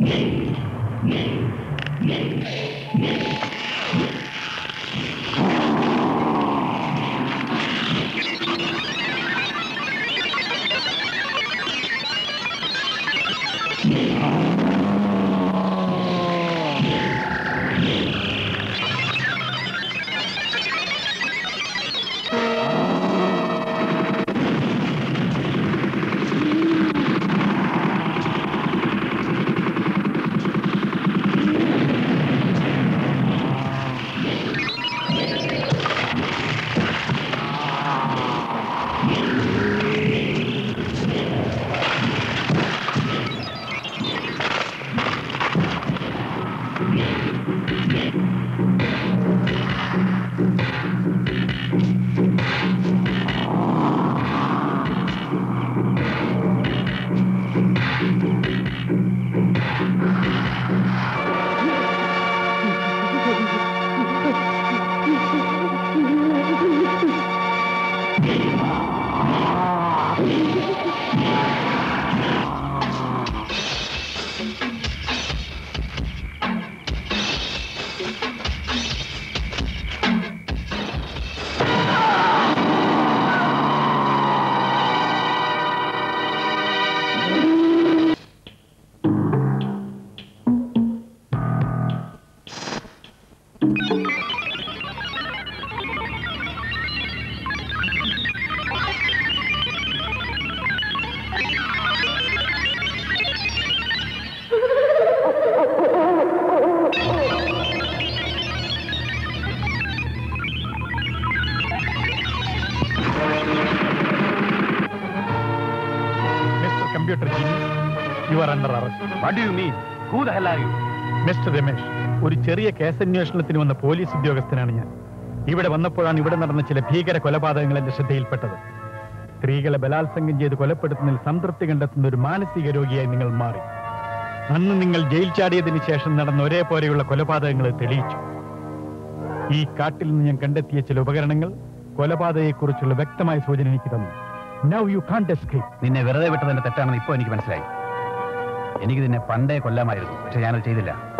മിസ്റ്റർ രമേശ്. ഒരു ചെറിയ കേസന്വേഷണത്തിന് വന്ന പോലീസ് ഉദ്യോഗസ്ഥനാണ് ഞാൻ. ഇവിടെ വന്നപ്പോഴാണ് ഇവിടെ നടന്ന ചില ഭീകര കൊലപാതകങ്ങൾ എന്റെ ശ്രദ്ധയിൽപ്പെട്ടത്. സ്ത്രീകളെ ബലാത്സംഗം ചെയ്ത് കൊലപ്പെടുത്തുന്നതിൽ സംതൃപ്തി കണ്ടെത്തുന്ന ഒരു മാനസിക രോഗിയായി നിങ്ങൾ മാറി. അന്ന് നിങ്ങൾ ജയിൽ ചാടിയതിനു ശേഷം നടന്ന ഒരേപോലെയുള്ള കൊലപാതകങ്ങൾ തെളിയിച്ചു. ഈ കാട്ടിൽ നിന്ന് ഞാൻ കണ്ടെത്തിയ ചില ഉപകരണങ്ങൾ കൊലപാതകയെക്കുറിച്ചുള്ള വ്യക്തമായ സൂചന എനിക്ക് തന്നു. നൗ യു കാണ്ട് എസ്കേപ്പ് നിന്നെ വെറുതെ വിട്ടതിന്റെ തെറ്റാണെന്ന് ഇപ്പോൾ എനിക്ക് മനസ്സിലായി. എനിക്ക് നിന്നെ പണ്ടേ കൊല്ലാമായിരുന്നു പക്ഷെ ഞാനത് ചെയ്തില്ല.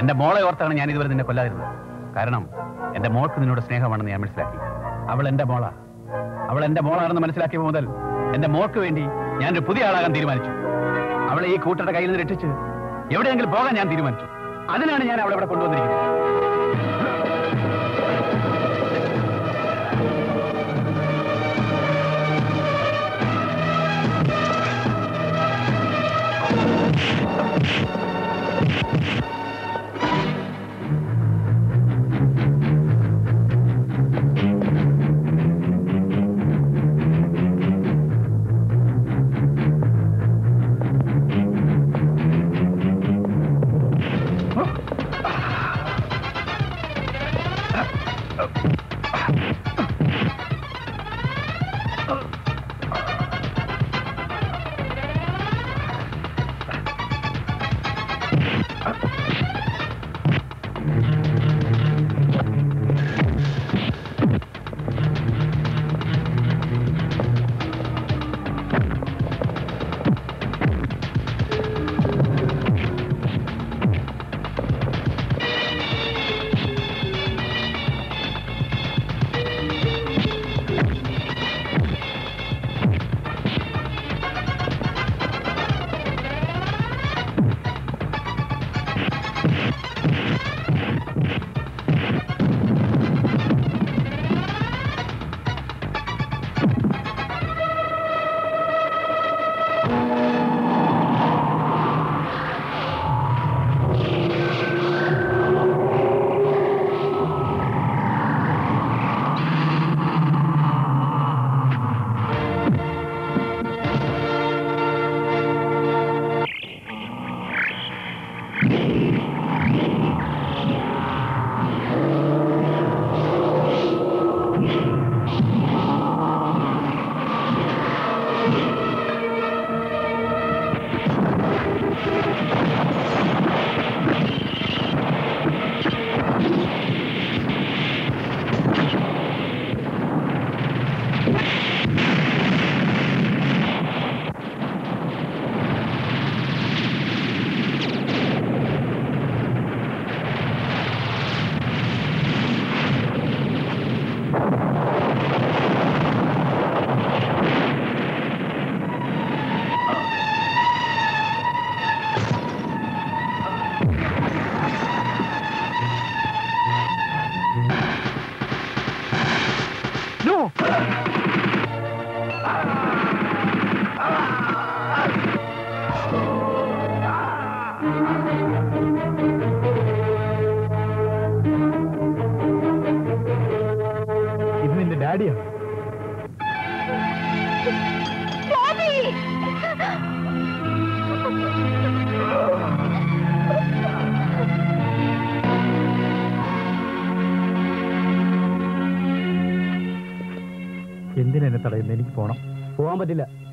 എന്റെ മോളെ ഓർത്താണ് ഞാൻ ഇതുവരെ നിന്നെ കൊല്ലാതിരുന്നത്. കാരണം എന്റെ മോൾക്ക് നിന്നോട് സ്നേഹമാണെന്ന് ഞാൻ മനസ്സിലാക്കി. അവൾ എന്റെ മോളാ. അവൾ എന്റെ മോളാണെന്ന് മനസ്സിലാക്കിയ മുതൽ എന്റെ മോൾക്ക് വേണ്ടി ഞാനൊരു പുതിയ ആളാകാൻ തീരുമാനിച്ചു. അവളെ ഈ കൂട്ടരുടെ കയ്യിൽ നിന്ന് രക്ഷിച്ച് എവിടെയെങ്കിലും പോകാൻ ഞാൻ തീരുമാനിച്ചു. അതിനാണ് ഞാൻ അവളെ ഇവിടെ കൊണ്ടുവന്നിരിക്കുന്നത്.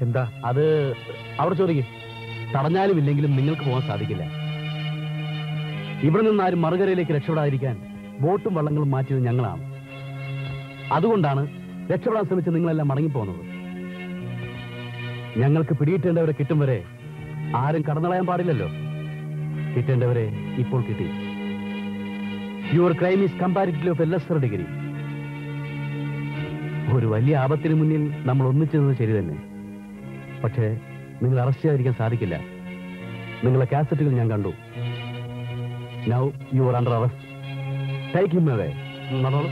എന്താ? അത് അവിടെ ചോദിക്കും. തടഞ്ഞാലും ഇല്ലെങ്കിലും നിങ്ങൾക്ക് പോകാൻ സാധിക്കില്ല. ഇവിടെ നിന്ന് ആരും മറുകരയിലേക്ക് രക്ഷപ്പെടാതിരിക്കാൻ ബോട്ടും വള്ളങ്ങളും മാറ്റിയത് ഞങ്ങളാണ്. അതുകൊണ്ടാണ് രക്ഷപ്പെടാൻ ശ്രമിച്ച് നിങ്ങളെല്ലാം മടങ്ങിപ്പോകുന്നത്. ഞങ്ങൾക്ക് പിടിയിട്ടേണ്ടവരെ കിട്ടും വരെ ആരും കടന്നളയാൻ പാടില്ലല്ലോ. കിട്ടേണ്ടവരെ ഇപ്പോൾ കിട്ടി. Your crime is comparative of lesser degree ഒരു വലിയ ആപത്തിന് മുന്നിൽ നമ്മൾ ഒന്നിച്ചത് ശരി തന്നെ. പക്ഷേ നിങ്ങൾ അറസ്റ്റ് ചെയ്യാതിരിക്കാൻ സാധിക്കില്ല. നിങ്ങളെ കാസറ്റുകൾ ഞാൻ കണ്ടു. Now you are under arrest take him away നടന്നോളൂ